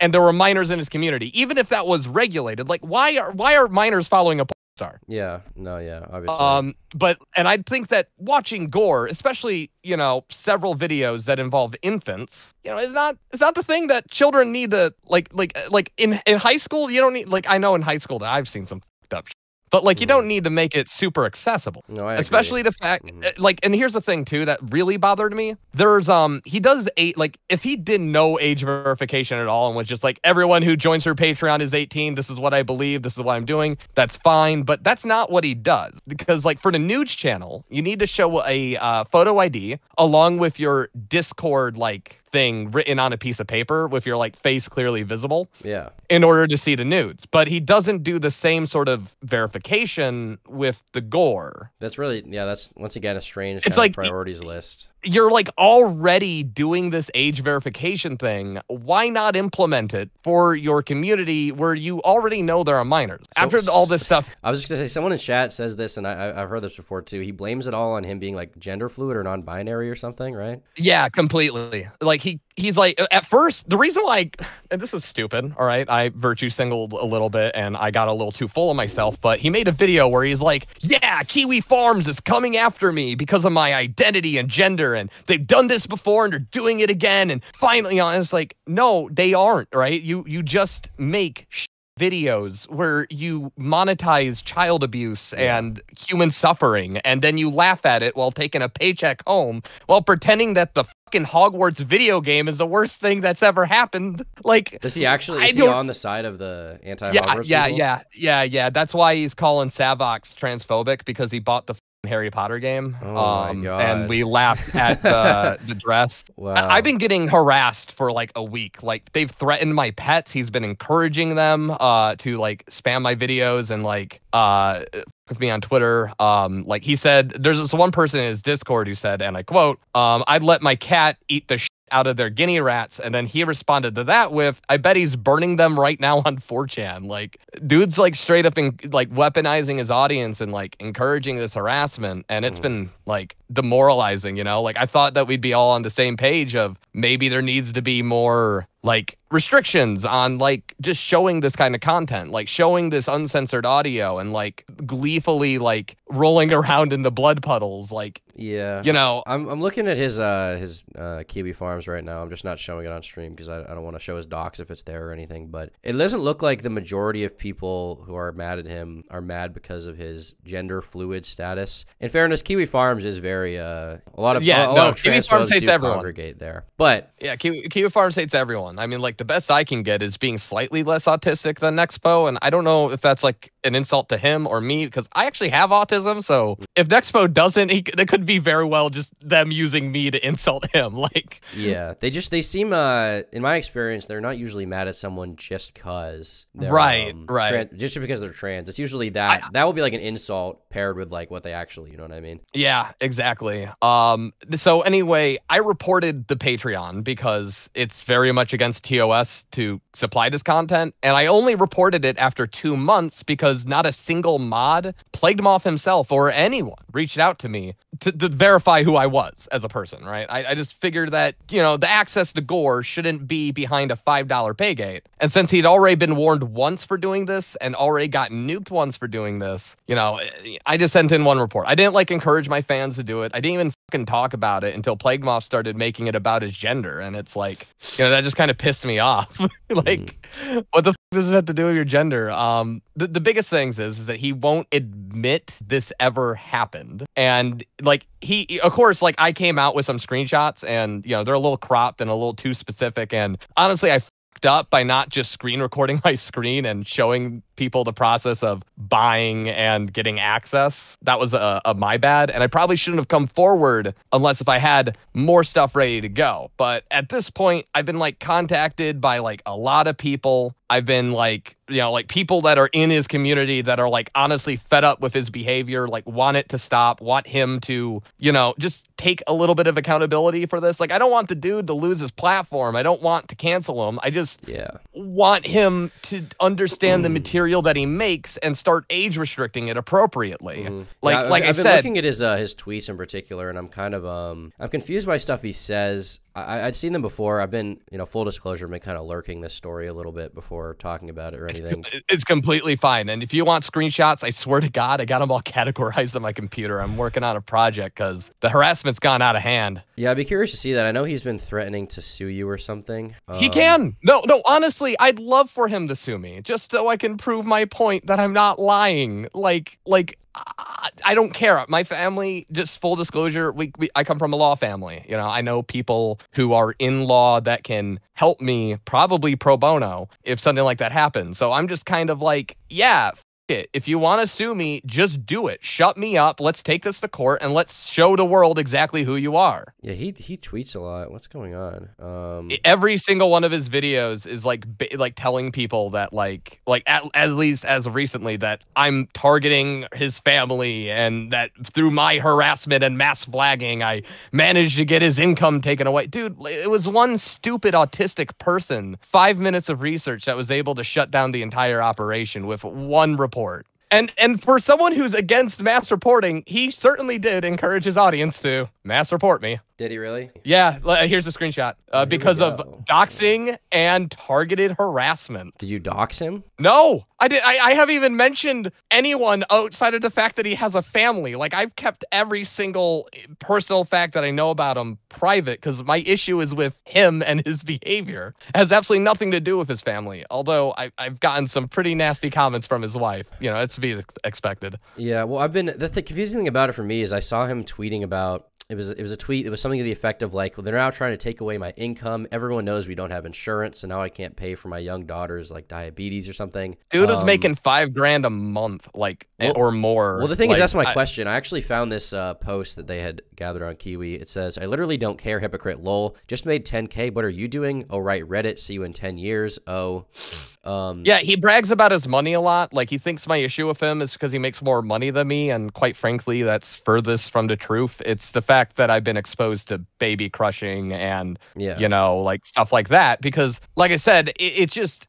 and there were minors in his community even if that was regulated like why are why are minors following a star Yeah, no, yeah, obviously. um but and i think that watching gore especially you know several videos that involve infants you know is not is not the thing that children need to like like like in in high school you don't need like i know in high school that i've seen some fucked up shit, but like you don't need to make it super accessible Mm-hmm. no. Mm-hmm. especially the fact uh, like and here's the thing too that really bothered me there's um he does eight like if he did no age verification at all and was just like everyone who joins her patreon is 18 this is what i believe this is what i'm doing that's fine but that's not what he does because like for the nudes channel you need to show a uh, photo id along with your discord like thing written on a piece of paper with your like face clearly visible yeah, in order to see the nudes. But he doesn't do the same sort of verification with the gore. that's really yeah. That's once again a strange. It's like- priorities list. You're like already doing this age verification thing. Why not implement it for your community where you already know there are minors? After all this stuff, I was just gonna say someone in chat says this, and I, I I've heard this before too. He blames it all on him being like gender fluid or non-binary or something, right? Yeah, completely. Like he he's like at first the reason why and this is stupid, all right? I virtue singled a little bit and I got a little too full of myself, but he made a video where he's like, "Yeah, Kiwi Farms is coming after me because of my identity and gender and they've done this before and they're doing it again and finally you know, and it's like, "No, they aren't, right? You you just make sh- videos where you monetize child abuse and human suffering and then you laugh at it while taking a paycheck home while pretending that the fucking Hogwarts video game is the worst thing that's ever happened. Like Does he actually? I Is he on the side of the anti? yeah, yeah, yeah, yeah, yeah. That's why he's calling Savox transphobic because he bought the Harry Potter game. Oh um. And we laughed at the, the dress. Wow. I, have been getting harassed for like a week. Like they've threatened my pets. He's been encouraging them uh, to like spam my videos and like uh, with me on Twitter. Um, like he said, there's this one person in his Discord who said, and I quote, um, "I'd let my cat eat the." Out of their guinea rats and then he responded to that with i bet he's burning them right now on 4chan like dude's like straight up in, like weaponizing his audience and like encouraging this harassment and it's mm. been like demoralizing you know? Like i thought that we'd be all on the same page of maybe there needs to be more like restrictions on like just showing this kind of content like showing this uncensored audio and like gleefully like rolling around in the blood puddles like Yeah, you know I'm I'm looking at his uh his uh Kiwi Farms right now. I'm just not showing it on stream because I, I don't want to show his docs if it's there or anything. But it doesn't look like the majority of people who are mad at him are mad because of his gender fluid status. In fairness, Kiwi Farms is very uh a lot of Yeah, a, a no, lot of Kiwi Farms hates everyone. congregate there. But Yeah, Kiwi, Kiwi Farms hates everyone. I mean, like the best I can get is being slightly less autistic than Nexpo, and I don't know if that's like an insult to him or me because I actually have autism. So if Nexpo doesn't, he, it could be very well just them using me to insult him. Like, yeah, they just they seem uh in my experience they're not usually mad at someone just cause they're, Right, um, right. just because they're trans. It's usually that that will be like an insult paired with like what they actually, you know what I mean? Yeah, exactly. Um so anyway, I reported the Patreon because it's very much against TOS to supply this content and I only reported it after 2 months because not a single mod, Plagued Moth himself or anyone reached out to me to, to verify who I was as a person, right? I, I just figured that, you know, the access to gore shouldn't be behind a $5 pay gate. And since he'd already been warned once for doing this and already got nuked once for doing this, you know, I just sent in one report. I didn't like encourage my fans to do it. I didn't even fucking talk about it until Plague Moth started making it about his gender. And it's like, you know, that just kind of pissed me off. like, what the f- does this have to do with your gender? Um, the, the biggest things is, is that he won't admit this ever happened. And like, he, of course, like I came out with some screenshots and, you know, they're a little cropped and a little too specific. And honestly, I fucked up by not just screen recording my screen and showing people the process of buying and getting access. That was a, a my bad. And I probably shouldn't have come forward unless if I had more stuff ready to go. But at this point, I've been like contacted by like a lot of people. I've been like, you know, like people that are in his community that are like honestly fed up with his behavior, like want it to stop, want him to, you know, just take a little bit of accountability for this. Like, I don't want the dude to lose his platform. I don't want to cancel him. I just yeah. want him to understand the material that he makes and start age restricting it appropriately. Like, Mm-hmm. Yeah, I've- like I've been looking at his uh, his tweets in particular, and I'm kind of um I'm confused by stuff he says. I, I'd seen them before. I've been you know full disclosure, I've been kind of lurking this story a little bit before talking about it or anything. it's completely fine. And if you want screenshots, I swear to God, I got them all categorized on my computer. I'm working on a project because the harassment's gone out of hand. Yeah, I'd be curious to see that. I know he's been threatening to sue you or something. he Um, can. No, no, honestly, I'd love for him to sue me just so I can prove my point that I'm not lying. Like, like, I, don't care. My family, just full disclosure, we, we I come from a law family. You know, I know people who are in law that can help me, probably pro bono, if something like that happens. So I'm just kind of like, yeah, it. If you want to sue me, just do it. Shut me up. Let's take this to court and let's show the world exactly who you are. Yeah, he he tweets a lot. What's going on? Um, every single one of his videos is like like telling people that like like at, at least as of recently that I'm targeting his family and that through my harassment and mass flagging I managed to get his income taken away. Dude, it was one stupid autistic person, 5 minutes of research that was able to shut down the entire operation with one report. And and for someone who's against mass reporting, he certainly did encourage his audience to mass report me. Did he really? Yeah, here's a screenshot. Uh, because of doxing and targeted harassment. Did you dox him? No, I did. I, I haven't even mentioned anyone outside of the fact that he has a family. Like I've kept every single personal fact that I know about him private because my issue is with him and his behavior. It has absolutely nothing to do with his family. Although I, I've gotten some pretty nasty comments from his wife. You know, it's to be expected. Yeah, well, I've been the th- confusing thing about it for me is I saw him tweeting about it was it was a tweet. It was something to the effect of like, well, they're now trying to take away my income. Everyone knows we don't have insurance, and now I can't pay for my young daughter's like diabetes or something. Dude was Um, making five grand a month, like Well- or more. Well, the thing Like, is, that's my I- question. I actually found this uh, post that they had gathered on Kiwi. It says, "I literally don't care, hypocrite. Lol. Just made 10k. What are you doing? Oh, right, Reddit. See you in 10 years. Oh, um, Yeah, he brags about his money a lot. Like he thinks my issue with him is because he makes more money than me, and quite frankly, that's furthest from the truth. It's the fact that I've been exposed to baby crushing and Yeah. you know, like stuff like that. Because, like I said, it, it's just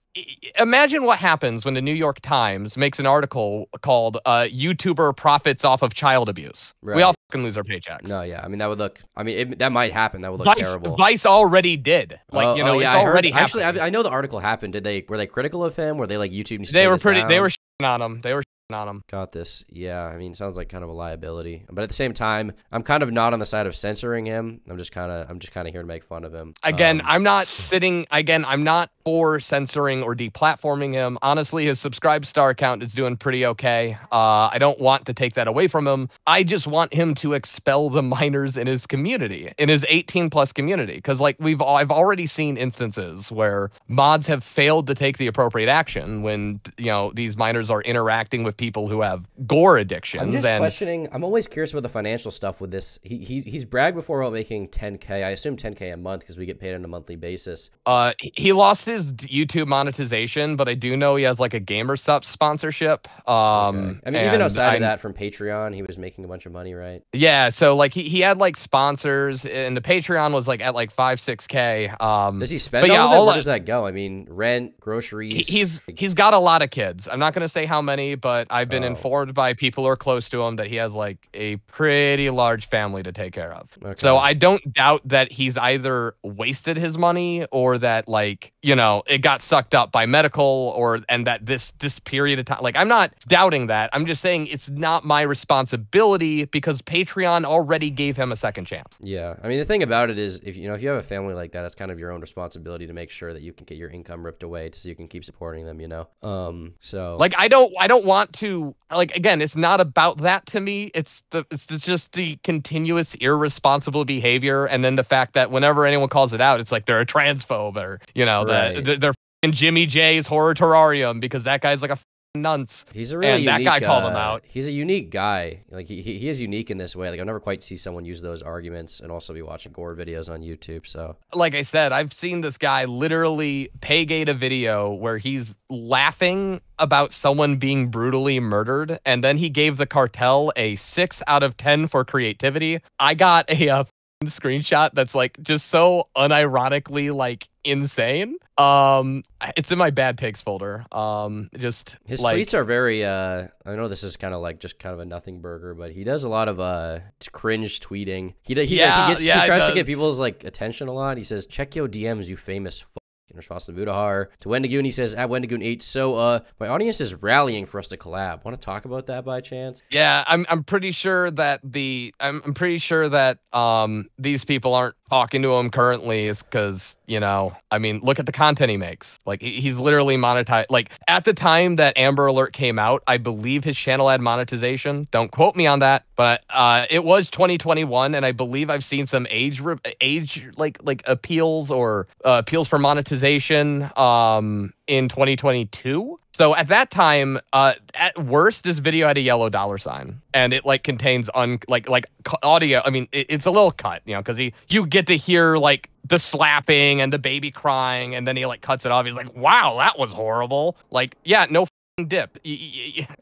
imagine what happens when the New York Times makes an article called uh, "YouTuber Profits Off of Child Abuse." We all fucking lose our paychecks. No, yeah. I mean, that would look. I mean, it, that might happen. That would look Vice, terrible. Vice already did. Like Oh, you know, oh, yeah, it's I heard- already Actually. I, I know the article happened. Did they were they critical of him? Were they like YouTube? They were pretty. They were on him. They were on him. Got this. Yeah, I mean, sounds like kind of a liability. But at the same time, I'm kind of not on the side of censoring him. I'm just kind of, I'm just kind of here to make fun of him. Again, Um, I'm not sitting. Again, I'm not for censoring or deplatforming him. Honestly, his subscribe star account is doing pretty okay. Uh, I don't want to take that away from him. I just want him to expel the minors in his community, in his 18 plus community, because like we've I've already seen instances where mods have failed to take the appropriate action when you know these minors are interacting with people who have gore addictions. I'm just and questioning. I'm always curious about the financial stuff with this. He, he he's bragged before about making 10k. I assume 10k a month because we get paid on a monthly basis. Uh, he- he lost his YouTube monetization, but I do know he has like a GamerSupps sponsorship. Um, I mean, even outside of I'm- that, from Patreon, he was making a bunch of money, right? yeah. So like he, he had like sponsors, and the Patreon was like at like five six k. Um, Does he spend but yeah, all of it? all Where I- does that go? I mean, rent, he- groceries. he's he's got a lot of kids. I'm not going to say how many, but I've been Oh. informed by people who are close to him that he has like a pretty large family to take care of. Okay. So I don't doubt that he's either wasted his money or that like, you know, it got sucked up by medical or and that this this period of time like I'm not doubting that. I'm just saying it's not my responsibility because Patreon already gave him a second chance. Yeah, I mean the thing about it is, if you know if you have a family like that, it's kind of your own responsibility to make sure that you can get your income ripped away, so you can keep supporting them. You know, um, so Like I don't I don't want to like again it's not about that to me it's the it's, just the continuous irresponsible behavior and then the fact that whenever anyone calls it out it's like they're a transphobe or you know Right. that they're, they're in Jimmy J's horror terrarium because that guy's like a f***ing. He's a really and that unique, guy called him uh, out. He's a unique guy. Like he, he he is unique in this way. Like I've never quite see someone use those arguments and also be watching gore videos on YouTube. So like I said, I've seen this guy literally paygate a video where he's laughing about someone being brutally murdered, and then he gave the cartel a six out of ten for creativity. I got a uh, screenshot that's like just so unironically like insane. Um, it's in my bad takes folder. Um, just his like, tweets are very. uh I know this is kind of like just kind of a nothing burger, but he does a lot of uh cringe tweeting. He he, like, Yeah, he gets yeah, he tries to get people's like attention a lot. He says, "Check your DMs, you famous." In response to Mutahar, to Wendigoon, he says, "At Wendigoon eight, so uh, my audience is rallying for us to collab. Want to talk about that by chance?" Yeah, I'm I'm pretty sure that the I'm I'm pretty sure that um these people aren't talking to him currently is because you know I mean look at the content he makes. Like he's literally monetized like at the time that Amber Alert came out I believe his channel had monetization. Don't quote me on that but uh it was 2021 and I believe I've seen some age re- age like like appeals or uh, appeals for monetization. Um in 2022 so at that time, uh, at worst, this video had a yellow dollar sign, and it like contains un like like audio. I mean, it, it's a little cut, you know, because he you get to hear like the slapping and the baby crying, and then he like cuts it off. He's like, "Wow, that was horrible." Like, yeah, no dip.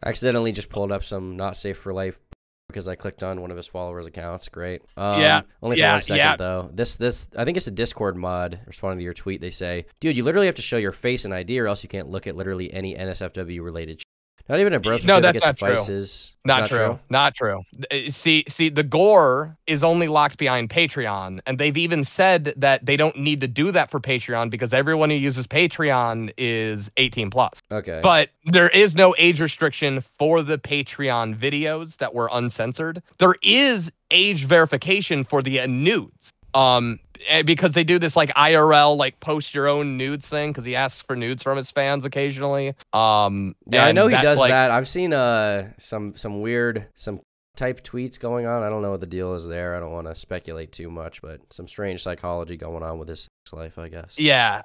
Accidentally just pulled up some not safe for life because I clicked on one of his followers' accounts. Great. Um, Yeah, Only for yeah, one second yeah. though. This this I think it's a Discord mod responding to your tweet. They say, "Dude, you literally have to show your face and ID, or else you can't look at literally any NSFW related." Not even a birth No, that's not true. suffices. It's Not, true. Not true. Uh, See, see, the gore is only locked behind Patreon, and they've even said that they don't need to do that for Patreon because everyone who uses Patreon is 18 plus. Okay. But there is no age restriction for the Patreon videos that were uncensored. There is age verification for the nudes. Um, eh, because they do this like IRL, like post your own nudes thing, because he asks for nudes from his fans occasionally. Um, Yeah, I know he does like- that. I've seen uh some some weird some type tweets going on. I don't know what the deal is there. I don't want to speculate too much, but some strange psychology going on with his sex life, I guess. Yeah,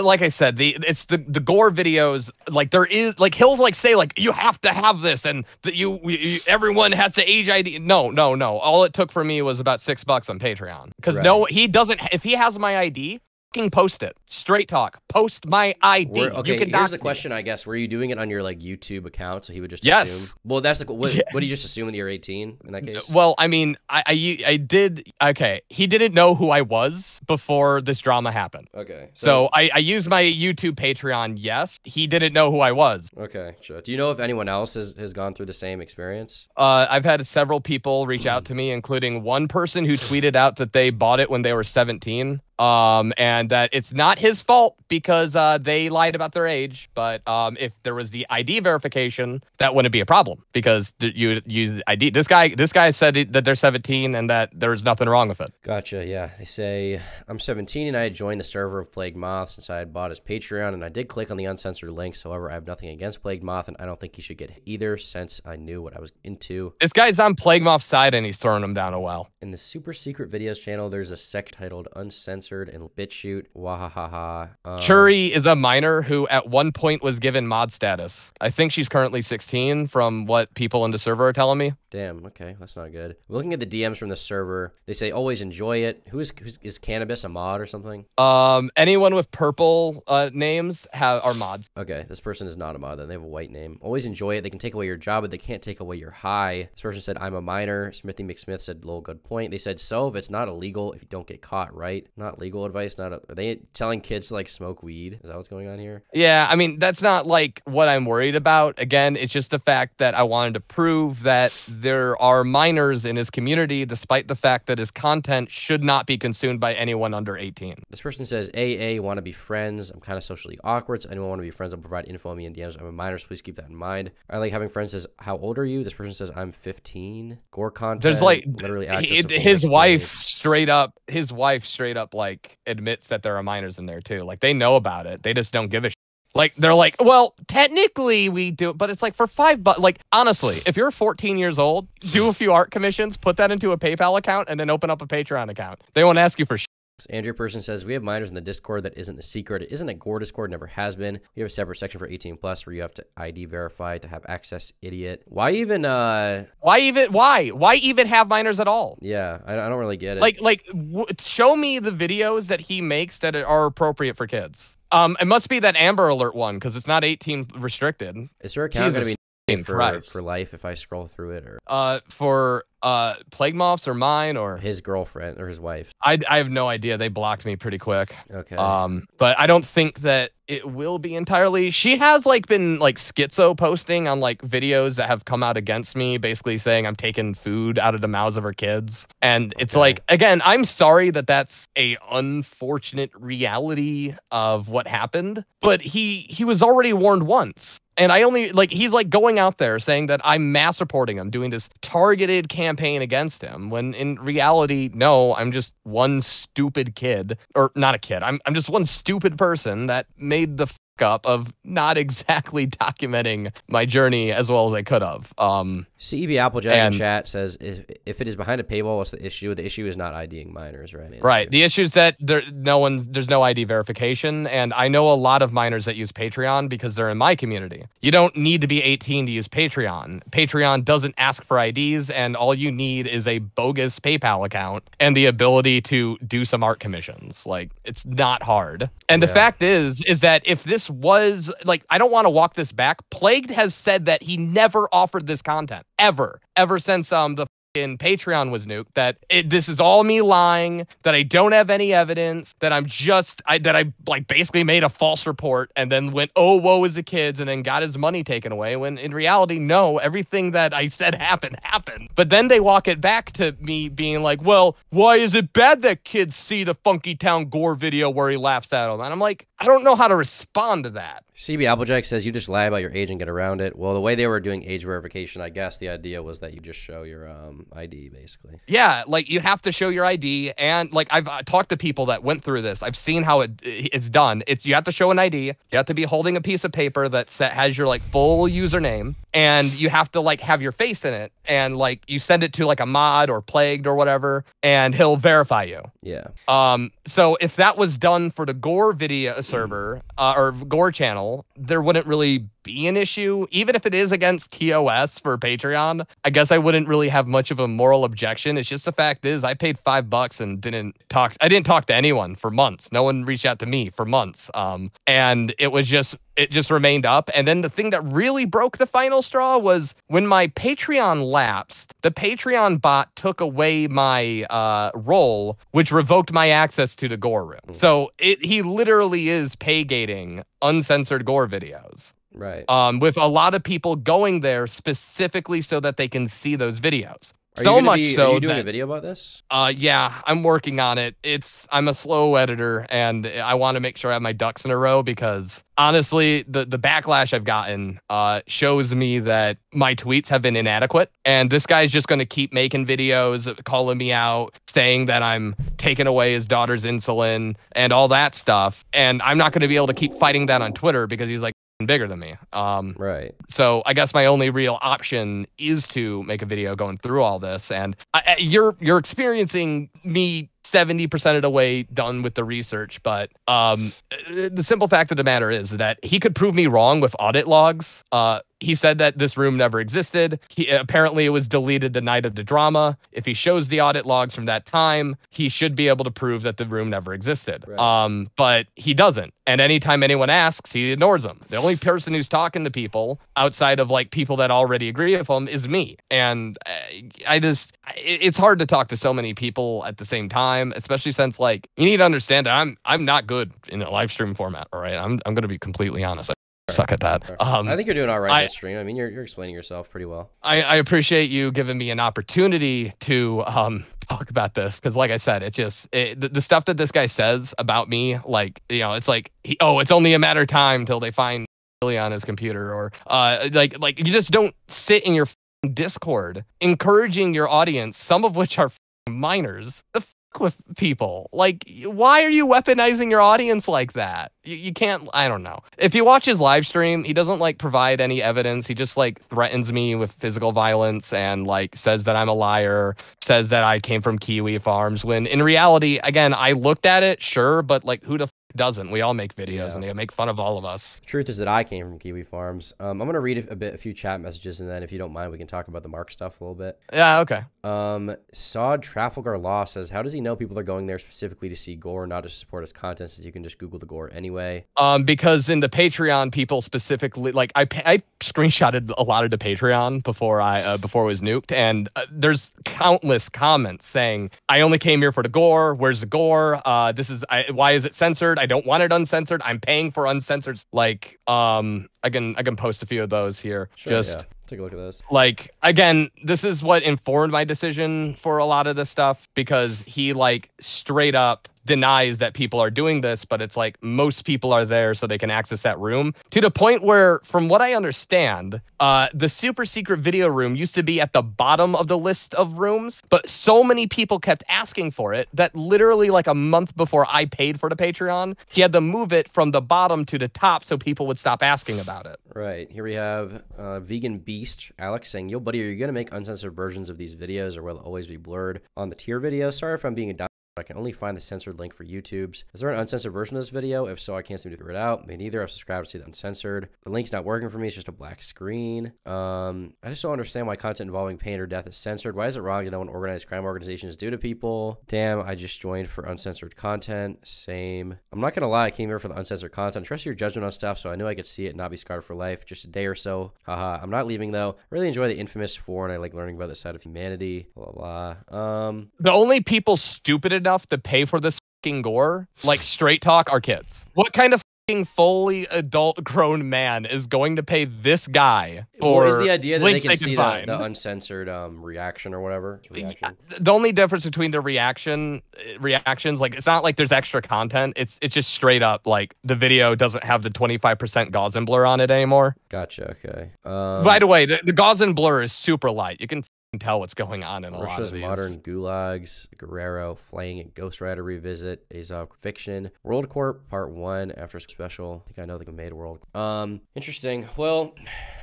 like I said, the it's the the gore videos. Like there is like he'll like say like you have to have this and that you, you everyone has to age ID. No, no, no. All it took for me was about six bucks on Patreon because no, he doesn't. If he has my ID, fucking post it. Straight talk. Post my ID. Were- okay, you can here's the me. question, I guess. Were you doing it on your like YouTube account, so he would just Yes. assume? Well, that's the what, Yeah. what do you just assume that you're 18 in that case? Well, I mean, I, I I did okay. He didn't know who I was before this drama happened. Okay, So, so- I, I used my YouTube Patreon. Yes, he didn't know who I was. Okay, sure. Do you know if anyone else has, has gone through the same experience? Uh, I've had several people reach out to me, including one person who tweeted out that they bought it when they were 17. Um, and that it's not his fault because uh, they lied about their age. But um, if there was the ID verification, that wouldn't be a problem because you you ID this guy this guy said that they're 17 and that there's nothing wrong with it. Gotcha. Yeah, they say I'm 17 and I had joined the server of Plague Moth since I had bought his Patreon, and I did click on the uncensored links. However, I have nothing against Plague Moth, and I don't think he should get either since I knew what I was into. This guy's on Plague Moth's side and he's throwing him down a well. In the super secret videos channel, there's a sec titled Uncensored and BitChute. Wahahaha. Um, Churi is a minor who at one point was given mod status. I think she's currently 16 from what people in the server are telling me. Damn. Okay, that's not good. Looking at the DMs from the server, they say always enjoy it. Who is who's, is cannabis a mod or something? Um, anyone with purple uh, names have are mods. Okay, this person is not a mod. Then they have a white name. Always enjoy it. They can take away your job, but they can't take away your high. This person said, "I'm a minor." Smithy McSmith said, "Little good point." They said, "So if it's not illegal, if you don't get caught, right? Not legal advice. Not a, are they telling kids to like smoke weed? Is that what's going on here?" Yeah, I mean that's not like what I'm worried about. Again, it's just the fact that I wanted to prove that there are minors in his community, despite the fact that his content should not be consumed by anyone under 18. This person says, AA, want to be friends. I'm kind of socially awkward, so anyone want to be friends, I'll provide info on me in DMs. I'm a minor, so please keep that in mind. I like having friends says, how old are you? This person says, I'm 15. Gore content. There's like literally access his wife straight up his wife straight up like admits that there are minors in there too. Like they know about it. They just don't give a shit. Like they're like, well, technically we do, but it's like for five but like honestly, if you're 14 years old, do a few art commissions, put that into a PayPal account, and then open up a Patreon account. They won't ask you for shit. Andrew Person says we have minors in the Discord that isn't a secret. It isn't a Gore Discord, never has been. We have a separate section for 18 plus where you have to ID verify to have access. Idiot. Why even? uh Why even? Why? Why even have minors at all? Yeah, I, I don't really get it. Like, like, w- show me the videos that he makes that are appropriate for kids. Um, it must be that Amber Alert one because it's not 18 restricted. is her account going to be for Christ. for life if I scroll through it or Uh, for uh, plague moths or mine or his girlfriend or his wife? I, I have no idea. They blocked me pretty quick. Okay. Um, but I don't think that it will be entirely. She has like been like schizo posting on like videos that have come out against me, basically saying I'm taking food out of the mouths of her kids. And it's like, again, I'm sorry that that's a unfortunate reality of what happened. But he he was already warned once. And I only like he's like going out there saying that I'm mass reporting him, doing this targeted campaign against him. When in reality, no, I'm just one stupid kid, or not a kid. I'm I'm just one stupid person that made the up of not exactly documenting my journey as well as I could have. Um, CEB Applejack in chat says if, if it is behind a paywall, what's the issue? The issue is not IDing minors, right? Right. The issue is that there no one there's no ID verification, and I know a lot of minors that use Patreon because they're in my community. You don't need to be 18 to use Patreon. Patreon doesn't ask for IDs, and all you need is a bogus PayPal account and the ability to do some art commissions. Like it's not hard. And the fact is, is that if this was like, I don't want to walk this back. Plagued has said that he never offered this content ever, ever since um the in Patreon was nuked that it, this is all me lying that I don't have any evidence that I'm just I that I like basically made a false report and then went oh woe is the kids and then got his money taken away when in reality no everything that I said happened happened but then they walk it back to me being like well why is it bad that kids see the Funky Town Gore video where he laughs at them and I'm like I don't know how to respond to that CB Applejack says you just lie about your age and get around it. Well, the way they were doing age verification, I guess the idea was that you just show your um, ID, basically. Yeah, like you have to show your ID, and like I've uh, talked to people that went through this. I've seen how it it's done. It's you have to show an ID. You have to be holding a piece of paper that sa- has your like full username, and you have to like have your face in it, and like you send it to like a mod or plagued or whatever, and he'll verify you. Yeah. Um, so if that was done for the Gore video server uh, or Gore channel, there wouldn't really be an issue. Even if it is against TOS for Patreon, I guess I wouldn't really have much of a moral objection. It's just the fact is I paid five bucks and didn't talk. I didn't talk to anyone for months. No one reached out to me for months. Um, and it was just it just remained up. And then the thing that really broke the final straw was when my Patreon lapsed, the Patreon bot took away my uh, role, which revoked my access to the Gore room. So it, he literally is pay gating uncensored Gore videos. Right. Um, with a lot of people going there specifically so that they can see those videos. Are so much be, so Are you doing that- a video about this? uh, yeah, I'm working on it. It's I'm a slow editor, and I want to make sure I have my ducks in a row because honestly, the the backlash I've gotten uh, shows me that my tweets have been inadequate, and this guy's just going to keep making videos, calling me out, saying that I'm taking away his daughter's insulin and all that stuff, and I'm not going to be able to keep fighting that on Twitter because he's like bigger than me. Um, right. So I guess my only real option is to make a video going through all this, and I, you're you're experiencing me. 70% of the way done with the research but um the simple fact of the matter is that he could prove me wrong with audit logs uh he said that this room never existed. He, apparently, it was deleted the night of the drama. If he shows the audit logs from that time, he should be able to prove that the room never existed. Um, but he doesn't. And anytime anyone asks, he ignores them. The only person who's talking to people outside of like people that already agree with him is me. And I, I just, it's hard to talk to so many people at the same time, especially since like you need to understand that I'm I'm not good in a live stream format. All right, I'm I'm gonna be completely honest. Suck at that. Um, I think you're doing all right I- this stream. I mean, you're, you're explaining yourself pretty well. I, I appreciate you giving me an opportunity to um, talk about this because, like I said, it just it, the, the stuff that this guy says about me, like you know, it's like he, oh, it's only a matter of time till they find Billy on his computer, or uh, like like you just don't sit in your Discord encouraging your audience, some of which are minors, to with people. Like, why are you weaponizing your audience like that? You, you can't. I don't know. If you watch his live stream, he doesn't like provide any evidence. He just like threatens me with physical violence and like says that I'm a liar, says that I came from Kiwi Farms. When in reality, again, I looked at it, sure, but like, who the doesn't? We all make videos and they make fun of all of us. Truth is that I came from Kiwi Farms. Um, I'm gonna read a, bit, a few chat messages, and then if you don't mind, we can talk about the Mark stuff a little bit. Yeah, okay. Um, Sod Trafalgar Law says, "How does he know people are going there specifically to see Gore, not to support his content, since you can just Google the Gore anyway?" Um, because in the Patreon, people specifically like I I screenshotted a lot of the Patreon before I uh, before it was nuked, and uh, there's countless comments saying I only came here for the gore. Where's the gore? Uh, this is I, why is it censored? I don't want it uncensored. I'm paying for uncensored. Like um, I can I can post a few of those here. Sure, Just yeah. Take a look at this. like again this is what informed my decision for a lot of this stuff because he like straight up denies that people are doing this but it's like most people are there so they can access that room to the point where from what i understand uh the super secret video room used to be at the bottom of the list of rooms but so many people kept asking for it that literally like a month before i paid for the patreon he had to move it from the bottom to the top so people would stop asking about it Right here we have uh, vegan beast Alex saying, "Yo, buddy, are you gonna make uncensored versions of these videos, or will it always be blurred on the tier video? Sorry if I'm being a dumb." I can only find the censored link for YouTube's. Is there an uncensored version of this video? If so, I can't seem to figure it out. Me neither. I've subscribed to see the uncensored. The link's not working for me. It's just a black screen. Um, I just don't understand why content involving pain or death is censored. Why is it wrong to know what organized crime organizations do to people? Damn, I just joined for uncensored content. Same. I'm not gonna lie, I came here for the uncensored content. Trust your judgment on stuff, so I knew I could see it and not be scarred for life. Just a day or so. Haha. I'm not leaving though. I really enjoy the infamous four, and I like learning about the side of humanity. Blah blah. blah. Um, the only people stupid to pay for this fucking gore, like straight talk, our kids. What kind of fucking fully adult grown man is going to pay this guy for Well, is the idea that they can see the, the uncensored um, reaction or whatever? Reaction. the only difference between the reaction uh, reactions like it's not like there's extra content it's it's just straight up like the video doesn't have the 25% gaussian blur on it anymore Gotcha. Okay. Um, by the way the, the gaussian blur is super light you can f***ing tell what's going on in a lot of these modern gulags, Guerrero, Flaying, Ghost Rider revisit, Azov fiction, World Corp Part One after special. I think I know they made World. Um, interesting. Well,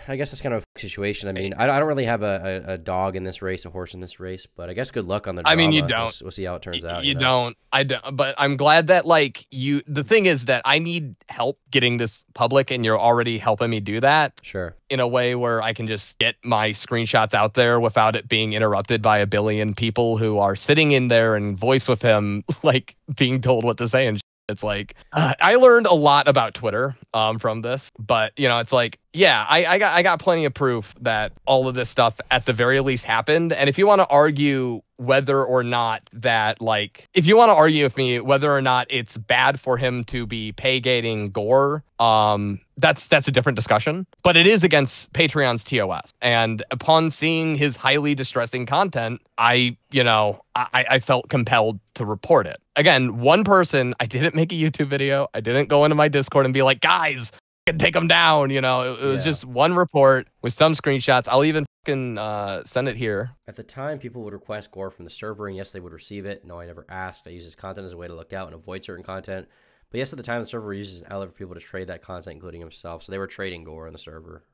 I guess it's kind of a situation. I mean, I, I don't really have a, a, a dog in this race, a horse in this race, but I guess good luck on the. I mean, you don't. We'll, we'll see how it turns out. you know? don't i don't but i'm glad that like you the thing is that i need help getting this public and you're already helping me do that Sure. in a way where i can just get my screenshots out there without it being interrupted by a billion people who are sitting in there and voice with him like being told what to say and it's like uh, i learned a lot about twitter um, from this but you know it's like yeah I, I got i got plenty of proof that all of this stuff at the very least happened. And if you want to argue whether or not that like if you want to argue with me whether or not it's bad for him to be pay gating gore um that's that's a different discussion. But it is against patreon's tos and upon seeing his highly distressing content i you know i i felt compelled to report it. Again one person i didn't make a youtube video. I didn't go into my discord and be like guys f***ing take them down you know it, it was Yeah. just one report with some screenshots i'll even fucking uh send it here At the time, people would request gore from the server, and yes, they would receive it. No, I never asked. I use this content as a way to look out and avoid certain content. But yes, at the time, the server uses an outlet for people to trade that content, including himself. So they were trading gore on the server.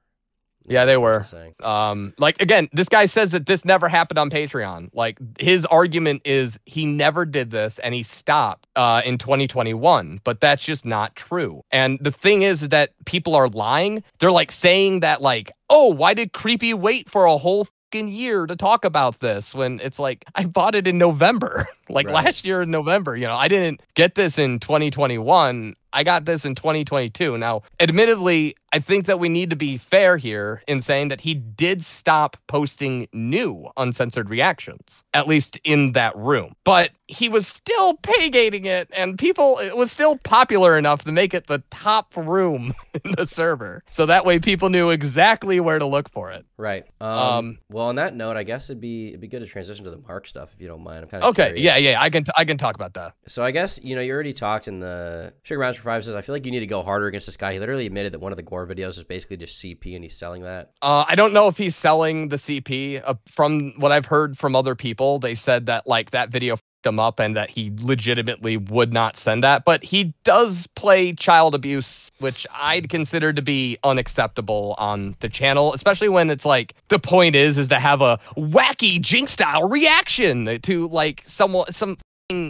Yeah, they were. Um, like again, this guy says that this never happened on Patreon. Like his argument is he never did this and he stopped uh, in 2021, but that's just not true. And the thing is that people are lying. They're like saying that like, oh, why did Creepy wait for a whole fucking year to talk about this when it's like I bought it in November, like Right. last year in November. You know, I didn't get this in 2021. I got this in 2022. Now, admittedly, I think that we need to be fair here in saying that he did stop posting new uncensored reactions, at least in that room. But he was still pay gating it, and people, it was still popular enough to make it the top room in the server. So that way people knew exactly where to look for it. Right. Um, Um, well, on that note, I guess it'd be it'd be good to transition to the Mark stuff if you don't mind. I'm kind of Okay, yeah, yeah, I can, t- I can talk about that. So I guess you know you already talked in the Sugar Rounds for Five says I feel like you need to go harder against this guy. He literally admitted that one of the gore videos is basically just CP and he's selling that. Uh, I don't know if he's selling the CP. Uh, from what I've heard from other people, they said that like that video him up and that he legitimately would not send that. But he does play child abuse, which I'd consider to be unacceptable on the channel, especially when it's like the point is is to have a wacky Jinx style reaction to like someone some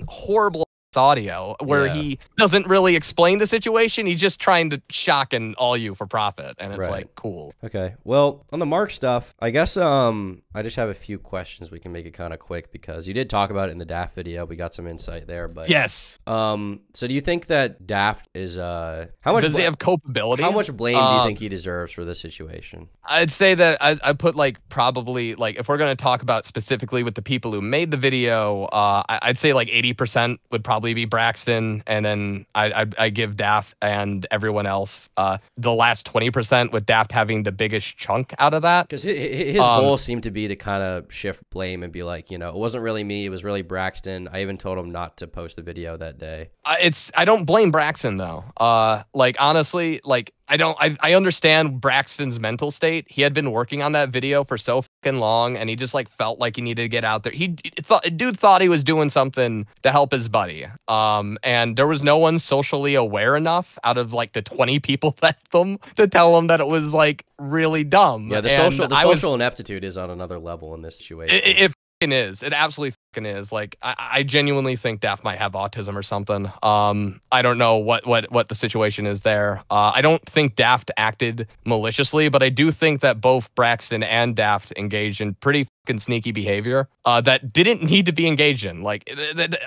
horrible audio where Yeah. he doesn't really explain the situation. He's just trying to shock and all you for profit. And it's Right. like cool. Okay. Well, on the Mark stuff, I guess um I just have a few questions. We can make it kind of quick because you did talk about it in the Daft video. We got some insight there, but Yes. Um. So do you think that Daft is uh how much Does he have culpability? How much blame do you Um, think he deserves for this situation? I'd say that I, I put like probably like if we're gonna talk about specifically with the people who made the video, uh, I, I'd say like eighty percent would probably be Braxton, and then I I, I give Daft and everyone else uh, the last twenty percent with Daft having the biggest chunk out of that. Because his Um, goal seemed to be to kind of shift blame and be like, you know, it wasn't really me, it was really Braxton. I even told him not to post the video that day. I- it's I don't blame Braxton though. Uh, like honestly, like I don't I, I understand Braxton's mental state. He had been working on that video for so long, and he just like felt like he needed to get out there. He thought dude thought he was doing something to help his buddy. Um, and there was no one socially aware enough out of like the twenty people that them to tell him that it was like really dumb. Yeah, the And social the I was- social ineptitude is on another level in this situation. it, it, is. It absolutely fucking is. Like I, I genuinely think Daft might have autism or something. Um, I don't know what what what the situation is there. Uh, I don't think Daft acted maliciously, but I do think that both Braxton and Daft engaged in pretty fucking sneaky behavior uh, that didn't need to be engaged in. Like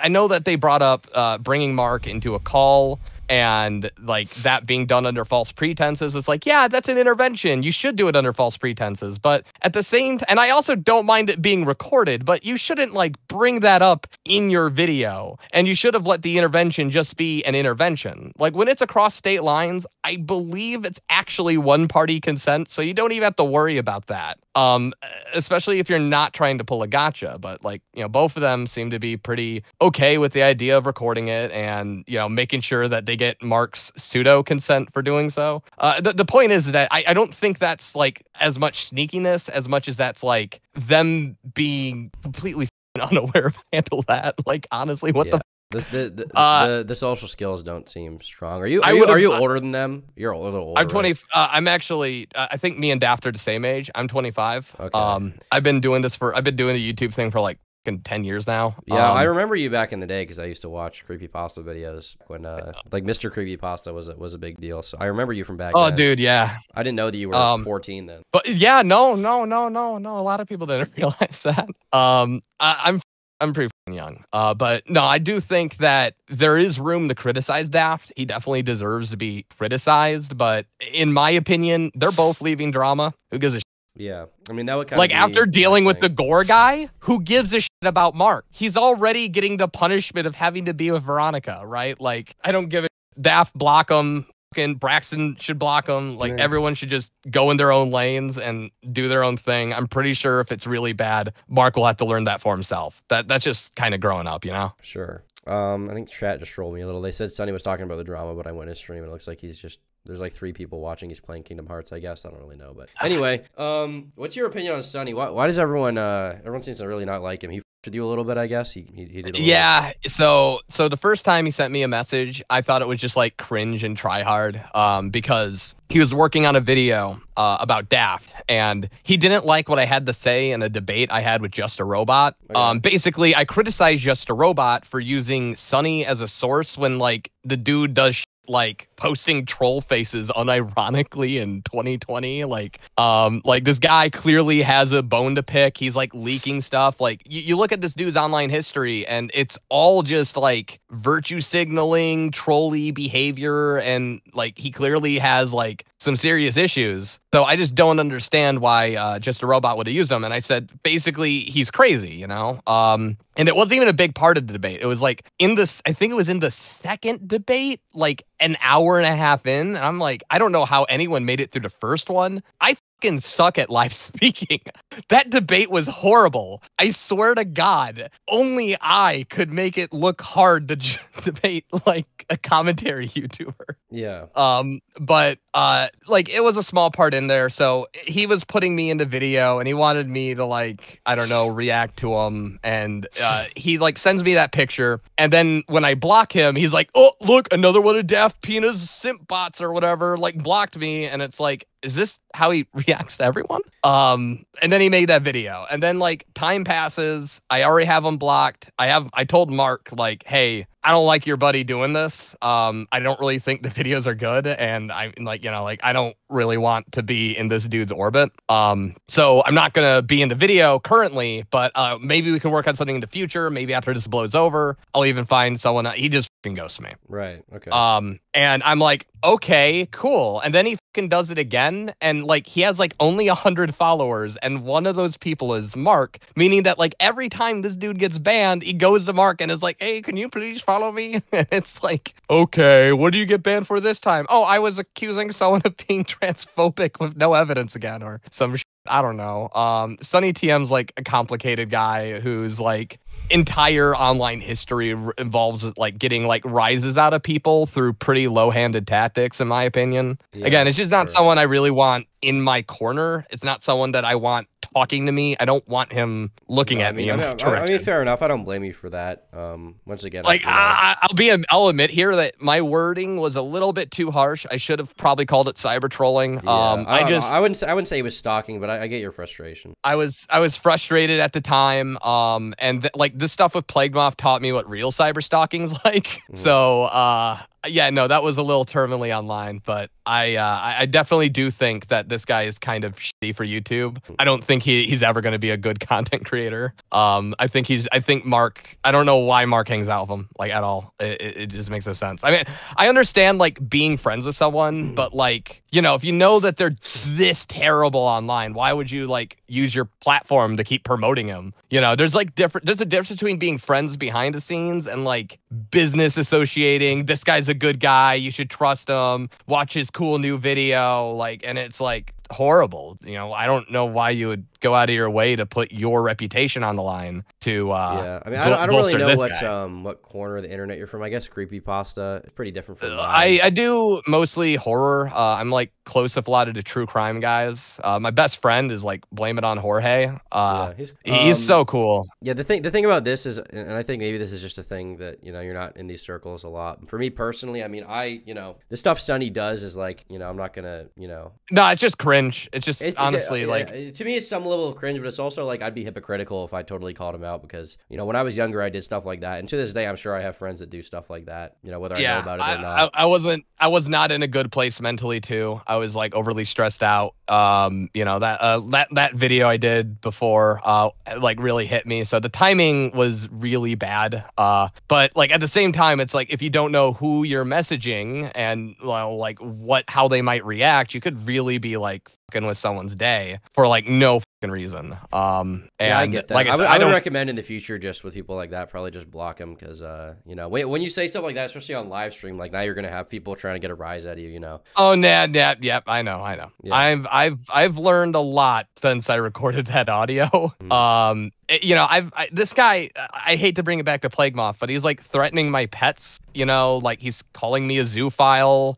I know that they brought up uh, bringing Mark into a call and like that being done under false pretenses it's like yeah that's an intervention. You should do it under false pretenses. But at the same t- and i also don't mind it being recorded but you shouldn't like bring that up in your video. And you should have let the intervention just be an intervention. Like when it's across state lines i believe it's actually one party consent so you don't even have to worry about that um especially if you're not trying to pull a gotcha but like you know both of them seem to be pretty okay with the idea of recording it and you know making sure that they get mark's pseudo consent for doing so uh the, the point is that I, I don't think that's like as much sneakiness as much as that's like them being completely unaware of handle that like honestly what the Yeah. This the the, Uh, the the social skills don't seem strong. Are you I are you, are you older than them? You're a little older. I'm right? 20. Uh, I'm actually. Uh, I think me and Daft are the same age. I'm 25. Okay. Um, I've been doing this for. I've been doing the YouTube thing for like fucking 10 years now. Yeah, Um, I remember you back in the day because I used to watch creepy pasta videos when uh like Mr. Creepypasta was a, was a big deal. So I remember you from back Oh, then. dude, yeah. I didn't know that you were Um, 14 then. But yeah, no, no, no, no, no. A lot of people didn't realize that. Um, I, I'm I'm pretty young. Uh, but no, I do think that there is room to criticize Daft. He definitely deserves to be criticized. But in my opinion, they're both leaving drama. Who gives a shit? Yeah, I mean that would kind of like after dealing with the gore guy who gives a shit about mark he's already getting the punishment of having to be with veronica right like i don't give a daft block him fucking braxton should block him like Yeah. everyone should just go in their own lanes and do their own thing i'm pretty sure if it's really bad mark will have to learn that for himself that that's just kind of growing up you know Sure. Um, I think chat just trolled me a little. They said Sunny was talking about the drama, but I went to stream and it looks like he's just there's like three people watching. He's playing Kingdom Hearts, I guess. I don't really know, but anyway, um, what's your opinion on Sunny? Why, why does everyone uh everyone seems to really not like him? He f***ed you a little bit, I guess. He he, he did. A little- Yeah. So so the first time he sent me a message, I thought it was just like cringe and try hard, um, because he was working on a video uh, about Daft, and he didn't like what I had to say in a debate I had with Just a Robot. Um, basically, I criticized Just a Robot for using Sunny as a source when like the dude does. Like posting troll faces unironically in 2020 like um like this guy clearly has a bone to pick. He's like leaking stuff. Like you, you look at this dude's online history and it's all just like virtue signaling trolly behavior and like he clearly has like some serious issues so i just don't understand why uh, just a robot would have used him and i said basically he's crazy you know? Um and it wasn't even a big part of the debate. It was like in this i think it was in the second debate like an hour and a half in and i'm like i don't know how anyone made it through the first one. I fucking suck at live speaking. That debate was horrible. I swear to God, only I could make it look hard to j- debate like a commentary YouTuber. Yeah. Um, but uh, like it was a small part in there. So he was putting me into video, and he wanted me to like I don't know react to him, and uh, he like sends me that picture, and then when I block him, he's like, "Oh, look, another one of Daft Pina's simp bots or whatever like blocked me," and it's like. Is this how he reacts to everyone? Um, and then he made that video, and then like time passes. I already have him blocked. I have. I told Mark like, "Hey, I don't like your buddy doing this. Um, I don't really think the videos are good, and I'm like, you know, like I don't really want to be in this dude's orbit. Um, so I'm not gonna be in the video currently, but uh, maybe we can work on something in the future. Maybe after this blows over, I'll even find someone. He just fucking ghosts me. Right. Okay. Um, and I'm like, okay, cool. And then he fucking does it again, and like he has like only a hundred followers, and one of those people is Mark, meaning that like every time this dude gets banned, he goes to Mark and is like, hey, can you please follow me? It's like, okay, what do you get banned for this time? Oh, I was accusing someone of being transphobic with no evidence again, or some. Sh- I don't know. Um, Sunny TM's like a complicated guy who's like entire online history r- involves like getting like rises out of people through pretty low-handed tactics, in my opinion. Yeah, Again, it's just not someone I really want in my corner. It's not someone that I want talking to me. I don't want him looking No, at I mean, me. I mean, I- I mean, fair enough. I don't blame you for that. Um, once again, Like I, I'll be, I'll admit here that my wording was a little bit too harsh. I should have probably called it cyber trolling. yeah, um, I, know. just, I wouldn't, say, I wouldn't say he was stalking, but I, I get your frustration. I was I was frustrated at the time. Um, and th- like this stuff with Plague Moth taught me what real cyber stalking's like. Mm-hmm. So uh, yeah, no, that was a little terminally online, but I uh, I definitely do think that this guy is kind of shitty for YouTube. I don't think he he's ever going to be a good content creator. Um, I think he's I think Mark. I don't know why Mark hangs out with him like at all. It, it, just makes no sense. I mean, I understand like being friends with someone, but like you know, if you know that they're this terrible online, why would you like use your platform to keep promoting them? You know, there's like different. There's a difference between being friends behind the scenes and like business associating. This guy's a good guy. You should trust him. Watch his cool new video. Like, and it's like horrible. You know, I don't know why you would go out of your way to put your reputation on the line to. Uh, Yeah, I mean, I don't, I don't really know what's guy. um what corner of the internet you're from. I guess creepy pasta is pretty different from. I, mine. I do mostly horror. Uh, I'm like close with a lot of the true crime guys. Uh, my best friend is like blame it on Jorge. Uh, he's, he's um, so cool. Yeah, the thing the thing about this is, and I think maybe this is just a thing that you know you're not in these circles a lot. For me personally, I mean, I you know the stuff Sunny does is like you know I'm not gonna you know No, it's just cringe. It's just It's- it's- honestly uh, like uh, to me it's some level of cringe, but it's also like I'd be hypocritical if I totally called him out because you know when I was younger I did stuff like that, and to this day I'm sure I have friends that do stuff like that. You know whether I know about it I, or not. I, I wasn't. I was not in a good place mentally too. I was like overly stressed out. Um, you know that uh, that that video I did before, uh, like really hit me. So the timing was really bad. Uh, but like at the same time, it's like if you don't know who you're messaging and well, like what how they might react, you could really be like fucking with someone's day for like no fucking reason. Um, and yeah, I get that. Like I, I, would, I I would recommend in the future just with people like that, probably just block them because uh, you know when, when you say stuff like that, especially on live stream, like now you're gonna have people trying to get a rise out of you. You know. Oh, nah, nah, yep, I know, I know. Yeah. I've, I've, I've learned a lot since I recorded that audio. Mm-hmm. Um, it- you know, I've, I, this guy, I hate to bring it back to Plague Moth, but he's like threatening my pets. You know, like he's calling me a zoophile.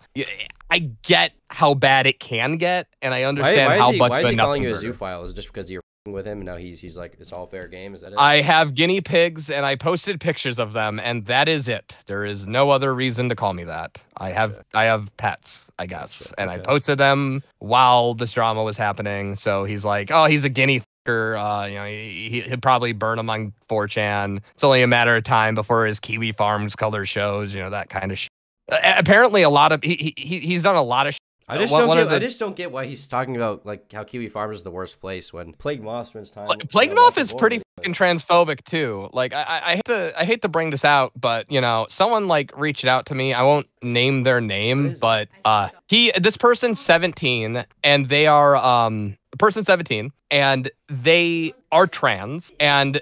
I get how bad it can get, and I understand why how is he, much why is he calling you a zoophile? Is it just because you're f***ing with him and now he's he's like it's all fair game? Is that it? I have guinea pigs and I posted pictures of them and that is it. There is no other reason to call me that. I have I have pets, I guess. And I posted them while this drama was happening. So he's like, "Oh, he's a guinea. Uh, you know, he, he- he'd probably burn them on 4chan. It's only a matter of time before his Kiwi Farms color shows, you know, that kind of shit. Apparently a lot of he, he he's done a lot of shit. I just One- don't get. the- I just don't get why he's talking about like how Kiwi Farms is the worst place when Plague Moth spends time. Like, you Plague know, Moth is pretty fucking transphobic too. Like I, I, I hate to I hate to bring this out, but you know, someone like reached out to me. I won't name their name, but uh he this person's 17 and they are um person 17 and they are trans and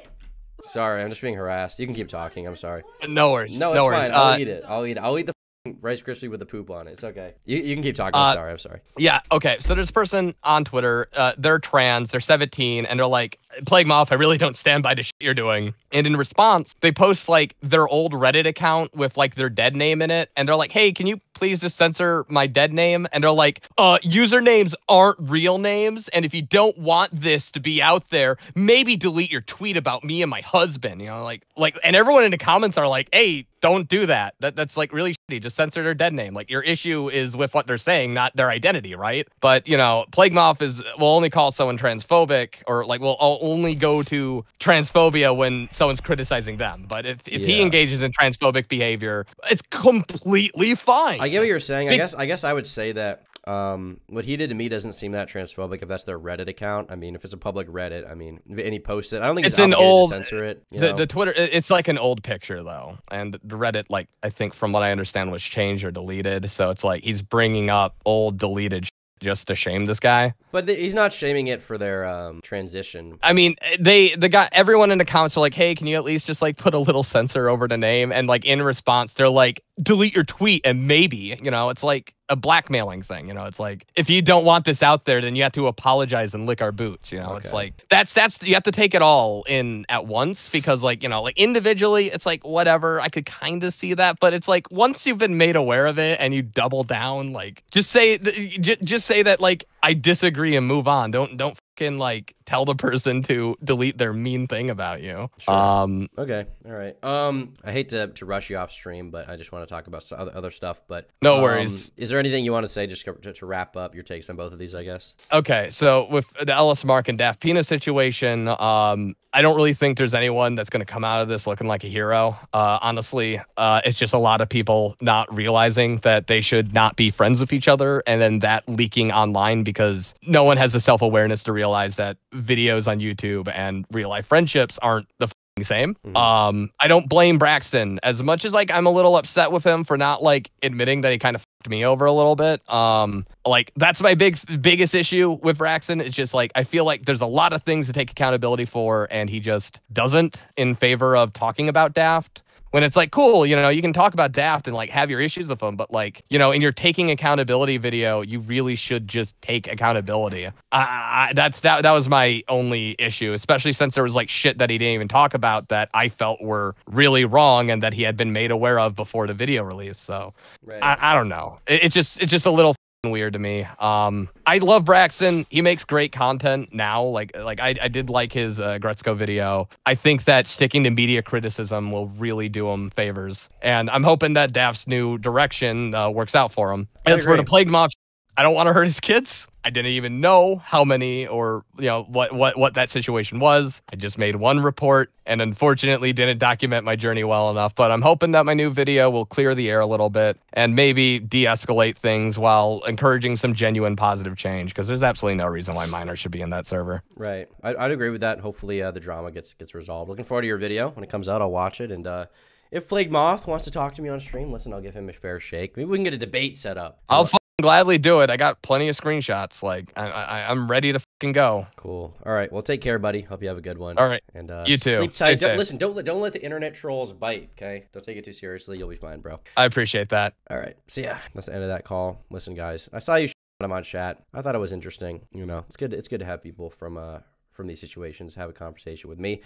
Sorry, I'm just being harassed. You can keep talking. I'm sorry. no worries. No, no it's worries. fine. I'll Uh, eat it. I'll eat. it. I'll eat the Rice Krispie with the poop on it. It's okay. You, you can keep talking. I'm Uh, sorry. I'm sorry. Yeah. Okay. So there's a person on Twitter. Uh, they're trans. They're 17, and they're like, "Plague Moth, I really don't stand by the shit you're doing." And in response, they post like their old Reddit account with like their dead name in it, and they're like, "Hey, can you please just censor my dead name?" And they're like, "Uh, usernames aren't real names, and if you don't want this to be out there, maybe delete your tweet about me and my husband." You know, like, like, and everyone in the comments are like, "Hey." Don't do that. That that's like really shitty. Just censor their dead name. Like your issue is with what they're saying, not their identity, right? But you know, Plague Moth is will only call someone transphobic or like will only go to transphobia when someone's criticizing them. But if, if he engages in transphobic behavior, it's completely fine. I get what you're saying. I guess I guess I would say that um, what he did to me doesn't seem that transphobic if that's their Reddit account. I mean, if it's a public Reddit, I mean, and he posted, I don't think it's an old to censor it. you the, know? the Twitter. It's like an old picture though, and the Reddit, like I think from what I understand, was changed or deleted. So it's like he's bringing up old deleted. Sh- just to shame this guy. But th- he's not shaming it for their um, transition. I mean, they the guy everyone in the comments are like, "Hey, can you at least just like put a little censor over the name?" And like in response, they're like, "Delete your tweet and maybe." You know, it's like a blackmailing thing. You know, it's like if you don't want this out there, then you have to apologize and lick our boots. You know, it's like that's that's you have to take it all in at once because like you know, like individually, it's like whatever. I could kind of see that, but it's like once you've been made aware of it and you double down, like just say just say that like I disagree and move on. Don't don't fucking like tell the person to delete their mean thing about you. Um, Okay, all right. Um, I hate to, to rush you off stream, but I just want to talk about other other stuff. But No um, worries. Is there anything you want to say just to, to wrap up your takes on both of these? I guess. Okay, so with the LS Mark and Daft Pina situation, um, I don't really think there's anyone that's going to come out of this looking like a hero. Uh, honestly, uh, it's just a lot of people not realizing that they should not be friends with each other, and then that leaking online because no one has the self awareness to realize that videos on YouTube and real life friendships aren't the same. Um, I don't blame Braxton as much as like I'm a little upset with him for not like admitting that he kind of fucked me over a little bit. Um, like that's my big biggest issue with Braxton. It's just like I feel like there's a lot of things to take accountability for, and he just doesn't in favor of talking about Daft. When it's like cool, you know, you can talk about Daft and like have your issues with them, but like you know, in your taking accountability video, you really should just take accountability. I, I, that's that. That was my only issue, especially since there was like shit that he didn't even talk about that I felt were really wrong and that he had been made aware of before the video release. So I, I don't know. It, it's just it's just a little weird to me. Um, I love Braxton. He makes great content now. Like like I, I did like his uh, Gretzko video. I think that sticking to media criticism will really do him favors, and I'm hoping that Daft's new direction uh, works out for him. As for the Plague Moth, I don't want to hurt his kids. I didn't even know how many or you know what what what that situation was. I just made one report and unfortunately didn't document my journey well enough, but I'm hoping that my new video will clear the air a little bit and maybe de-escalate things while encouraging some genuine positive change because there's absolutely no reason why minors should be in that server. Right. I, I'd agree with that. Hopefully, uh, the drama gets gets resolved. Looking forward to your video when it comes out. I'll watch it. And uh, if Plague Moth wants to talk to me on stream, listen, I'll give him a fair shake. Maybe we can get a debate set up. I'll gladly do it. I got plenty of screenshots. Like I, I I'm ready to fucking go. Cool. All right. Well, take care, buddy. Hope you have a good one. All right. And uh, You too. Sleep tight. Don't, listen. Don't let don't let the internet trolls bite. Okay. Don't take it too seriously. You'll be fine, bro. I appreciate that. All right. So yeah, that's the end of that call. Listen, guys, I saw you I'm on chat. I thought it was interesting. You know, it's good. It's good to have people from uh from these situations have a conversation with me.